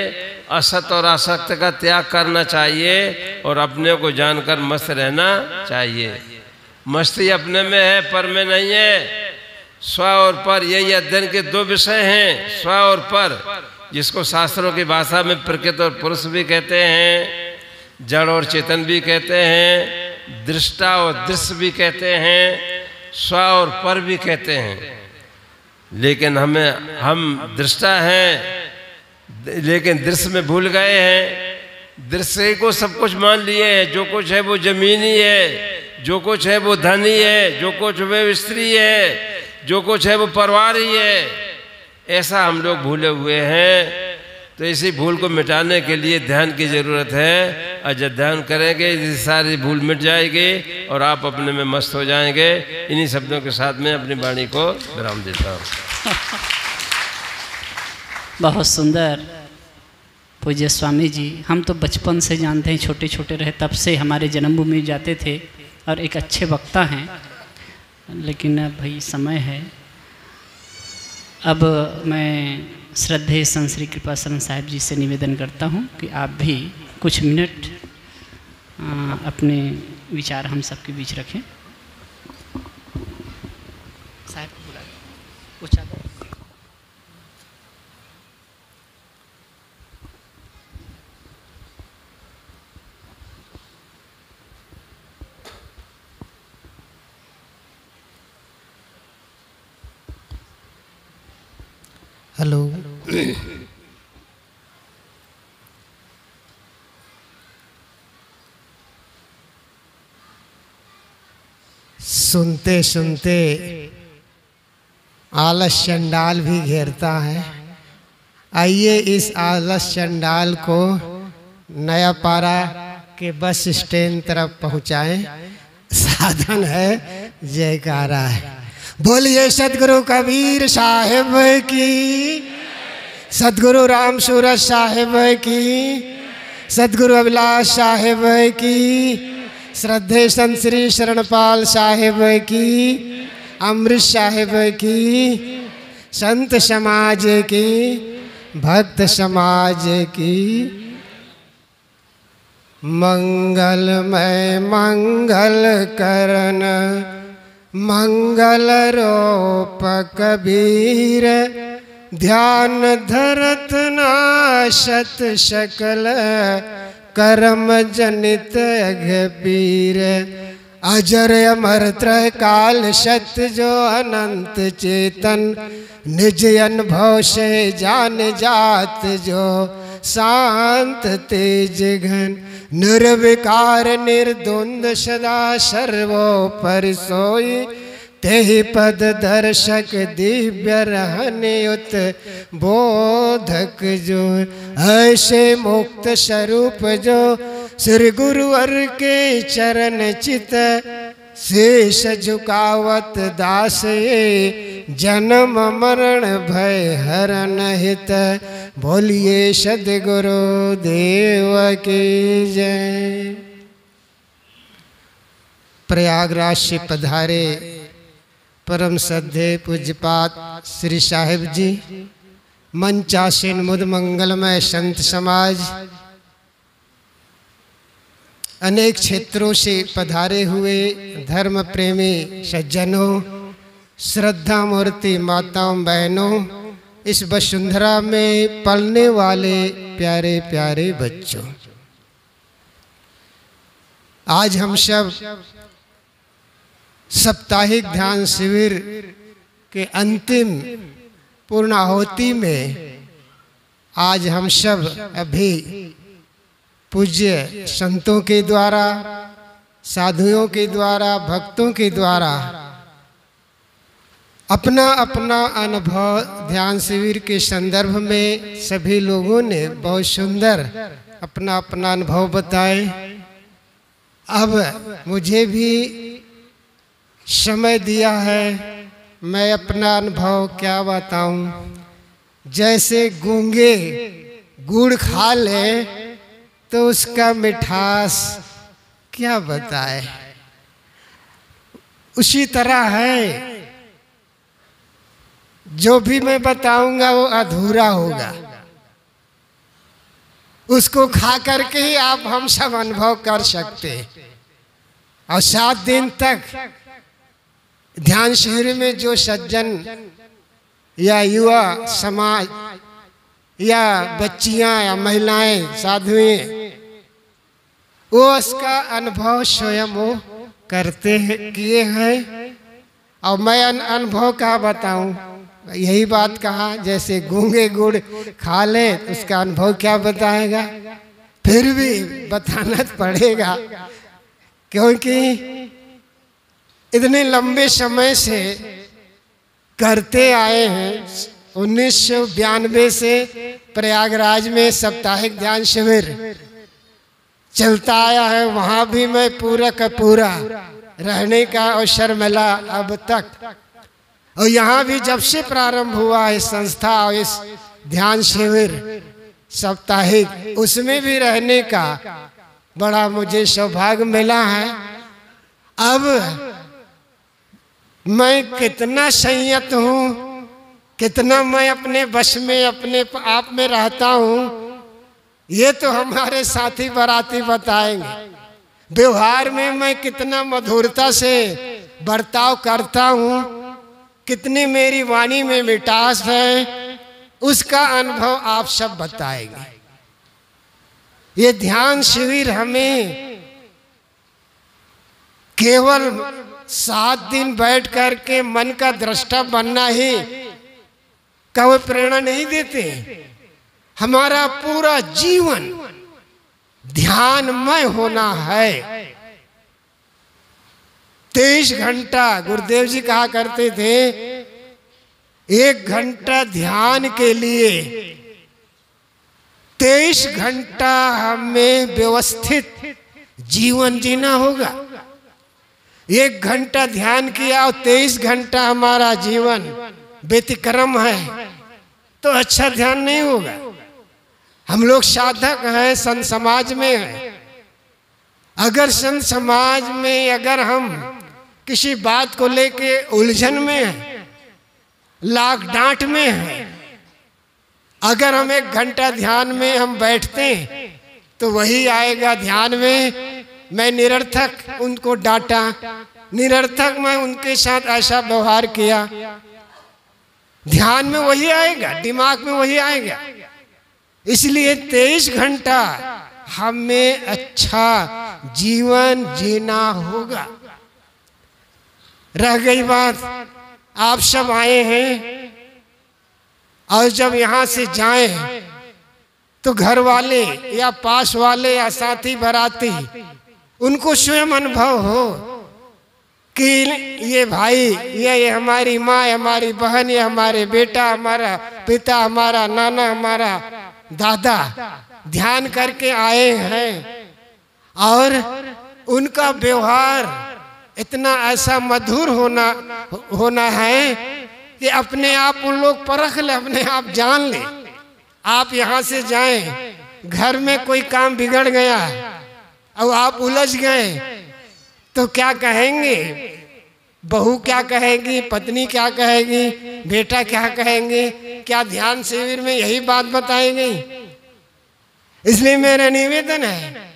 असत और आसक्त का त्याग करना चाहिए और अपने को जानकर मस्त रहना चाहिए। मस्ती अपने में है, पर में नहीं है। स्व और पर, यही अध्ययन के दो विषय हैं। स्व और पर जिसको शास्त्रों की भाषा में प्रकृत और पुरुष भी कहते हैं, जड़ और चेतन भी कहते हैं, दृष्टा और दृश्य भी कहते हैं, स्व और पर भी कहते हैं। लेकिन हमें, हम दृष्टा हैं, लेकिन दृश्य में भूल गए हैं। दृश्य को सब कुछ मान लिए हैं, जो कुछ है वो जमीनी है जो कुछ है वो धनी है, जो कुछ वो स्त्री है, जो कुछ है वो परिवार ही है। ऐसा हम लोग भूले हुए हैं। तो इसी भूल को मिटाने के लिए ध्यान की ज़रूरत है। और जब ध्यान करेंगे सारी भूल मिट जाएगी और आप अपने में मस्त हो जाएँगे। इन्हीं शब्दों के साथ में अपनी वाणी को विराम देता हूँ। बहुत सुंदर। पूज्य स्वामी जी, हम तो बचपन से जानते हैं छोटे छोटे रहे, तब से हमारे जन्मभूमि जाते थे और एक अच्छे वक्ता हैं। लेकिन भाई समय है। अब मैं श्रद्धेय संश्री कृपा शरण साहेब जी से निवेदन करता हूँ कि आप भी कुछ मिनट अपने विचार हम सबके बीच रखें साहब बुला हेलो। सुनते सुनते आलस चंडाल भी घेरता है। आइए इस आलस चंडाल को नया पारा के बस स्टैंड तरफ़ पहुंचाएँ। साधन है, जयकारा है। बोलिए सदगुरु कबीर साहेब की। सदगुरु राम सूरज साहेब की। सदगुरु अभिलाष साहेब की। श्रद्धे संत श्री शरणपाल साहेब की। अमृत साहेब की। संत समाज की। भक्त समाज की। मंगलमय मंगल करन मंगल रूप कबीर ध्यान धरत नाशत शकल, कर्म जनित अघपीर अजर अमर त्रय काल सत्य जो अनंत चेतन, निज अनुभव से जान जात जो शांत तेज घन, निर्विकार निर्द्वंद सदा सर्वोपर सोई। तेहि पद दर्शक दिव्य रहने उत बोधक जो, ऐसे मुक्त स्वरूप जो, श्री गुरुवर के चरण चित। शेष झुकावत दास, जन्म मरण भय हरण हित बोलिए सदगुरु देव की जय। प्रयागराज से पधारे परम श्रद्धे पूज्यपात श्री साहेब जी, मंचासीन मुद मंगलमय संत समाज अनेक क्षेत्रों से पधारे हुए धर्म प्रेमी सज्जनों श्रद्धा मूर्ति माताओं, बहनों, इस वसुंधरा में पलने वाले प्यारे प्यारे बच्चों। आज हम सब साप्ताहिक ध्यान शिविर के अंतिम पूर्णाहुति में आज हम सब अभी पूज्य संतों के द्वारा, साधुओं के द्वारा, भक्तों के द्वारा अपना अपना अनुभव ध्यान शिविर के संदर्भ में सभी लोगों ने बहुत सुंदर अपना अपना अनुभव बताए। अब मुझे भी समय दिया है, मैं अपना अनुभव क्या बताऊँ? जैसे गूँगे, गुड़ खा ले तो उसका मिठास क्या बताए? उसी तरह है। जो भी मैं बताऊँगा वो अधूरा होगा। उसको खा करके ही आप हम सब अनुभव कर सकते और सात दिन तक ध्यान शिविर में जो सज्जन या युवा समाज या बच्चियाँ या महिलाएँ, साधुएँ वो उसका अनुभव स्वयं वो करते हैं, किए हैं। और मैं अनुभव का बताऊँ, यही बात कहा, जैसे गूँगे गुड़ खा ले, उसका अनुभव क्या बताएगा? फिर भी बताना पड़ेगा, क्योंकि इतने लंबे समय से करते आए हैं। उन्नीस से प्रयागराज में साप्ताहिक ध्यान शिविर चलता आया है, वहाँ भी मैं पूरा का पूरा रहने का अवसर मिला अब तक। और यहाँ भी जब से प्रारंभ हुआ है संस्था और इस ध्यान शिविर साप्ताहिक, उसमें भी रहने का बड़ा मुझे सौभाग्य मिला है। अब मैं कितना संयत हूँ, कितना मैं अपने बस में, अपने आप में रहता हूँ ये तो हमारे साथी बराती बताएँगे। व्यवहार में मैं कितना मधुरता से बर्ताव करता हूँ, कितनी मेरी वाणी में मिठास है, उसका अनुभव आप सब बताएँगे। ये ध्यान शिविर हमें केवल सात दिन बैठ कर के मन का दृष्टा बनना ही का प्रेरणा नहीं देते हमारा पूरा जीवन ध्यानमय होना है। तेईस घंटा गुरुदेव जी कहा करते थे, एक घंटा ध्यान के लिए तेईस घंटा हमें व्यवस्थित जीवन जीना होगा। एक घंटा ध्यान किया और तेईस घंटा हमारा जीवन व्यतिक्रम है तो अच्छा ध्यान नहीं होगा। हम लोग साधक हैं, संत समाज में हैं। अगर संत समाज में अगर हम किसी बात को लेके उलझन में हैं, लाख डांट में हैं, अगर हम एक घंटा ध्यान में हम बैठते हैं तो वही आएगा ध्यान में, मैं निरर्थक उनको डांटा, निरर्थक मैं उनके साथ ऐसा व्यवहार किया। ध्यान में वही आएगा, दिमाग में वही आएगा। इसलिए तेईस घंटा हमें अच्छा जीवन जीना होगा। रह गई बात, आप सब आए हैं और जब यहाँ से जाएँ तो घर वाले या पास वाले या साथी बराती, उनको स्वयं अनुभव हो कि ये भाई, ये ये हमारी माँ हमारी बहन, ये हमारे बेटा, हमारा पिता, हमारा नाना, हमारा दादा, ध्यान करके आए हैं। और उनका व्यवहार इतना ऐसा मधुर होना होना है कि अपने आप उन लोग परख ले, अपने आप जान ले। आप यहाँ से जाएँ, घर में कोई काम बिगड़ गया और आप उलझ गए तो क्या कहेंगे? बहू क्या कहेगी? पत्नी क्या कहेगी? बेटा क्या कहेंगे? क्या ध्यान शिविर में यही बात बताई गई? इसलिए मेरा निवेदन है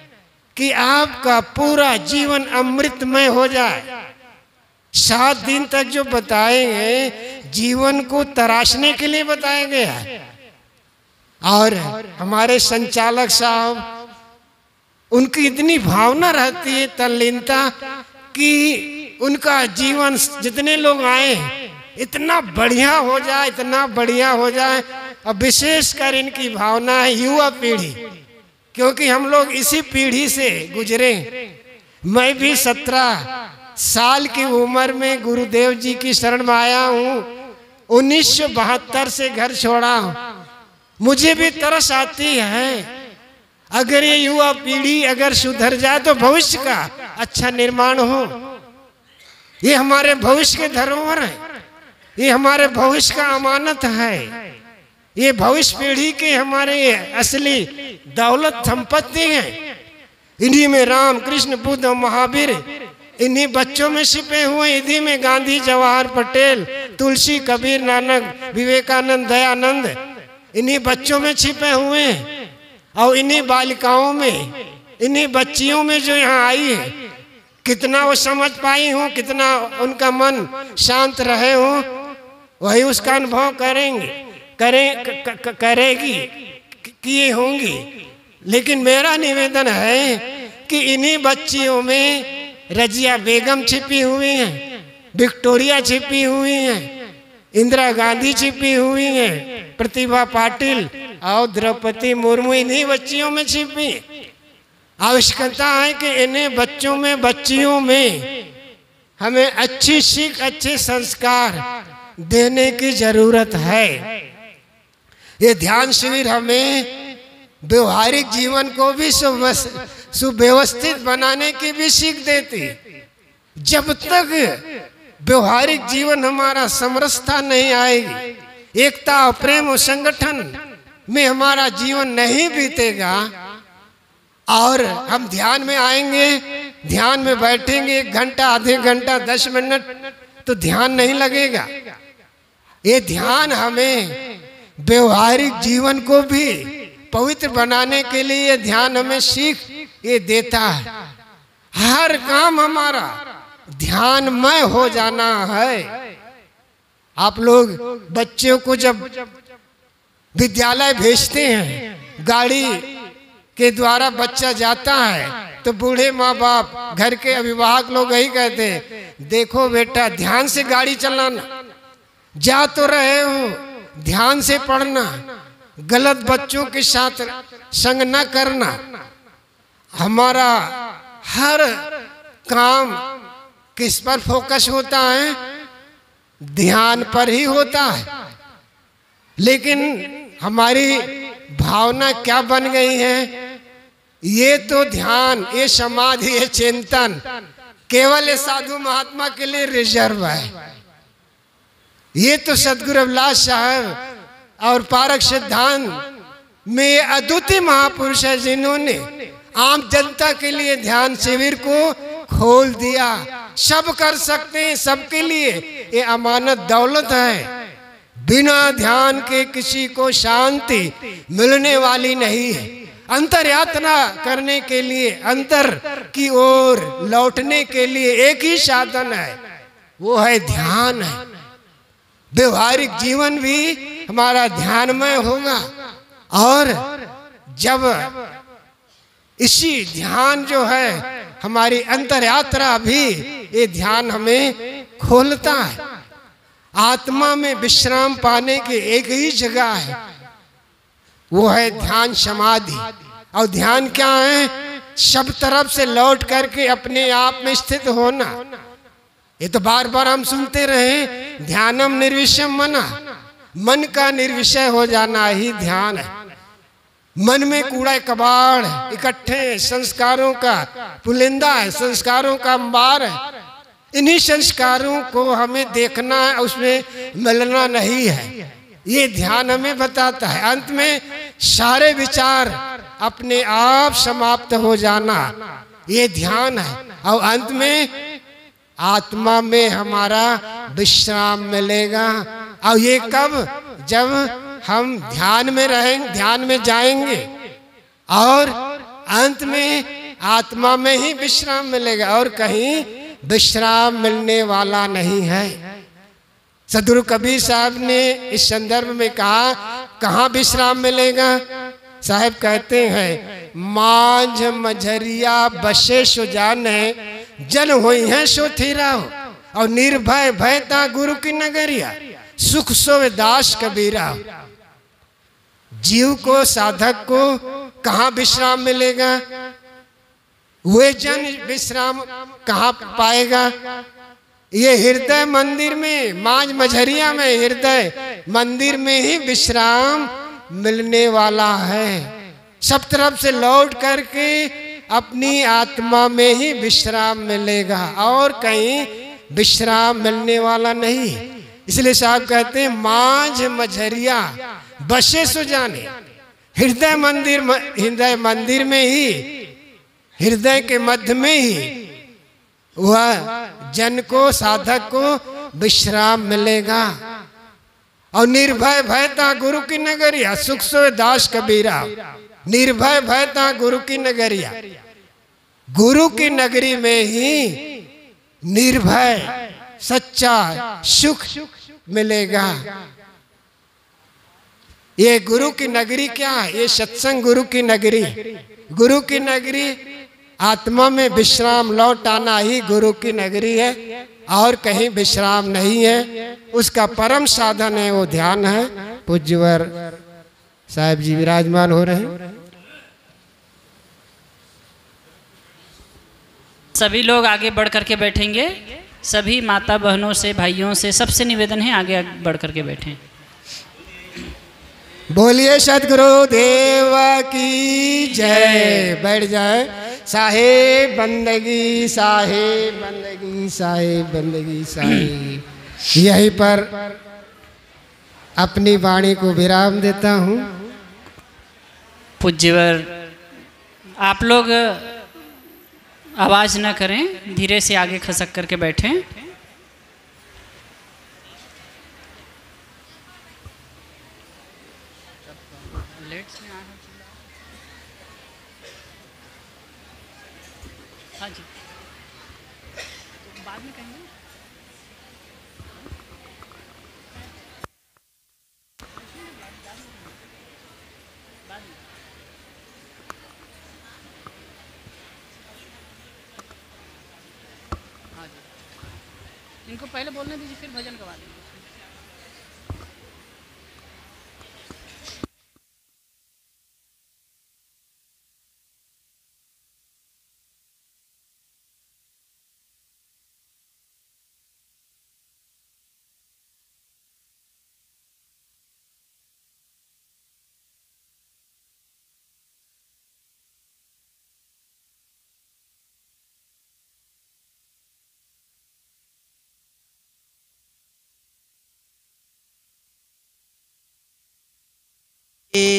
कि आपका पूरा जीवन अमृतमय हो जाए। सात दिन तक जो बताएँगे, जीवन को तराशने के लिए बताया गया है। और हमारे संचालक साहब, उनकी इतनी भावना रहती है तल्लीनता कि उनका जीवन जितने लोग आए इतना बढ़िया हो जाए, इतना बढ़िया हो जाए। और विशेषकर इनकी भावना है युवा पीढ़ी, क्योंकि हम लोग इसी पीढ़ी से गुजरे। मैं भी सत्रह साल की उम्र में गुरुदेव जी की शरण में आया हूँ। उन्नीस सौ बहत्तर से घर छोड़ा हूँ। मुझे भी तरस आती है। अगर ये युवा पीढ़ी अगर सुधर जाए तो भविष्य का अच्छा निर्माण हो। ये हमारे भविष्य के धरोहर है। ये हमारे भविष्य का अमानत है। ये भविष्य पीढ़ी के हमारे असली दौलत संपत्ति है। इन्हीं में राम कृष्ण बुद्ध और महावीर, इन्हीं बच्चों में छिपे हुए, इन्हीं में गांधी, जवाहर पटेल, तुलसी, कबीर, नानक, विवेकानंद, दयानंद, इन्हीं बच्चों में छिपे हुए हैं। और इन्हीं बालिकाओं में, इन्हीं बच्चियों में जो यहाँ आई है, कितना वो समझ पाई हूँ, कितना उनका मन शांत रहे हो वही उसका अनुभव करेंगे। करें करेगी किए होंगी। लेकिन मेरा निवेदन है कि इन्हीं बच्चियों में रजिया बेगम छिपी हुई हैं, विक्टोरिया छिपी हुई हैं, इंदिरा गांधी छिपी हुई हैं, प्रतिभा पाटिल और द्रौपदी मुर्मू इन्हीं बच्चियों में छिपी आवश्यकता है कि इन्हें बच्चों में, बच्चियों में हमें अच्छी सीख, अच्छे संस्कार देने की ज़रूरत है। ये ध्यान शिविर हमें व्यवहारिक जीवन को भी सुव्यवस्थित बनाने की भी सीख देती। जब तक व्यवहारिक जीवन हमारा समरसता नहीं आएगी, एकता और प्रेम और संगठन में हमारा जीवन नहीं बीतेगा, और हम ध्यान में आएँगे, ध्यान में बैठेंगे एक घंटा, आधे घंटा, दस मिनट तो ध्यान नहीं लगेगा। ये ध्यान हमें व्यवहारिक जीवन को भी पवित्र बनाने के लिए ये ध्यान हमें सीख ये देता है। हर काम हमारा ध्यानमय हो जाना है। आप लोग बच्चों को जब विद्यालय भेजते हैं, गाड़ी के द्वारा बच्चा जाता है तो बूढ़े माँ बाप घर के अभिभावक लोग यही कहते हैं, देखो बेटा, ध्यान से गाड़ी चलाना। जा तो रहे हो, ध्यान से पढ़ना, गलत बच्चों के साथ संग न करना। हमारा हर काम किस पर फोकस होता है? ध्यान पर ही होता है। लेकिन हमारी भावना क्या बन गई है? ये तो ध्यान, ये समाधि, ये चिंतन केवल ये साधु महात्मा के लिए रिज़र्व है। ये तो सदगुरु अभिलाष साहब और पारक सिद्धांत में अद्वितीय महापुरुष है जिन्होंने आम जनता के लिए ध्यान शिविर को खोल दिया। सब कर सकते हैं, सबके लिए। ये अमानत दौलत है। बिना ध्यान के किसी को शांति मिलने वाली नहीं है। अंतर यात्रा करने के लिए, अंतर की ओर लौटने के लिए एक ही साधन है। वो है ध्यान है। व्यवहारिक जीवन भी हमारा ध्यानमय होगा। और जब इसी ध्यान जो है, हमारी अंतर यात्रा भी ये ध्यान हमें खोलता है। आत्मा में विश्राम पाने की एक ही जगह है, वो है ध्यान समाधि। और ध्यान क्या है? सब तरफ़ से लौट करके अपने आप में स्थित होना। ये तो बार बार हम सुनते रहे ध्यानम निर्विषम मना। मन का निर्विषय हो जाना ही ध्यान है। मन में कूड़ा कबाड़ इकट्ठे संस्कारों का पुलिंदा है, संस्कारों का अंबार है। इन्हीं संस्कारों को हमें देखना है, उसमें मिलना नहीं है। ये ध्यान हमें बताता है। अंत में सारे विचार अपने आप समाप्त हो जाना, ये ध्यान है। और अंत में आत्मा में हमारा विश्राम मिलेगा। और ये कब? जब हम ध्यान में रहेंगे ध्यान में जाएँगे। और अंत में आत्मा में ही विश्राम मिलेगा। और कहीं विश्राम मिलने वाला नहीं है। सदगुरु कबीर साहब ने इस संदर्भ में कहा, कहाँ विश्राम मिलेगा? साहब कहते हैं, मांझ मझरिया बसे सुजान है जल हुई है सो थीरा हो और निर्भय भयता गुरु की नगरिया। सुख सो दास कबीरा। जीव को, साधक को कहाँ विश्राम मिलेगा? वे जन विश्राम कहाँ पाएगा? ये हृदय मंदिर में, मांझ मझरिया में हृदय मंदिर में ही विश्राम मिलने वाला है। सब तरफ़ से लौट करके अपनी आत्मा में ही विश्राम मिलेगा और कहीं विश्राम मिलने वाला नहीं। इसलिए साहब कहते हैं, मांझ मझरिया, बसे सो जाने। हृदय मंदिर हृदय मंदिर में ही, हृदय के मध्य में ही वह जन को, साधक को विश्राम मिलेगा। और निर्भय भयता गुरु की नगरिया, सुख सो दास कबीरा। निर्भय भय भयता गुरु की नगरिया। गुरु की नगरी में ही निर्भय, सच्चा सुख मिलेगा। ये गुरु की नगरी क्या है? ये सत्संग गुरु की नगरी गुरु की नगरी आत्मा में विश्राम लौट आना ही गुरु की नगरी है, और कहीं विश्राम नहीं है। उसका परम साधन है, वो ध्यान है, पूज्यवर। साहेब जी विराजमान हो रहे हैं। सभी लोग आगे बढ़ करके बैठेंगे। सभी माता बहनों से भाइयों से सबसे निवेदन है आगे बढ़ करके बैठें। बोलिए सदगुरु देव की जय। बैठ जाए। साहेब बंदगी साहेब बंदगी साहेब बंदगी साहेब यहीं पर अपनी वाणी को विराम देता हूँ। पूज्यवर, आप लोग आवाज़ ना करें, धीरे से आगे खसक करके बैठें हाँ जी बाद में कहेंगे इनको पहले बोलने दीजिए फिर भजन गवा देंगे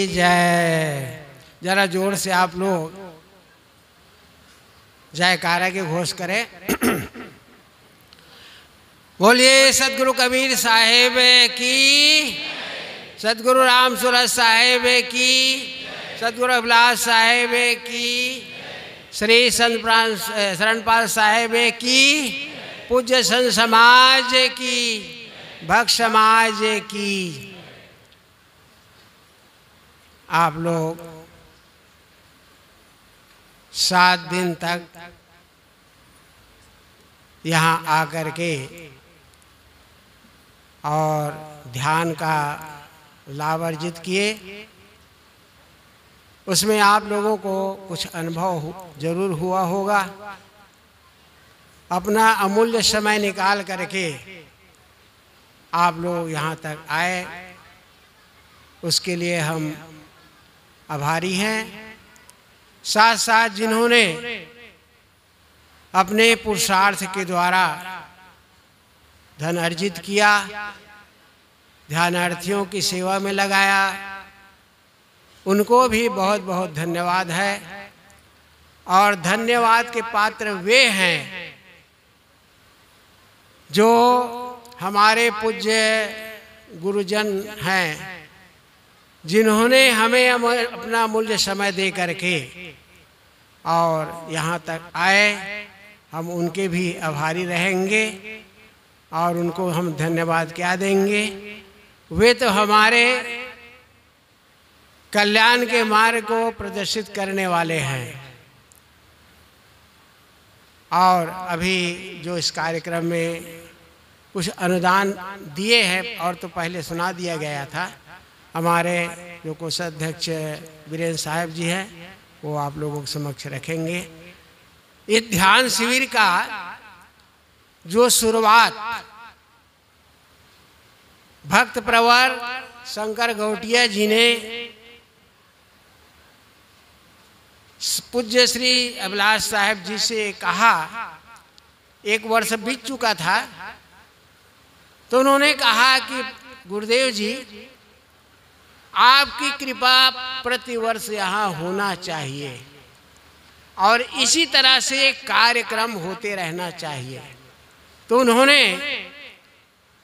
जय। जरा ज़ोर से आप लोग जयकारा के घोष करें। बोलिए, सदगुरु कबीर साहेब की सदगुरु राम सूरज साहेब की, सदगुरु अभिलाष साहेब की, श्री संत शरणपाल साहेब की, पूज्य संत समाज की, भक्त समाज की। आप लोग सात दिन तक यहाँ आकर के और ध्यान का लाभ अर्जित किए। उसमें आप लोगों को कुछ अनुभव ज़रूर हुआ होगा। अपना अमूल्य समय निकाल करके आप लोग यहाँ तक आए। उसके लिए हम आभारी हैं। साथ साथ जिन्होंने अपने पुरुषार्थ के द्वारा धन अर्जित किया, ध्यानार्थियों की सेवा में लगाया, उनको भी बहुत बहुत धन्यवाद है। और धन्यवाद के पात्र वे हैं जो हमारे पूज्य गुरुजन हैं। जिन्होंने हमें अपना मूल्य समय दे करके और यहाँ तक आए, हम उनके भी आभारी रहेंगे और उनको हम धन्यवाद क्या देंगे। वे तो हमारे कल्याण के मार्ग को प्रदर्शित करने वाले हैं। और अभी जो इस कार्यक्रम में कुछ अनुदान दिए हैं, और तो पहले सुना दिया गया था हमारे जो कोषाध्यक्ष वीरेंद्र साहब जी हैं, वो आप लोगों के समक्ष रखेंगे। इस ध्यान शिविर का जो शुरुआत भक्त प्रवर शंकर गौटिया जी ने पूज्य श्री अभिलाष साहब जी से कहा, एक वर्ष बीत चुका था तो उन्होंने कहा कि गुरुदेव जी आपकी कृपा प्रतिवर्ष यहाँ होना चाहिए। और इसी तरह से कार्यक्रम होते रहना चाहिए। तो उन्होंने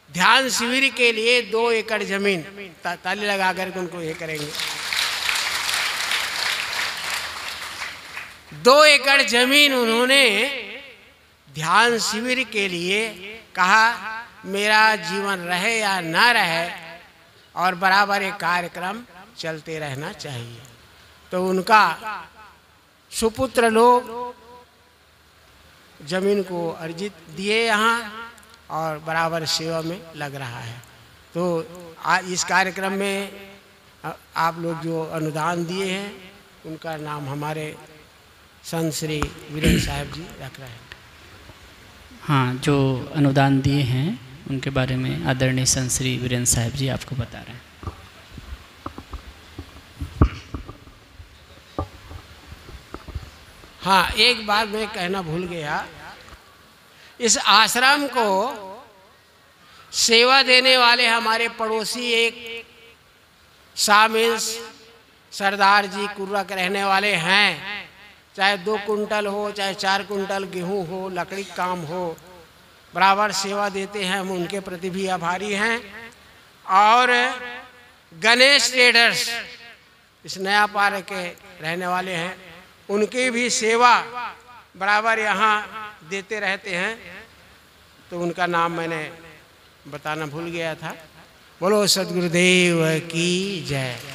ध्यान शिविर के लिए दो एकड़ ज़मीन ता, ताली लगा करके उनको ये करेंगे। दो एकड़ ज़मीन उन्होंने ध्यान शिविर के लिए कहा मेरा जीवन रहे या ना रहे और बराबर एक कार्यक्रम चलते रहना चाहिए। तो उनका सुपुत्र लोग ज़मीन को अर्जित दिए यहाँ और बराबर सेवा में लग रहा है। तो इस कार्यक्रम में आप लोग जो अनुदान दिए हैं, उनका नाम हमारे संत श्री वीरेंद्र साहब जी रख रहे हैं। हाँ जो अनुदान दिए हैं उनके बारे में आदरणीय संत श्री वीरेंद्र साहब जी आपको बता रहे हैं। हाँ एक बात मैं कहना भूल गया। इस आश्रम को सेवा देने वाले हमारे पड़ोसी एक शामिल सरदार जी कुर्रा के रहने वाले हैं। चाहे दो कुंटल हो, चाहे चार कुंटल गेहूँ हो, लकड़ी काम हो बराबर सेवा देते हैं, हम उनके प्रति भी आभारी हैं। और गणेश ट्रेडर्स इस नया पार के रहने वाले हैं, उनकी भी सेवा बराबर यहाँ देते रहते हैं। तो उनका नाम मैंने बताना भूल गया था। बोलो, सदगुरुदेव की जय।